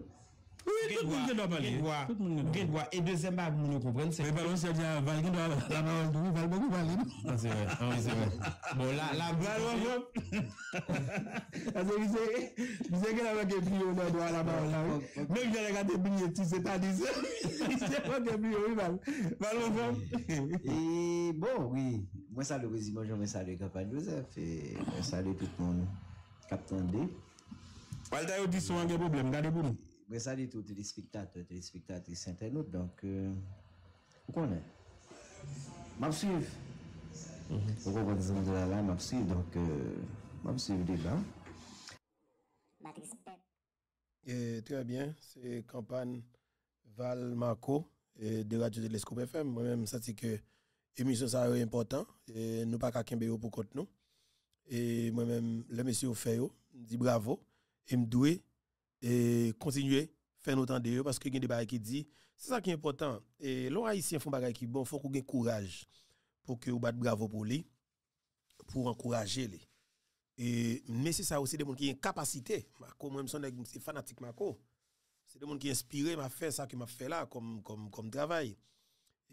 Oui, tout moun gen do pale. Gen do. E dezem ba moun nou kompren se. Mwen balon se diyan val gen do la nan val val boku pale. An se ve, an se ve. Bon la, la val val vop. An se vise, vise gen la val gen pli yo nan do la val la. Mwen gen regate pli yo ti se pa di se. Vise val gen pli yo val. Val val vop. E bon, oui. Mwen salou Rezi, mwen salou Kapan Joseph. Mwen salou tout moun kapten de. Walta yo di sou an gen problem, gade pou nou. Salue tous les spectateurs, téléspectatrices, internautes, donc, euh, vous connaissez. M'a suivre. Vous comprenez ce que je là, m'a suivre, donc, euh, m'a suivre le débat. Et très bien, c'est campagne Val Marco et de Radio Télescope FM. Moi-même, ça c'est que émission ça est important et nous pas qu'à kembe yo pour compte nous. Et moi-même, le monsieur fait dit bravo et me doué et continuer faire nous entendre yo parce que y a des bagages qui dit c'est ça qui est important et l'on haïtien font bagages qui bon, faut qu'on ait courage pour que vous batte bravo pour lui pour encourager lui. Et, mais c'est ça aussi des gens qui ont capacité. Marco, moi, je suis fanatique Marco. C'est des gens qui inspiré m'a fait ça que m'a fait là comme, comme, comme travail.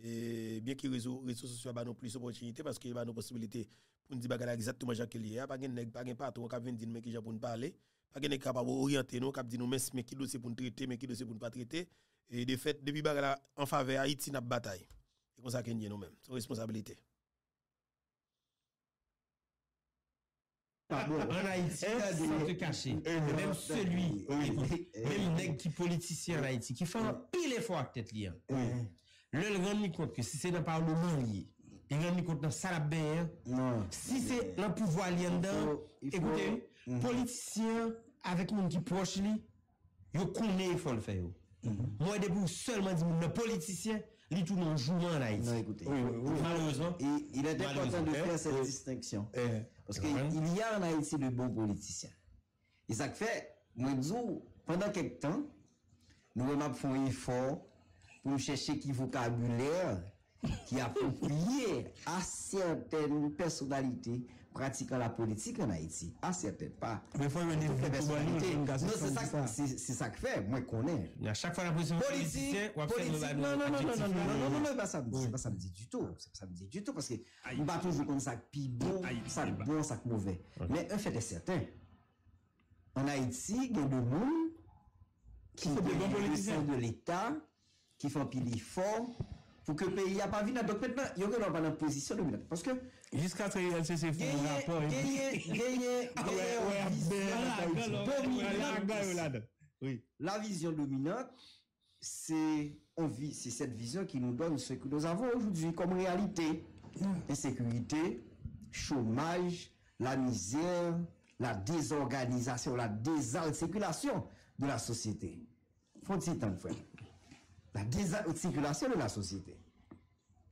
Et bien que les réseaux, réseaux sociaux nous plus d'opportunités parce qu'il y a nos possibilités pour nous dire exactement lié. Pas gen nèg pas gen patron qui vient dire qui pour nous parler. Pas nèg capable orienter nous, cap dire nous mais mais qui dossier pour nous traiter, mais qui dossier pour nous pas traiter. Et de fait depuis bagala en faveur Haïti n'a bataille. C'est comme ça qu'on dit nous-mêmes. C'est une responsabilité. En Haïti, sans te cacher, même celui, écoute, même nèg qui politicien en Haïti, qui fait un pile effort avec tête liée. Le le rend compte que si c'est dans le parlement lié, il rend compte dans la bien. Non. Si c'est dans le pouvoir lié dedans, écoutez, politisyen avèk moun ki poch li, yo koune yon fol fè yo. Mwen debou selman di moun, nan politisyen, li tou nan jouan la iti. Malheureusement. Il est important de faire cette distinction. Parce qu'il y a en Haïti de bon politisyen. Et ça fait, mwen djou, pendant quelque temps, nou wè map fon yon fòr pou mè chèche ki vokabuler ki apopriye a certaine personalité pratiquant la politique en Haïti. Ah, c'était pas. Mais faut venir Non, c'est ça que fait. Moi, connais. À chaque fois, la position politique. Politique. Non, non, non, non, non, non, non, non, non, pas ça. C'est pas ça me dit du tout. C'est pas ça me dit du tout parce que on bat toujours comme ça, puis bon, ça bon, ça mauvais. Mais un fait est certain. En Haïti, il y a des monde qui sont de l'État, qui font pile fort pour que le pays n'a pas vu. Donc maintenant, il y a une position dominante. Parce que Jusqu'à ce que gagner, un rapport. dominante, ouais, la. Oui. Vision dominante, c'est cette vision qui nous donne ce que nous avons aujourd'hui comme réalité. Insécurité, chômage, la misère, la désorganisation, la désarticulation de la société. Faut-il temps, frère? La désarticulation de la société.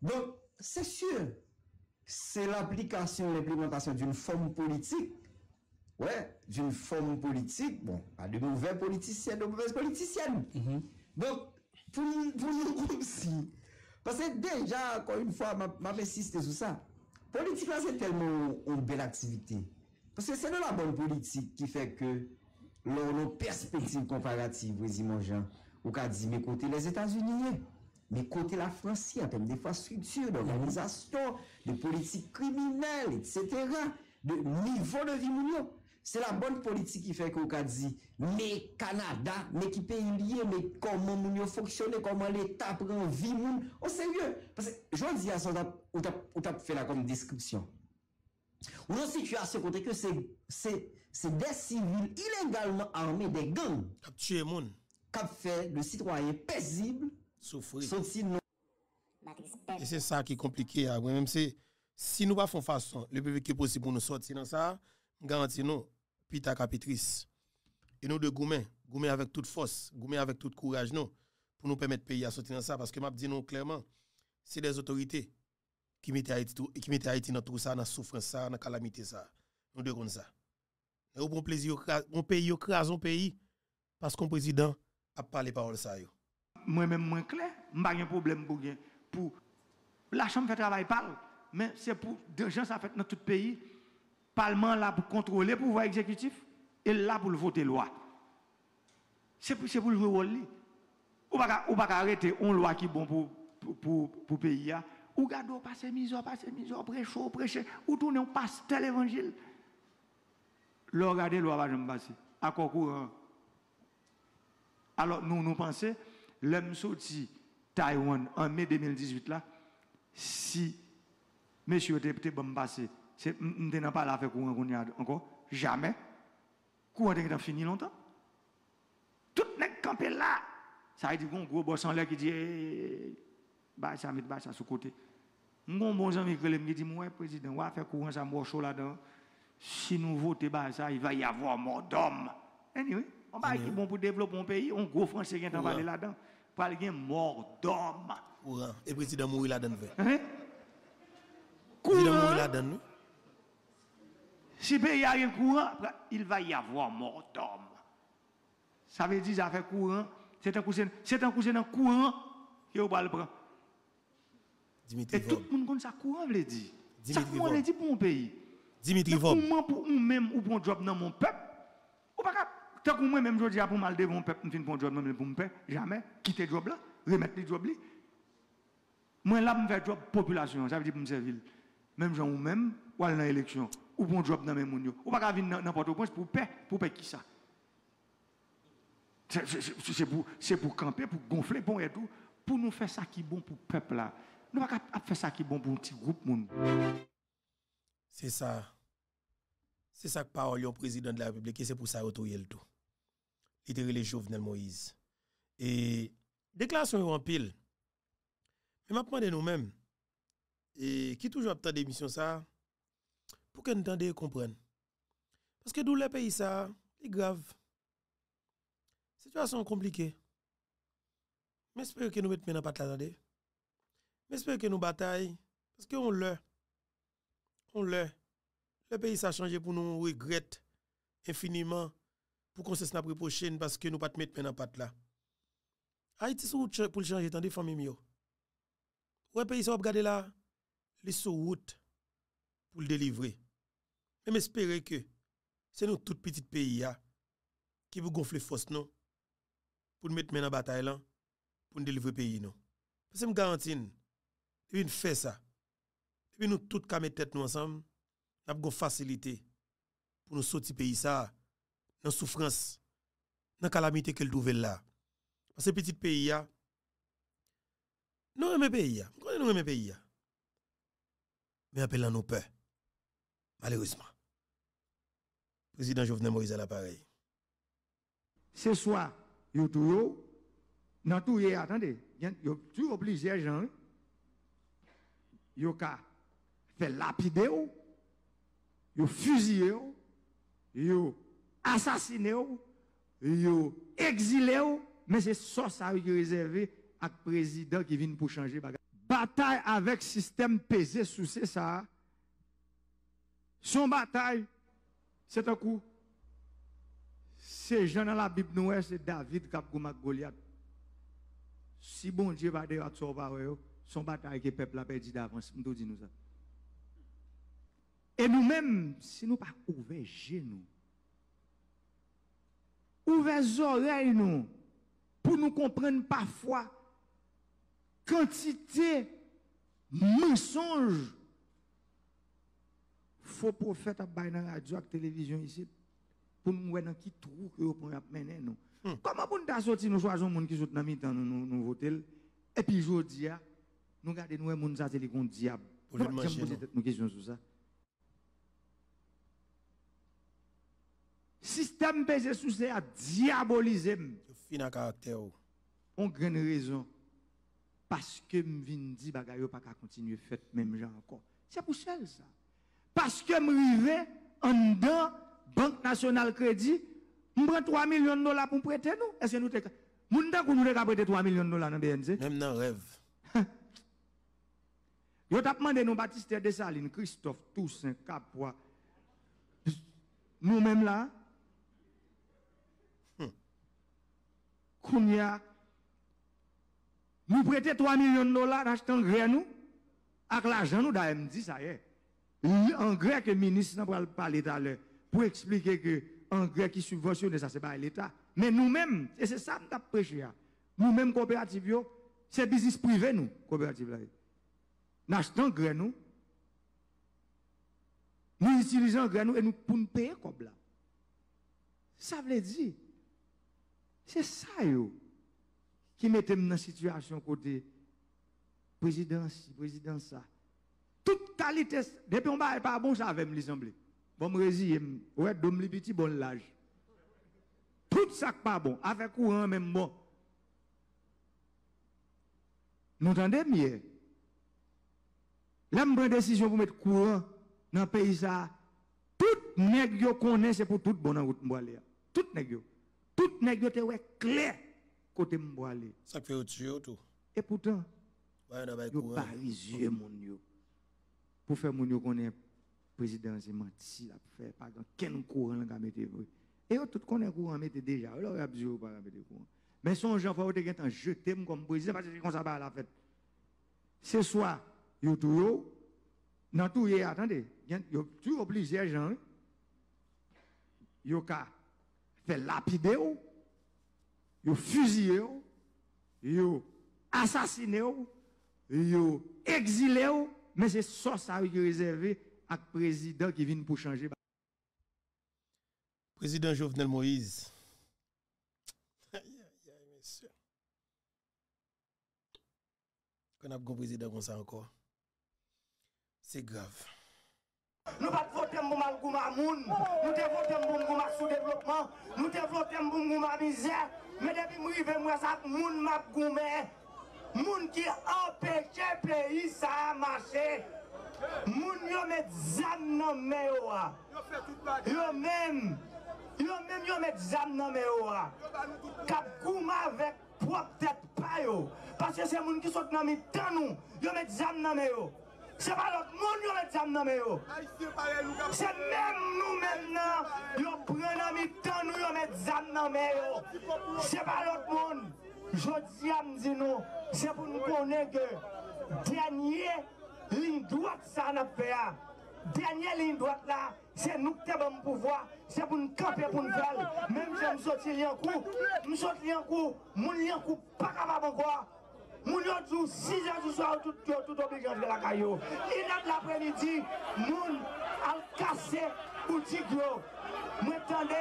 Donc, c'est sûr, c'est l'application, l'implémentation d'une forme politique. Ouais, d'une forme politique, bon, à de mauvais politiciens, de mauvaises politiciennes. Mm -hmm. Donc, pour, pour nous aussi, parce que déjà, encore une fois, m'insiste sur ça, politique là, c'est tellement une belle activité. Parce que c'est de la bonne politique qui fait que nos perspectives comparatives, vous imaginez, ou qu'a dit, mais côté les États-Unis, Mais côté la France, en termes d'infrastructures, d'organisation, de politique criminelle, etc., de niveau de vie mondiale, c'est la bonne politique qui fait qu'on dit, mais Canada, mais qui pays lié, mais comment nous fonctionner, comment l'État prend vie moun, au sérieux. Parce que, je dis à ça, on t'a fait là comme description. Ou non situation côté que c'est des civils illégalement armés des gangs. Cap tué moun. Cap fait le citoyen paisible, souffrir. Et c'est ça qui est compliqué. hein. Même c'est si nous pas faisons façon, le plus vite que possible pour nous sortir dans ça, garantis nous, Pita Capitrice. Et nous de Goumen, Goumen avec toute force, Goumen avec tout courage, nous, pour nous permettre de pays à sortir dans ça. Parce que m'a dit nous clairement, c'est des autorités qui mettent Haïti, tout- qui mettent Haïti dans tout ça, dans la souffrance, ça, dans la calamité, ça. Nous de comme ça. Et au bon plaisir, on pays, on crase un pays, parce qu'on président a parlé parole ça. yo. Moi-même moins clair, je n'ai problème pour pour la chambre fait travail parle, mais c'est pour des gens ça fait dans tout pays. Parlement là pour contrôler le pouvoir exécutif et là pour le voter loi. C'est pour pour le rôle. Ou pas ou pas arrêter une loi qui bon pour pour pour, pour pays. Ou gado passer misère passer misère prêcher prêcher ou tourner un pasteur l'évangile. Le regarder loi va passer. Accord courant. Alors, nous, nous pensons, l'homme sorti Taïwan en mai 2018, là, si monsieur était bon passé, c'est n'était pas là avec courant qu'on a encore, jamais. Courant était fini longtemps. Tout n'est campé là. Ça veut dire qu'on gros boss en l'air qui dit, eh, bah, ça met bah, ça sur côté. Mon bon ami qui me dit, moi, président, on va faire courant ça, moi, chaud là-dedans. Si nous votons bah, ça, il va y avoir mort d'homme. Anyway, on va qui bon pour développer un pays, on gros français qui est en là-dedans. Pour aller mort d'homme. Courant. Et président mourir là-dedans. Hein? Président mourir Courant, là-dedans. si le pays a un courant, il va y avoir mort d'homme. Ça veut dire, ça fait courant, c'est un cousin, c'est un cousin courant qui va le prendre. Dimitri Et tout le monde connaît ça courant, veut dire? Ça Dimitri courant veut dire pour un pays? Dimitri Vob. Moi, pour ou même ou pour un job dans mon peuple, tant que moi même je dis pour mal devant mon peuple, je pour job même pour mon jamais quitter le job là, remettre le job là. Moi là me faire job population, ça veut dire pour me servir. Même gens ou même ou aller dans l'élection ou pour un job dans même moun yo. Ou pas venir n'importe où pour paix, pour paix qui ça? C'est- pour, pour camper, pour gonfler, bon et tout, pour nous faire ça qui est bon pour le peuple là. Nous pas qu'à faire ça qui est bon pour un petit groupe. C'est ça. C'est ça que parole au président de la République et c'est pour ça qu'il tout. Il était les Jovenel Moïse. Et déclaration en pile. Mais m'a demandé nous-mêmes et qui toujours attend d'émission ça pour que nous entendions comprendre. Parce que d'où le pays ça, c'est grave. Situation compliquée. Mais j'espère que nous mettons maintenant pas de la Mais j'espère que nous bataillons parce qu'on l'a on l'a. Le pays ça a changé pour nous regrette infiniment pour qu'on se snap prochaine parce que nous pas te mettre maintenant patte là. Haïti sur route pour le changer, attendez famille mio. Ouais e pays ça regarder là, les sur route pour le délivrer. Même espérer que c'est nous tout petit pays là qui vous gonfler force non pour nous mettre maintenant bataille là pour nous délivrer pays non. Parce que me garantis depuis nous fait ça. Depuis nous tout ka mettre tête nous ensemble, nous avons facilité pour nous sortir pays ça souffrance, dans calamité qu'elle trouve là. Parce que petit pays nous aimons pays nous aimons pays. Mais appelons nos peurs. Malheureusement. Président Jovenel Moïse à l'appareil. c'est soit yo attendez, yo tout gens, yo fait lapider yo yo assassiner ou, yo exilé ou, mais c'est ça ça qui est réservé à président qui vient pour changer. Bataille avec système pesé sous c'est ça. Son bataille, c'est un coup. C'est Jean dans la Bible, nous, c'est David qui a Goliath. Si bon Dieu va dire à son son bataille que le peuple a perdu d'avance, nous dit nous ça. Et nous-mêmes, si nous pas ouvert genoux, ouvert les oreilles nous, pour nous comprendre parfois quantité mensonge faux prophète à bailler dans la radio et la télévision ici pour nous voir dans qui trou que vous mener nous. Comment pour nous sortir nous choisissons monde qui sont dans mi-temps nous nous, nous voter et puis jodi nous garder nous monde ça c'est les diable. Pour manger, poser nous question sur ça. Système pesé sous c'est à diaboliser. Fin à caractère. On grande raison. Parce que je viens dire bagay yo pas qu'à continuer fait même gens encore. C'est pour ça ça. Parce que je rive en dedans Banque nationale crédit, je prends 3 millions de dollars pour prêter nous. Est-ce que nous te Moun nous te prêter 3 millions de dollars dans BNC Même dans rêve. Yo t'a demandé nous Baptiste Dessalines, Christophe Toussaint Capois. Nous mêmes là. Kounya nous prêter 3 millions de dollars d'acheter engrais nous avec l'argent nous d'AMD ça y est. Engrais que le ministre n'a pas l'heure pour expliquer que engrais qui subventionne ça c'est pas l'État. Mais nous-mêmes, et c'est ça que nous prêché. là. Nous-mêmes coopératives c'est business privé nous coopérative là. Nous achetons engrais nous. Nous utilisons engrais nous et nous pour nous payer comme là. Ça veut dire c'est ça yo qui mettait dans la situation côté président ci, président ça. Toute qualité, depuis on va pas bon, ça avait me semblé. Bon, me résilier, ouais, dom li petit bon l'âge. Tout ça pas bon, avec courant même bon. Nous entendez mieux. Là, je prends décision pour mettre courant dans le pays ça. Tout nèg yo connaît c'est pour tout bon dans route. Tout nèg yo. Tout nèg yo te ouais clair côté m'boile. Ça fait au-dessus tout. Et pourtant, pas yo courant. parisien moun yo. Pour faire moun yo connaît président c'est menti la faire pas quel courant la mettre. Et tout connaît courant mettre déjà. Alors y a besoin pas mettre courant. Mais son gens faut te gen jeter comme président parce que comme ça pas la fête. C'est soit yo tout yo dans tout y attendez, yo tout plusieurs gens yo ka fait lapider fusiller ou? Yo assassiner ou? Yo exilé mais c'est ça ça qui est réservé à président qui vient pour changer Président Jovenel Moïse. Aïe, aïe, aïe, monsieur. Qu'on a un président comme ça encore. C'est grave. Nous pas voter pour mal gouma moun, nous te voter pour gouma sous-développement, nous te voter pour gouma misère, mais depuis moi rive moi ça moun m'a goumé. Moun qui empêche pays ça a marché. Moun yo met zam nan men yo a. Yo même, yo même yo met zam nan men yo a. Kap gouma avec propre tête pa yo. Parce que c'est moun qui sont nan mi tan nou, yo met zam nan yo. C'est pas l'autre monde qui met zam nan men yo. C'est même nous maintenant, yo pren nan mi tan nou yo met zam nan men yo. C'est pas l'autre monde. Je dis à me dire nous, c'est pour nous connaître que dernier ligne droite ça n'a fait. ah. Dernière ligne droite là, c'est nous qui avons le pouvoir, c'est pour nous camper pour nous faire. Même si je me sortis en coup, je me sortis en coup, mon lien coup pas capable encore. Moun yo djou 6 heures du soir, tout, tout, tout obligé de la caillou. Il a l'après-midi, moun al cassé ou attendez,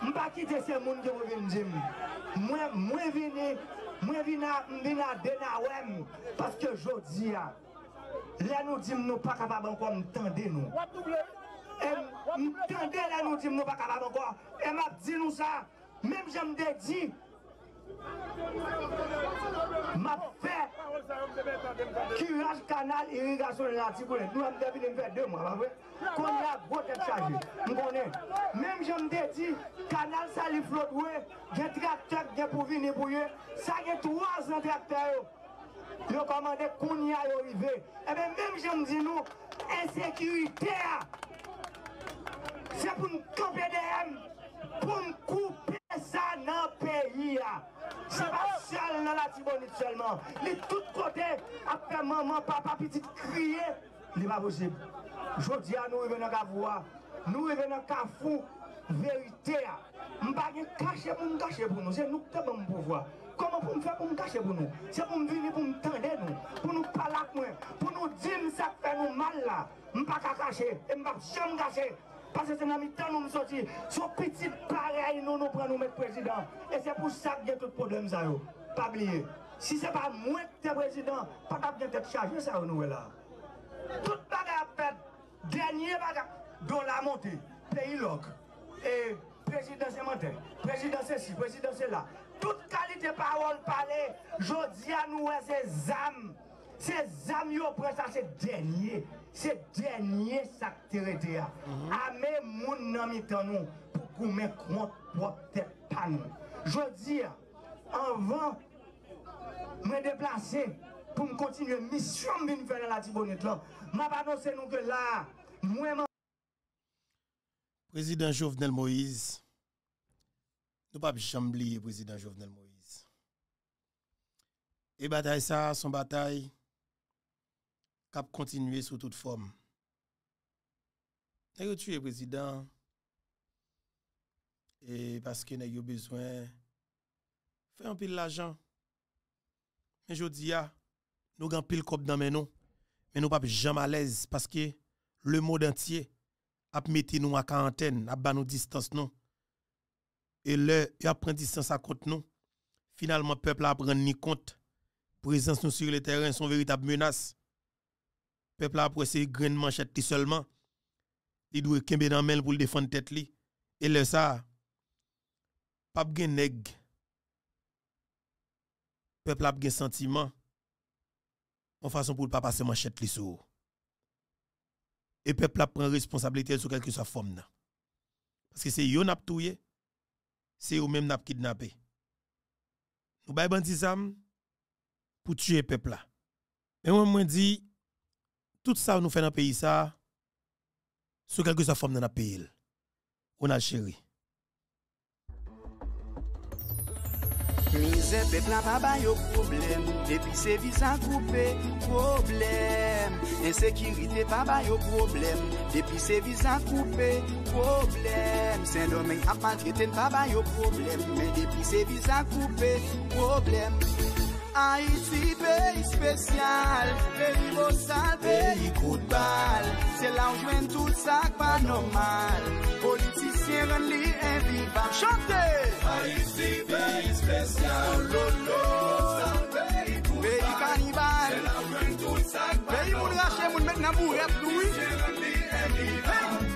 je ne pas quitter ces moun qui viennent dire. Moi, moi, vini, moi, vini, vini à Denawem, parce que je dis, là, nous disons, nous pas capables encore m'tendre nous. Et m'tendre, là, nous disons, nous pas capables encore. Et m'a dit nous ça, Même j'aime des dit, Ma fè Kuraj kanal irrigasyon la ti konen Nou am devine mwen fè 2 mwa Kon la bot et chaje Mkonen Mem jen mde ti Kanal sa li flot we Gen traktek gen pou vini pou ye Sa gen 3 an traktek yo. Yo komande koun ya yo rive eh Ebe mem jen mdi nou Ensekurite ah. ya Se pou m kope de hem Pou m koupe sa nan peyi ya ah. Se pasyal nan la tibonit selman. Li tout kote apè maman, papa, pitit kriye. Li pa posib. Jodi an nou e venan kavwa. Nou e venan kafou. Verite a. Mpa gen kache pou mkache pou nou. Se nou te mwen mpouvoa. Koman pou mfe pou mkache pou nou? Se pou mvini pou mtande nou. Pou nou palak mwen. Pou nou dim sak fe nou mal la. Mpa kakache. Mpa jom kache. Parce que c'est dans le temps nous sortis. Son petit pareil, nous nous prenons mettre président. Et c'est pour ça qu'il y a tout problème ça. Pas oublier. Si ce n'est pas moi qui suis président, pas de tête chargée ça nous est là. Tout bagarre fait, dernier bagarre, dans la montée, pays loc. Et président c'est menteur, président c'est ci, président c'est là. Toute qualité parole parler, je dis à nous, c'est âmes. Ces âmes, yo prend ça, c'est dernier. C'est dernier que tu été. Amé moun nan mitan nous pour qu'on mette compte propre tête pas nous. Je dis, avant, me déplacer pour me continuer mission de faire dans la Tibonite là. M'a annoncé nous que là, moi Président Jovenel Moïse, nous pas jamais président Jovenel Moïse. Et bataille ça, son bataille, continuer sous toute forme. Avons tué président et parce que nous avons besoin faire un pile l'argent. Mais je dis, nous avons pile cop dans nous, mais nous pas jamais à l'aise parce que le monde entier a mis nous à quarantaine, a ban nous distance. Et le, il a pris distance à compte nous. Finalement, le peuple a pris ni compte. Présence sur le terrain sont véritable menace. Le peuple a pris ses graines manchettes seulement. Il doit kembe dans main pour défendre tête. Et le ça, pas gen nèg. Peuple a gen sentiment. En façon pour pas passer manchette li sou. Et peuple a prend responsabilité sur quelque soit forme nan. Parce que c'est yo n'a touye, c'est eux même n'a kidnappé. Nous bay bandi pour tuer peuple là. Mais moi moi dit tout ça nous fait dans le pays, ça, sous quelque soit forme dans le pays. On a chéri. Mize pep la pa bayo problem, depi se visa koupe, problem. Ensekirite pa bayo problem, depi se visa koupe, problem. Sen domen ap maltreten pa bayo problem, men depi se visa koupe, problem. Haïti, pays spécial, pays beau sale, pays coup de balle. C'est là où joue tout ça pas normal. Politiciens rendent li invivable. Chantez! Haïti, pays spécial, lolo. Pays cannibale. C'est là où joue tout ça Pays moun rache moun met nan bourrette oui.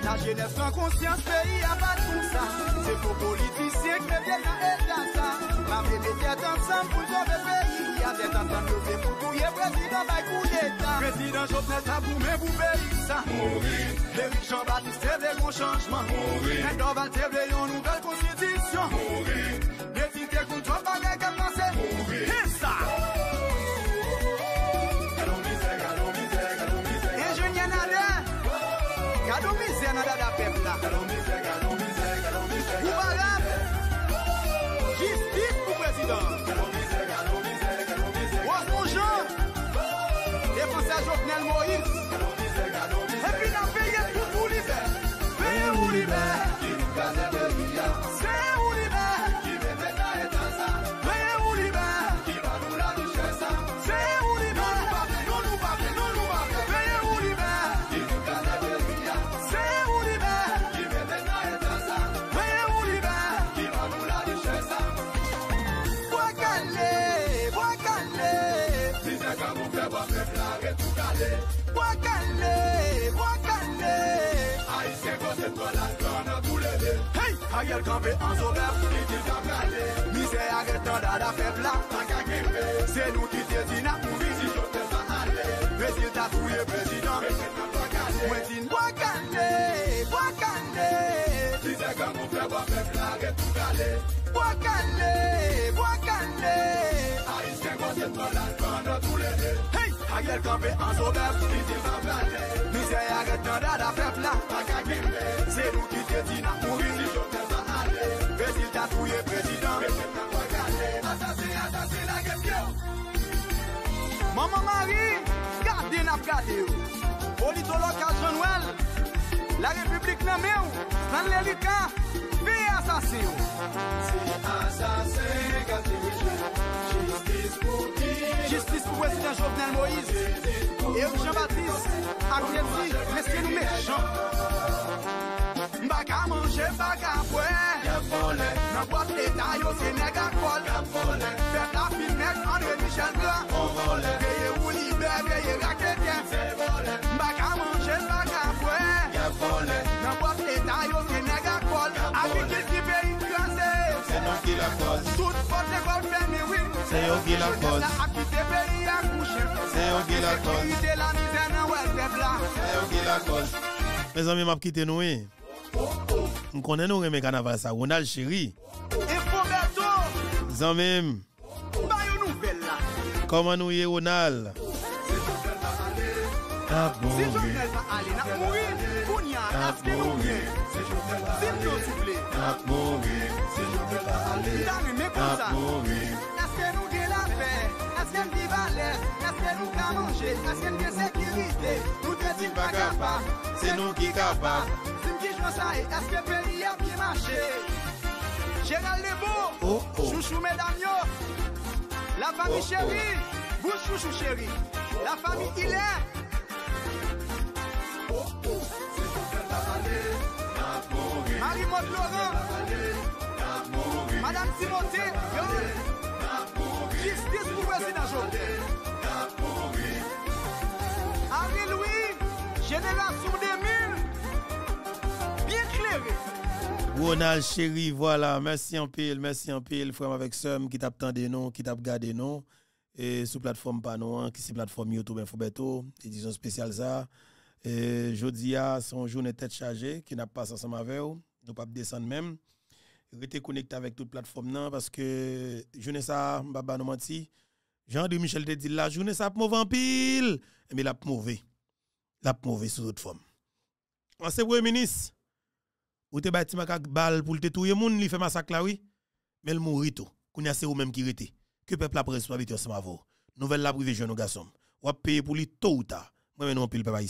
La jeunesse prend conscience, pays a pas tout ça. C'est pour politiciens qui viennent dans l'état ça. Ma bébé tête ensemble pour sauver le pays. de tan tan yo ve pou touye prezident bay kou l'Etat Prezident Jovenel Tabou men pou peyi sa Mouri Derrick Jean-Baptiste te vle yon chanjman Mouri Mendoval te vle yon nouvel konstitisyon Mouri Brezin te kontrol bagay ke panse Mouri Hissa Gado mize, gado mize, gado mize Enjenye nade Gado mize nade da pepla Gado mize, gado mize, gado mize Ou barab Jistis pou prezident Gado mize, gado mize Défenseur Jovenel Moïse. Et puis dans pays pour vous libérer. Pays où libérer. a yel kampe an sobev Itil kap kate Mise a getan dada febla An ka kepe Se nou ki te tina pou visi Jotel sa ale Vesil ta touye prezident Vesil nan wakande Mwen tin wakande Wakande Dise kan mou feb a febla Getou kale Wakande Wakande A isken kwa se to lan Kwa nan tou le de Hey! A yel kampe an sobev, itil sa plane Mise a getan dada febla An ka kepe Se nou ki te tina pou visi Maman Marie, gade nap gade ou. Politolog Ajanouel, la republik nan me ou. Nan lelika, vi asase ou. Si asase, gade ou. Jistis pou ki. Jistis pou Westin Jovenel Moïse. E ou Jean-Baptiste, Akrienzi, meske nou mechan. Mbaka manje, mbaka pwe. Nan boat leta yo se nega la cause. Tout oui C'est eux qui la cause. C'est eux qui la cause. Sécurité la misère nan wèl pepla C'est eux qui la cause. Mes amis, m'a quitté nous. hein. On connaît nous mais carnaval ça. Ronald chéri. Bayou nouvel la comment nous y est Ronald? Ah bon. Si Jovenel va aller n'a mourir, Kounia, est-ce que nous bien? Si nous soufflé, t'as aimé comme ça? Est-ce que nous gagne la paix? Est-ce que nous vivons à l'aise? Est-ce que nous pouvons manger? Est-ce que nous avons sécurité? Nous ne sommes pas capables. C'est nous qui capables. Si nous disons ça, est-ce que le pays a bien marché? Gérald Lebeau, chouchou mesdames la famille chérie, vous chouchou chérie, la famille Hilaire, Marie-Maud Laurent, Madame Timothée, justice pour président. Henri Louis, génération 2000, bien clairé. Ronald chéri, voilà. Merci en pile, merci en pile, frère avec Somme qui tape tant des noms, qui tape gardé noms. Et sous plateforme Pano, hein, qui c'est plateforme YouTube Infobeto, édition spéciale ça. Et jeudi, son journée tête chargée, qui n'a pas ensemble avec vous. Nous pas descendre même. Restez connecté avec toute plateforme non, parce que journée ça, baba nous menti. Jean-André Michel te dit la journée ça mauvais en pile. Mais la mauvais. La mauvais sous autre forme. Ancien premier ministre, ou te bâti makak bal pour te touyer moun, li fait massacre là oui. Mais le mourit tout. Kounya c'est ou même qui rete. Que peuple la responsabilité ensemble avec vous. Nouvelle la privé jeune garçon. Ou payer pour lui ou tard. Moi, non, pile peuple